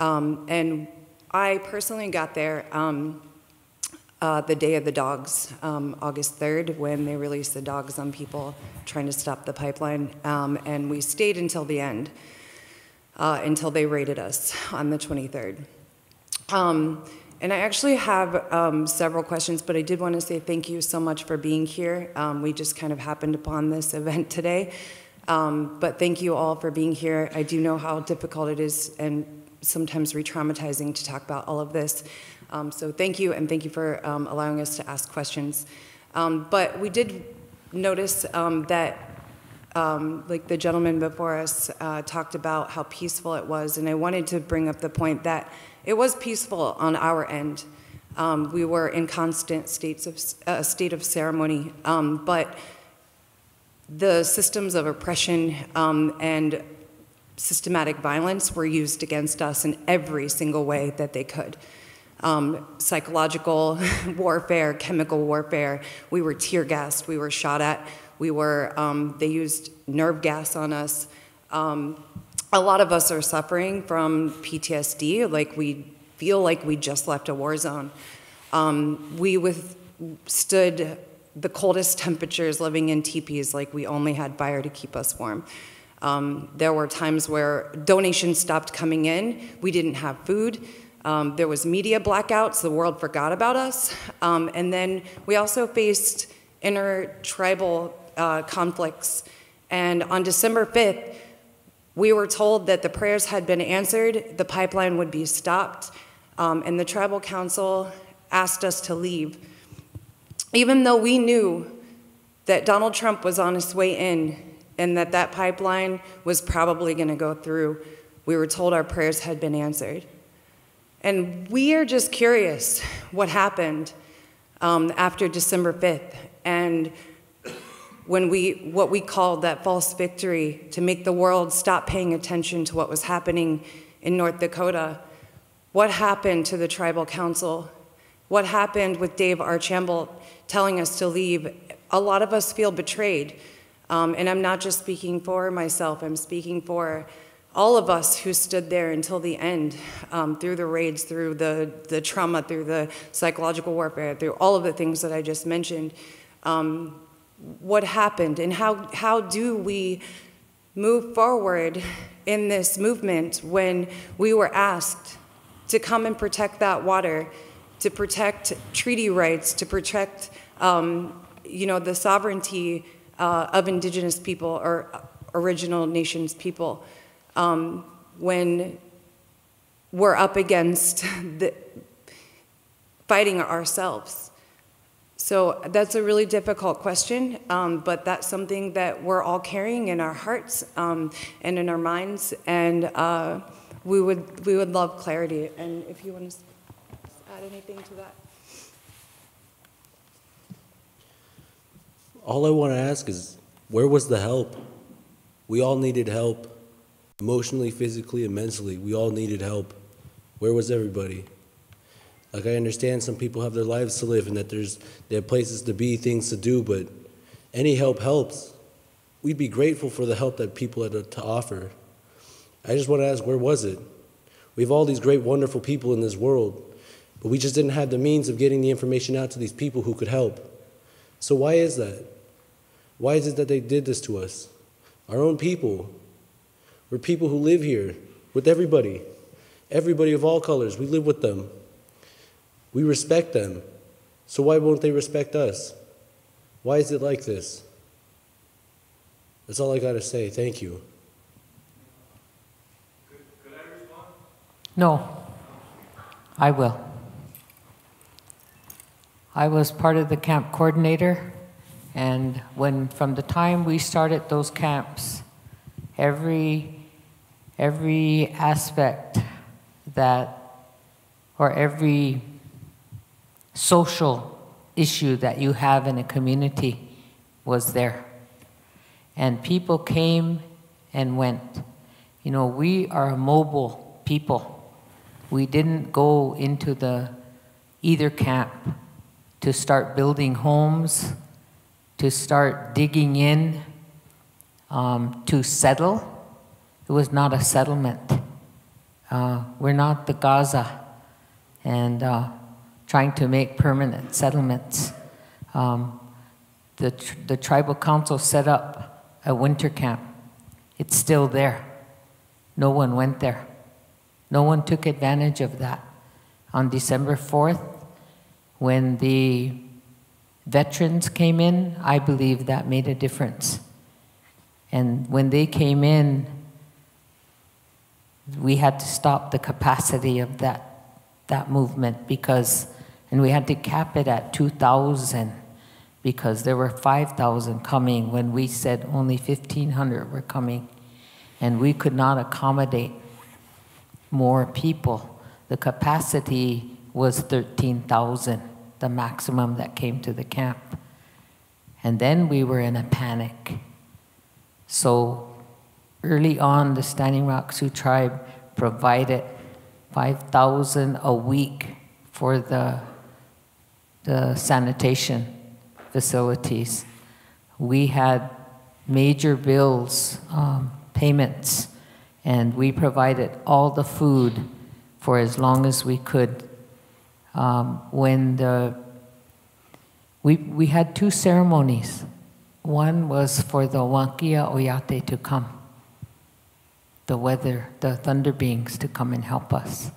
Um, and I personally got there um, uh, the day of the dogs, um, August 3rd, when they released the dogs on people trying to stop the pipeline, and we stayed until the end uh, until they raided us on the 23rd. Um, and I actually have um, several questions, but I did want to say thank you so much for being here. Um, we just kind of happened upon this event today. Um, but thank you all for being here. I do know how difficult it is and sometimes re traumatizing to talk about all of this. Um, so thank you, and thank you for um, allowing us to ask questions. but we did notice that um, like the gentleman before us uh, talked about how peaceful it was, and I wanted to bring up the point that it was peaceful on our end. Um, we were in constant states of uh, state of ceremony, um, but the systems of oppression um, and systematic violence were used against us in every single way that they could. Um, psychological warfare, chemical warfare. We were tear gassed. We were shot at. We were, um, they used nerve gas on us. Um, a lot of us are suffering from PTSD, like we feel like we just left a war zone. Um, we withstood the coldest temperatures living in teepees, like we only had fire to keep us warm. Um, there were times where donations stopped coming in, we didn't have food. Um, there was media blackouts, the world forgot about us. Um, and then we also faced intertribal uh, conflicts. And on December 5th, we were told that the prayers had been answered, the pipeline would be stopped, um, and the tribal council asked us to leave. Even though we knew that Donald Trump was on his way in and that that pipeline was probably going to go through, we were told our prayers had been answered. And we are just curious what happened um, after December 5th. And when we, what we called that false victory to make the world stop paying attention to what was happening in North Dakota. What happened to the tribal council? What happened with Dave Archambault telling us to leave? A lot of us feel betrayed. Um, and I'm not just speaking for myself, I'm speaking for all of us who stood there until the end, um, through the raids, through the, the trauma, through the psychological warfare, through all of the things that I just mentioned. Um, what happened and how, how do we move forward in this movement when we were asked to come and protect that water, to protect treaty rights, to protect um, you know, the sovereignty uh, of indigenous people or original nations people um, when we're up against the, fighting ourselves. So that's a really difficult question, um, but that's something that we're all carrying in our hearts um, and in our minds, and uh, we would we would love clarity. And if you want to add anything to that.
All I want to ask is, where was the help? We all needed help, emotionally, physically, and mentally. We all needed help. Where was everybody? Like I understand some people have their lives to live and that there's they places to be, things to do, but any help helps. We'd be grateful for the help that people had to offer. I just want to ask, where was it? We have all these great, wonderful people in this world, but we just didn't have the means of getting the information out to these people who could help. So why is that? Why is it that they did this to us? Our own people. We're people who live here with everybody. Everybody of all colors. We live with them. We respect them. So why won't they respect us? Why is it like this? That's all I got to say. Thank you. Could, could I respond?
no, I will. I was part of the camp coordinator, and when from the time we started those camps, every every aspect that or every social issue that you have in a community was there. And people came and went. You know, we are a mobile people. We didn't go into the either camp to start building homes, to start digging in, um, to settle. It was not a settlement. Uh, we're not the Gaza and uh, trying to make permanent settlements. Um, the, tr the tribal council set up a winter camp. It's still there. No one went there. No one took advantage of that. On December 4th, when the veterans came in, I believe that made a difference. And when they came in, we had to stop the capacity of that, that movement because, and we had to cap it at 2,000 because there were 5,000 coming when we said only 1,500 were coming. And we could not accommodate more people. The capacity was 13,000, the maximum that came to the camp. And then we were in a panic. So early on, the Standing Rock Sioux tribe provided 5,000 a week for the, the sanitation facilities. We had major bills, um, payments and we provided all the food for as long as we could. Um, when the we, we had two ceremonies. One was for the Wakinyan Oyate to come, the weather, the thunder beings to come and help us.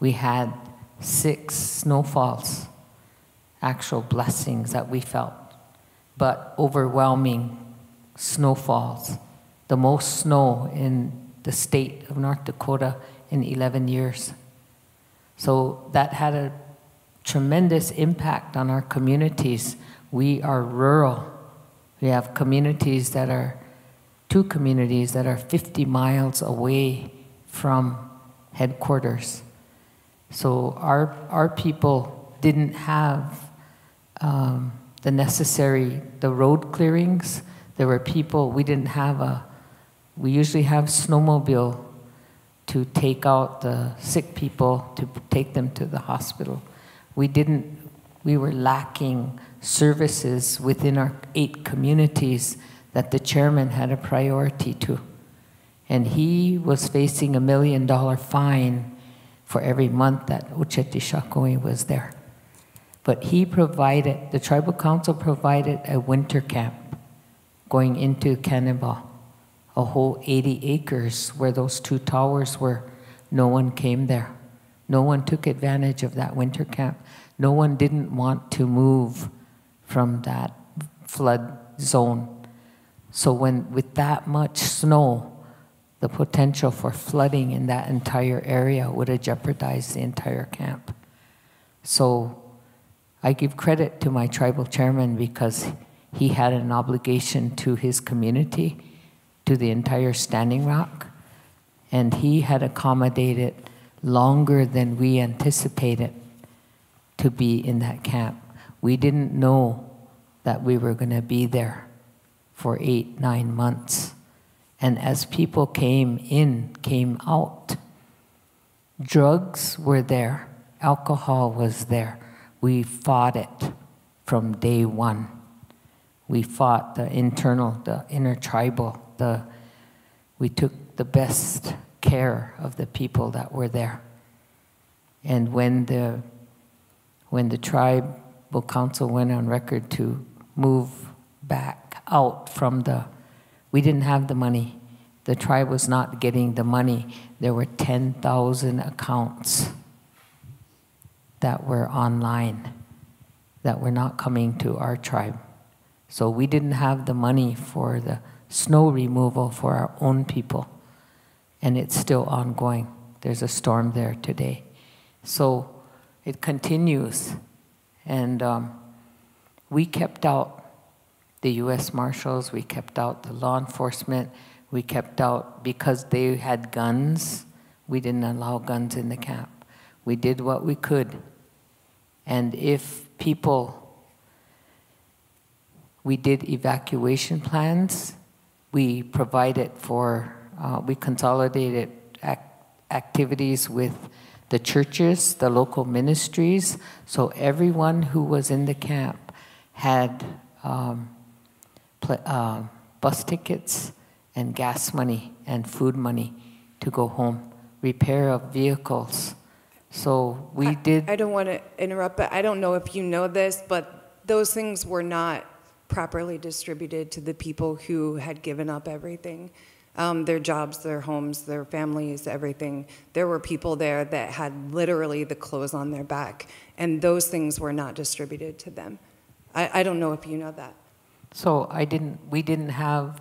We had six snowfalls, actual blessings that we felt, but overwhelming snowfalls, the most snow in the state of North Dakota in 11 years. So that had a tremendous impact on our communities. We are rural. We have communities that are, two communities that are 50 miles away from headquarters. So our, our people didn't have um, the necessary, the road clearings. There were people, we didn't have a we usually have snowmobile to take out the sick people, to take them to the hospital. We didn't, we were lacking services within our eight communities that the chairman had a priority to. And he was facing a million dollar fine for every month that Oceti was there. But he provided, the tribal council provided a winter camp going into Cannon Ball a whole 80 acres where those two towers were. No one came there. No one took advantage of that winter camp. No one didn't want to move from that flood zone. So when with that much snow, the potential for flooding in that entire area would have jeopardized the entire camp. So I give credit to my tribal chairman because he had an obligation to his community to the entire Standing Rock, and he had accommodated longer than we anticipated to be in that camp. We didn't know that we were going to be there for eight, nine months. And as people came in, came out, drugs were there, alcohol was there. We fought it from day one. We fought the internal, the intertribal the, we took the best care of the people that were there. And when the, when the tribal council went on record to move back out from the, we didn't have the money. The tribe was not getting the money. There were 10,000 accounts that were online that were not coming to our tribe. So we didn't have the money for the snow removal for our own people. And it's still ongoing. There's a storm there today. So it continues. And um, we kept out the US Marshals, we kept out the law enforcement, we kept out because they had guns. We didn't allow guns in the camp. We did what we could. And if people, we did evacuation plans, we provided for, uh, we consolidated ac activities with the churches, the local ministries, so everyone who was in the camp had um, uh, bus tickets and gas money and food money to go home, repair of vehicles. So we
I,
did.
I don't want to interrupt, but I don't know if you know this, but those things were not properly distributed to the people who had given up everything. Um, their jobs, their homes, their families, everything. There were people there that had literally the clothes on their back, and those things were not distributed to them. I, I don't know if you know that.
So I didn't. We didn't have.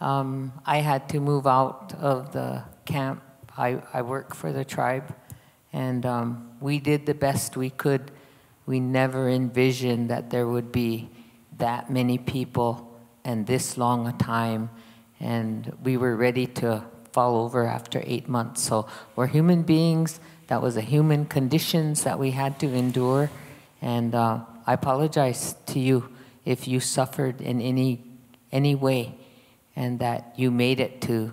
Um, I had to move out of the camp. I, I work for the tribe, and um, we did the best we could. We never envisioned that there would be that many people and this long a time and we were ready to fall over after eight months. So we're human beings. That was a human conditions that we had to endure. And uh, I apologize to you if you suffered in any, any way and that you made it to,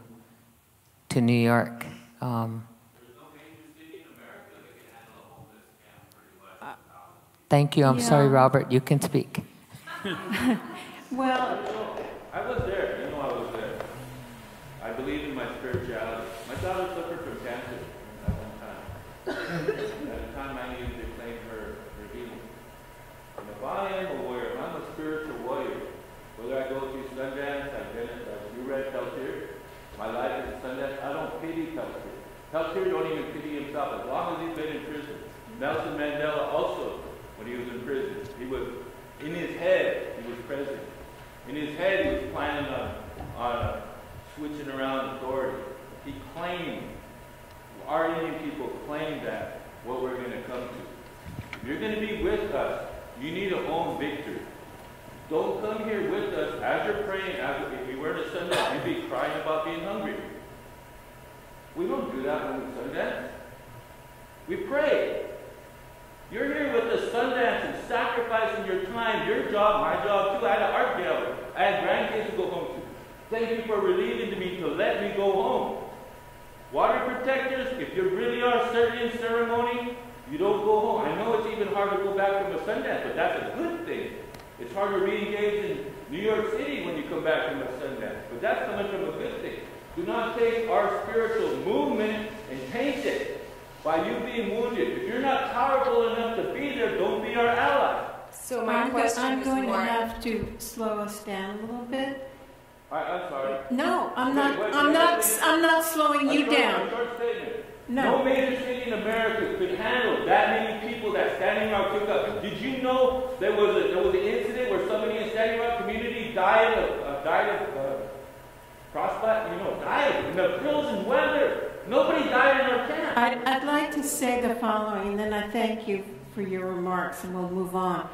to New York. Um, thank you. I'm sorry, Robert. You can speak.
Well,
I was there, you know I was there. I believe in my spirituality. My daughter suffered from cancer at one time. at a time I needed to claim her, her healing. And if I am a warrior, if I'm a spiritual warrior, whether I go through Sundance, I've been, as you read Peltier, my life is Sundance, I don't pity Peltier. Peltier don't even pity himself, as long as he's been in prison. Nelson Mandela also, when he was in prison, he was, in his head, he was president. In his head, he was planning on, on switching around authority. He claimed, our Indian people claimed that, what we're going to come to. If you're going to be with us, you need to own victory. Don't come here with us as you're praying. As if you were to Sundance, you'd be crying about being hungry. We don't do that when we Sundance. We pray. You're here with the Sundance and sacrificing your time, your job, my job too. I had an art gallery. I had grandkids to go home to. Thank you for relieving me to let me go home. Water protectors, if you really are certain in ceremony, you don't go home. I know it's even hard to go back from a Sundance, but that's a good thing. It's hard to re-engage in New York City when you come back from a Sundance, but that's coming from a good thing. Do not take our spiritual movement and taint it by you being wounded. If you're not powerful enough to be there, don't be our ally.
So my
I'm, go- I'm
is
going
more-
to have to slow us down a little bit.
I, I'm sorry.
No, I'm not,
wait,
I'm not,
wait.
I'm not slowing
A
you
short-
down.
a short statement.
No.
No major city in America could handle that many people that Standing Rock took up. Did you know there was a there was an incident where somebody in Standing Rock community died of uh, died of uh, frostbite? You know, died in the frozen weather. Nobody died in our camp.
I'd, I'd like to say the following, and then I thank you for your remarks, and we'll move on.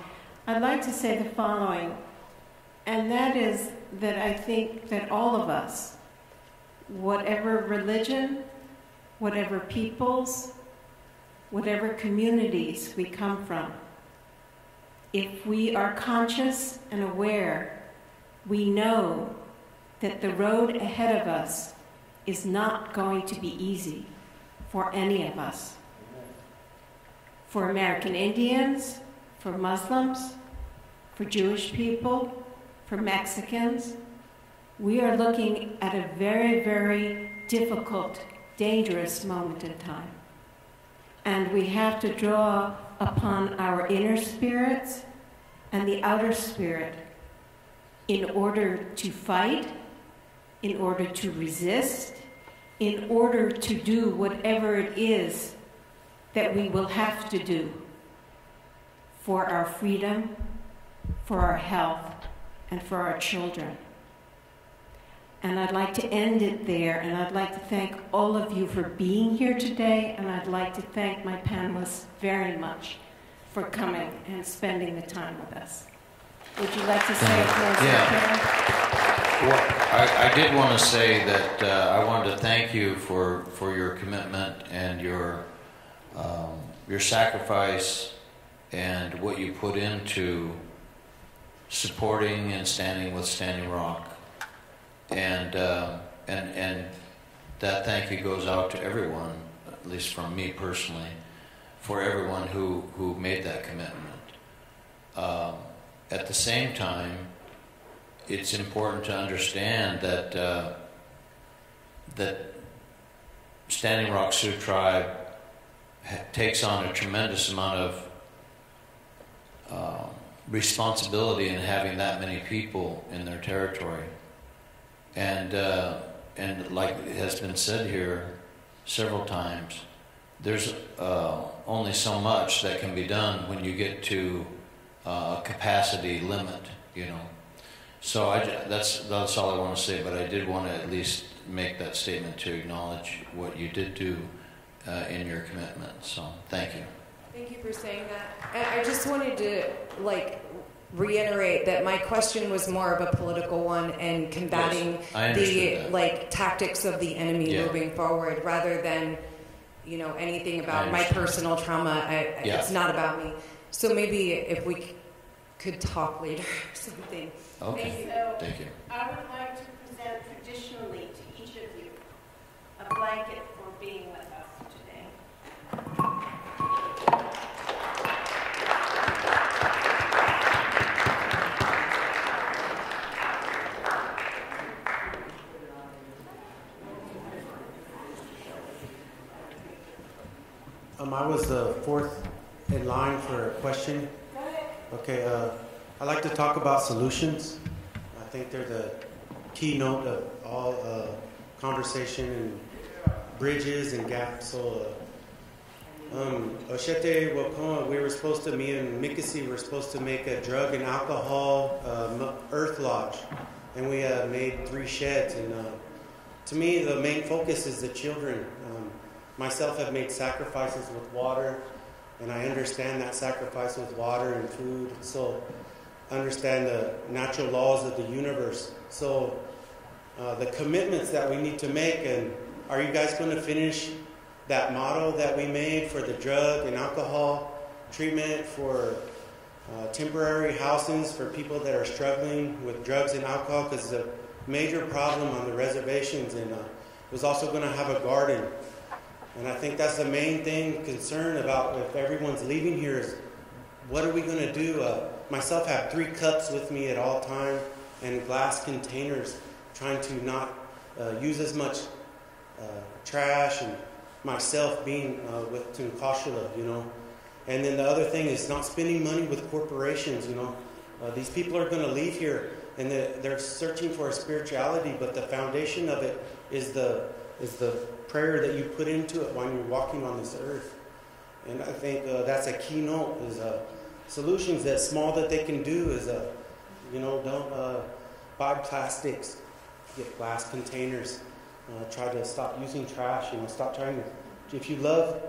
I'd like to say the following, and that is that I think that all of us, whatever religion, whatever peoples, whatever communities we come from, if we are conscious and aware, we know that the road ahead of us is not going to be easy for any of us. For American Indians, for Muslims, for Jewish people, for Mexicans, we are looking at a very, very difficult, dangerous moment in time. And we have to draw upon our inner spirits and the outer spirit
in order to fight, in order to resist, in order to do whatever it is that we will have to do for our freedom, for our health, and for our children. And I'd like to end it there, and I'd like to thank all of you for being here today, and I'd like to thank my panelists very much for coming and spending the time with us. Would you like to say a
Yeah. Well, I, I did want to say that uh, I wanted to thank you for, for your commitment and your, um, your sacrifice and what you put into supporting and standing with Standing Rock. And, uh, and, and that thank you goes out to everyone, at least from me personally, for everyone who, who made that commitment. Um, at the same time, it's important to understand that uh, that Standing Rock Sioux Tribe takes on a tremendous amount of uh, responsibility in having that many people in their territory, and uh, and like has been said here several times, there's uh, only so much that can be done when you get to uh, a capacity limit, you know. So I, that's, that's all I want to say, but I did want to at least make that statement to acknowledge what you did do uh, in your commitment. So thank you.
Thank you for saying that. And I just wanted to like reiterate that my question was more of a political one and combating
Yes,
the
that.
like tactics of the enemy
Yeah.
moving forward rather than you know anything about my personal trauma. I,
Yeah.
It's not about me. So maybe if we could talk later or something.
Okay.
Thank you.
Thank you.
I would like to present traditionally to each of you a blanket for being with us today.
Um, I was the fourth in line for a question. Okay, uh, I'd like to talk about solutions. I think they're the keynote of all uh, conversation and bridges and gaps. So, uh, um, Oceti we were supposed to, me and Mikasi were supposed to make a drug and alcohol um, earth lodge, and we uh, made three sheds. And uh, to me, the main focus is the children. Um, myself have made sacrifices with water, and I understand that sacrifice with water and food. So, understand the natural laws of the universe. So, uh, the commitments that we need to make, and are you guys going to finish that model that we made for the drug and alcohol treatment for uh, temporary housings for people that are struggling with drugs and alcohol? Because it's a major problem on the reservations, and uh, was also going to have a garden. And I think that's the main thing, concern about if everyone's leaving here is what are we going to do? Uh, myself have three cups with me at all time and glass containers, trying to not uh, use as much uh, trash and myself being uh, with Tunkashula, you know. And then the other thing is not spending money with corporations, you know. Uh, these people are going to leave here and they're, they're searching for a spirituality, but the foundation of it is the is the prayer that you put into it when you're walking on this earth. And I think uh, that's a keynote is uh, solutions that small that they can do is uh, you know don't uh, buy plastics, get glass containers, uh, try to stop using trash. You know, stop trying to. If you love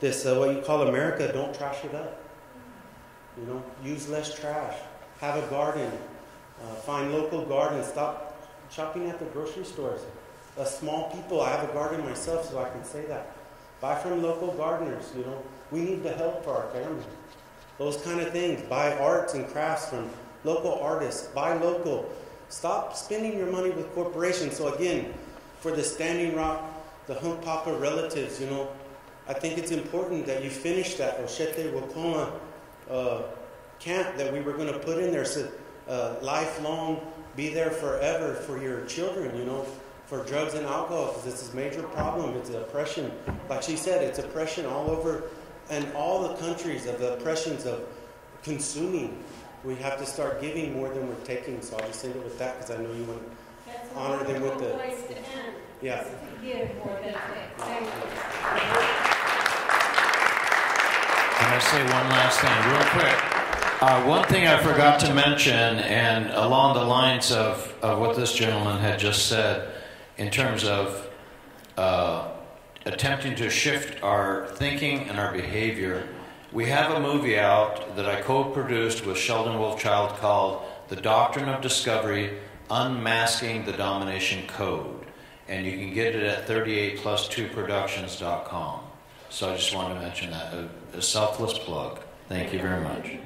this, uh, what you call America, don't trash it up. You know, use less trash. Have a garden. Uh, find local gardens. Stop shopping at the grocery stores. Uh, small people. I have a garden myself, so I can say that. Buy from local gardeners. You know, we need the help for our family. Those kind of things. Buy arts and crafts from local artists. Buy local. Stop spending your money with corporations. So again, for the Standing Rock, the Hunkpapa relatives, you know, I think it's important that you finish that Oceti Sakowin uh, camp that we were going to put in there. So, uh, lifelong, be there forever for your children, you know, for drugs and alcohol, because it's a major problem. It's oppression. Like she said, it's oppression all over, and all the countries of the oppressions of consuming. we have to start giving more than we're taking. So I'll just end it with that because I know you want to honor them with the. Yeah.
Can I say one last thing, real quick? Uh, one thing I forgot to mention, and along the lines of, of what this gentleman had just said, in terms of uh, attempting to shift our thinking and our behavior, we have a movie out that I co produced with Sheldon Wolfchild called The Doctrine of Discovery Unmasking the Domination Code. And you can get it at 38plus2productions.com. So I just wanted to mention that, a, a selfless plug. Thank you very much.